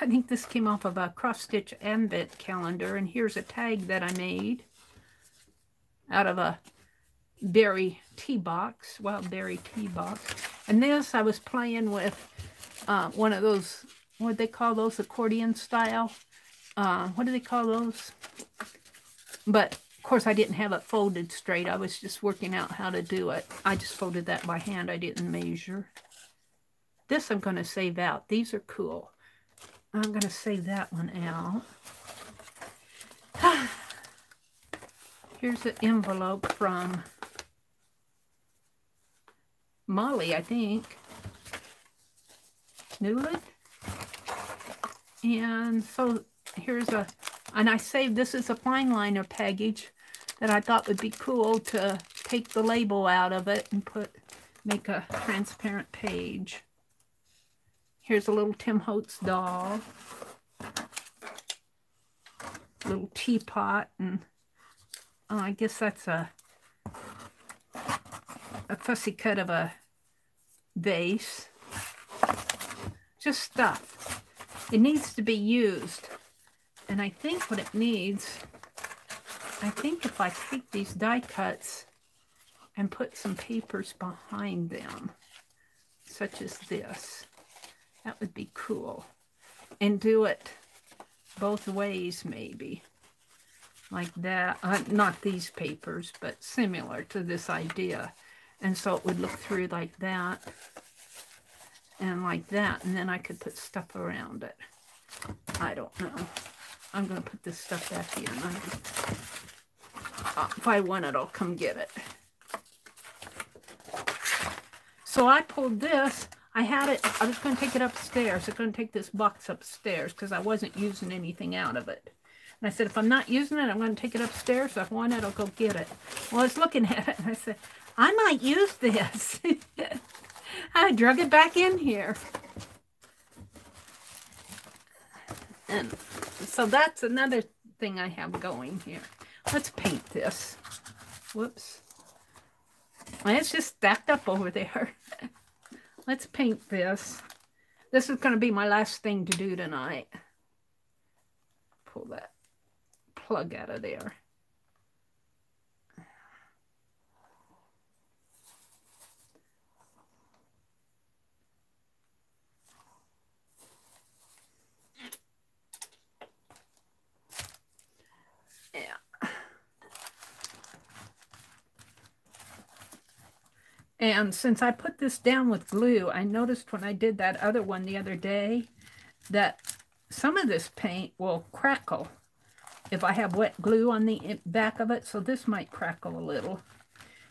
I think this came off of a cross-stitch advent calendar, and here's a tag that I made out of a berry tea box, wild berry tea box. And this I was playing with uh, one of those, what they call those, accordion style? Uh, what do they call those? But, of course, I didn't have it folded straight. I was just working out how to do it. I just folded that by hand. I didn't measure. This I'm going to save out. These are cool. I'm going to save that one out. *sighs* Here's an envelope from Molly, I think. Newland. And so here's a, and I saved, this is a fine liner package that I thought would be cool to take the label out of it and put, make a transparent page. Here's a little Tim Holtz doll. Little teapot and oh, I guess that's a a fussy cut of a vase. Just stuff. It needs to be used. And I think what it needs, I think if I take these die cuts and put some papers behind them, such as this, that would be cool. And do it both ways, maybe. Like that. Uh, not these papers, but similar to this idea. And so it would look through like that. And like that. And then I could put stuff around it. I don't know. I'm going to put this stuff back in. Uh, if I want it, I'll come get it. So I pulled this I had it, I was going to take it upstairs. I was going to take this box upstairs because I wasn't using anything out of it. And I said, if I'm not using it, I'm going to take it upstairs. If I want it, I'll go get it. Well, I was looking *laughs* at it and I said, I might use this. *laughs* I drug it back in here. And so that's another thing I have going here. Let's paint this. Whoops. it's just stacked up over there. *laughs* Let's paint this. This is going to be my last thing to do tonight. Pull that plug out of there. And since I put this down with glue, I noticed when I did that other one the other day that some of this paint will crackle if I have wet glue on the back of it. So this might crackle a little.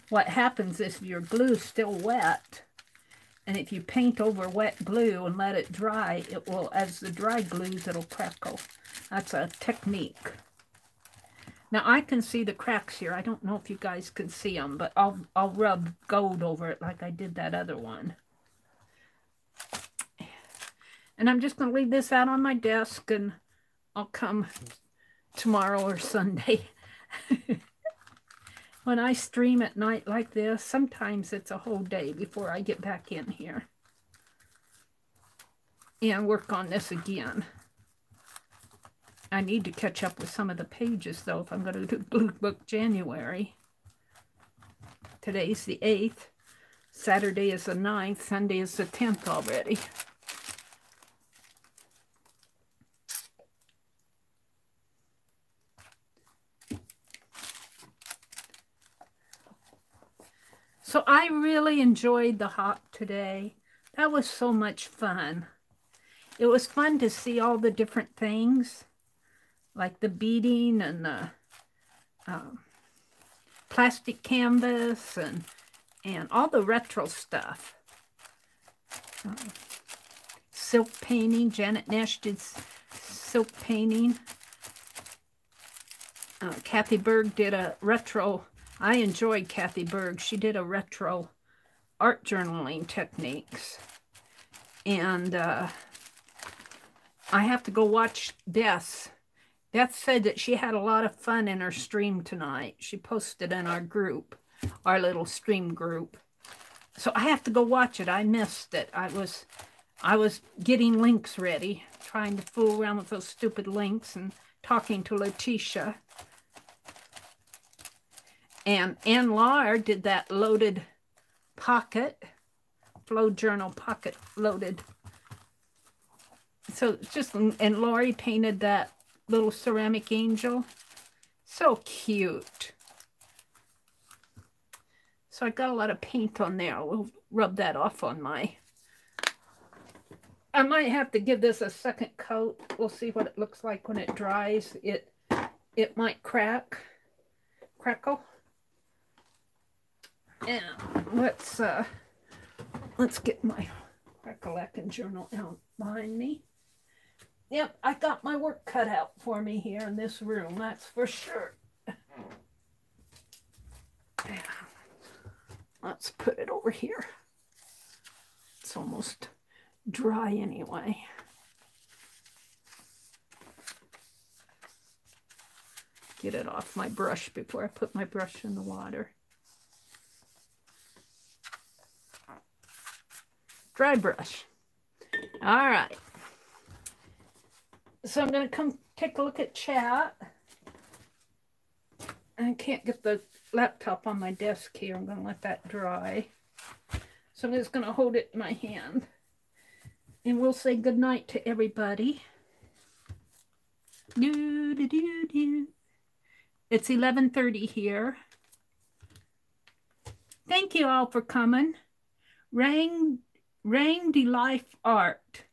What happens is your glue is still wet. And if you paint over wet glue and let it dry, it will, as the dry glues, it'll crackle. That's a technique. Now I can see the cracks here. I don't know if you guys can see them, but I'll, I'll rub gold over it like I did that other one. And I'm just going to leave this out on my desk and I'll come tomorrow or Sunday. *laughs* when I stream at night like this, sometimes it's a whole day before I get back in here and work on this again. I need to catch up with some of the pages, though, if I'm going to do *laughs* Glue Book January. Today's the 8th. Saturday is the 9th. Sunday is the 10th already. So I really enjoyed the hop today. That was so much fun. It was fun to see all the different things like the beading and the um, plastic canvas and and all the retro stuff. Uh, silk painting. Janet Nash did silk painting. Uh, Kathy Berg did a retro. I enjoyed Kathy Berg. She did a retro art journaling techniques. And uh, I have to go watch Beth. Beth said that she had a lot of fun in her stream tonight. She posted in our group, our little stream group. So I have to go watch it. I missed it. I was I was getting links ready, trying to fool around with those stupid links and talking to Letitia. And Anne Lahr did that loaded pocket, flow journal pocket loaded. So just, and Lori painted that little ceramic angel. So cute. So I got a lot of paint on there. We'll rub that off on my I might have to give this a second coat. We'll see what it looks like when it dries. It it might crack, crackle. And let's uh, let's get my recollection journal out behind me. Yep, I got my work cut out for me here in this room. That's for sure. Let's put it over here. It's almost dry anyway. Get it off my brush before I put my brush in the water. Dry brush. All right. So I'm going to come take a look at chat. I can't get the laptop on my desk here. I'm going to let that dry. So I'm just going to hold it in my hand. And we'll say goodnight to everybody. Do, do, do, do. It's 11.30 here. Thank you all for coming. Rain, Rain de Life Art.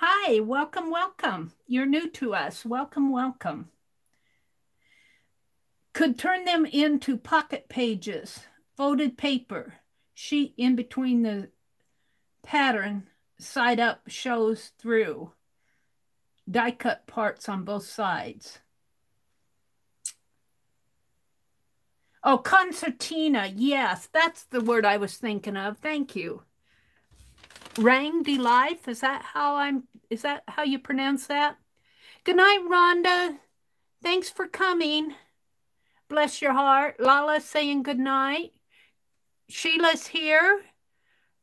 Hi, welcome, welcome. You're new to us. Welcome, welcome. Could turn them into pocket pages, folded paper, sheet in between the pattern side up shows through. Die cut parts on both sides. Oh, concertina. Yes, that's the word I was thinking of. Thank you. Rang de life. Is that how I'm is that how you pronounce that? Good night, Rhonda. Thanks for coming. Bless your heart. Lala saying good night. Sheila's here.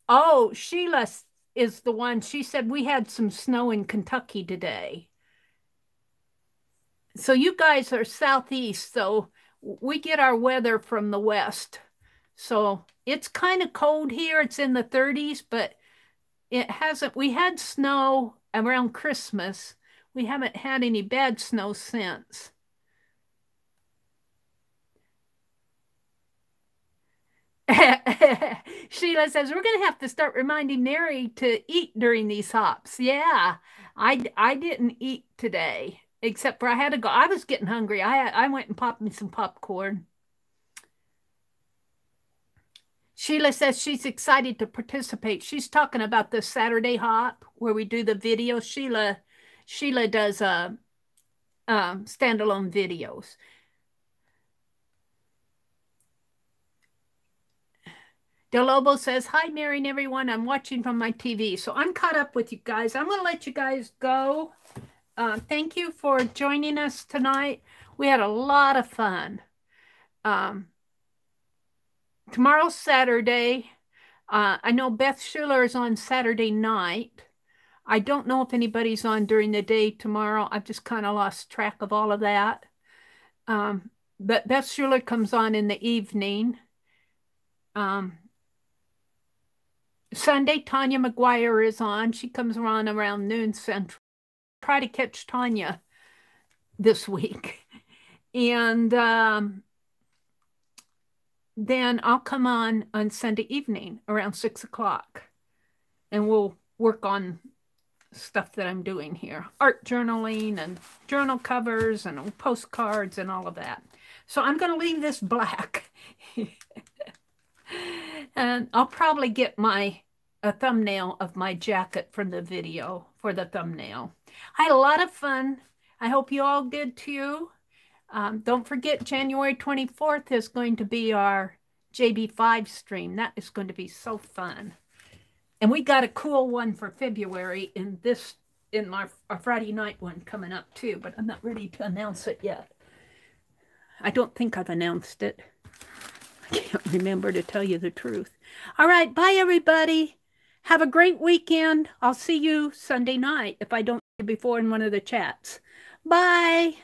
Oh, Sheila is the one she said we had some snow in Kentucky today. So you guys are southeast, so we get our weather from the west. So it's kind of cold here. It's in the 30s, but it hasn't. We had snow around Christmas. We haven't had any bad snow since. *laughs* Sheila says we're going to have to start reminding Meri to eat during these hops. Yeah, I, I didn't eat today except for I had to go. I was getting hungry. I I went and popped me some popcorn. Sheila says she's excited to participate. She's talking about the Saturday hop where we do the video. Sheila Sheila does uh, um, standalone videos. Delobo says, Hi, Meri and everyone. I'm watching from my TV. So I'm caught up with you guys. I'm going to let you guys go. Uh, thank you for joining us tonight. We had a lot of fun. Um, tomorrow's Saturday. Uh, I know Beth Schuler is on Saturday night. I don't know if anybody's on during the day tomorrow. I've just kind of lost track of all of that. Um, but Beth Schuler comes on in the evening. Um, Sunday, Tanya McGuire is on. She comes on around noon central. Try to catch Tanya this week. *laughs* And um, then I'll come on on Sunday evening around six o'clock and we'll work on stuff that I'm doing here art journaling and journal covers and postcards and all of that. So I'm going to leave this black. *laughs* and I'll probably get my a thumbnail of my jacket from the video for the thumbnail. I had a lot of fun. I hope you all did too. Um, don't forget January 24th is going to be our JB5 stream. That is going to be so fun. And we got a cool one for February in this in our, our Friday night one coming up too, but I'm not ready to announce it yet. I don't think I've announced it. I can't remember to tell you the truth. All right, bye everybody. Have a great weekend. I'll see you Sunday night if I don't before in one of the chats. Bye.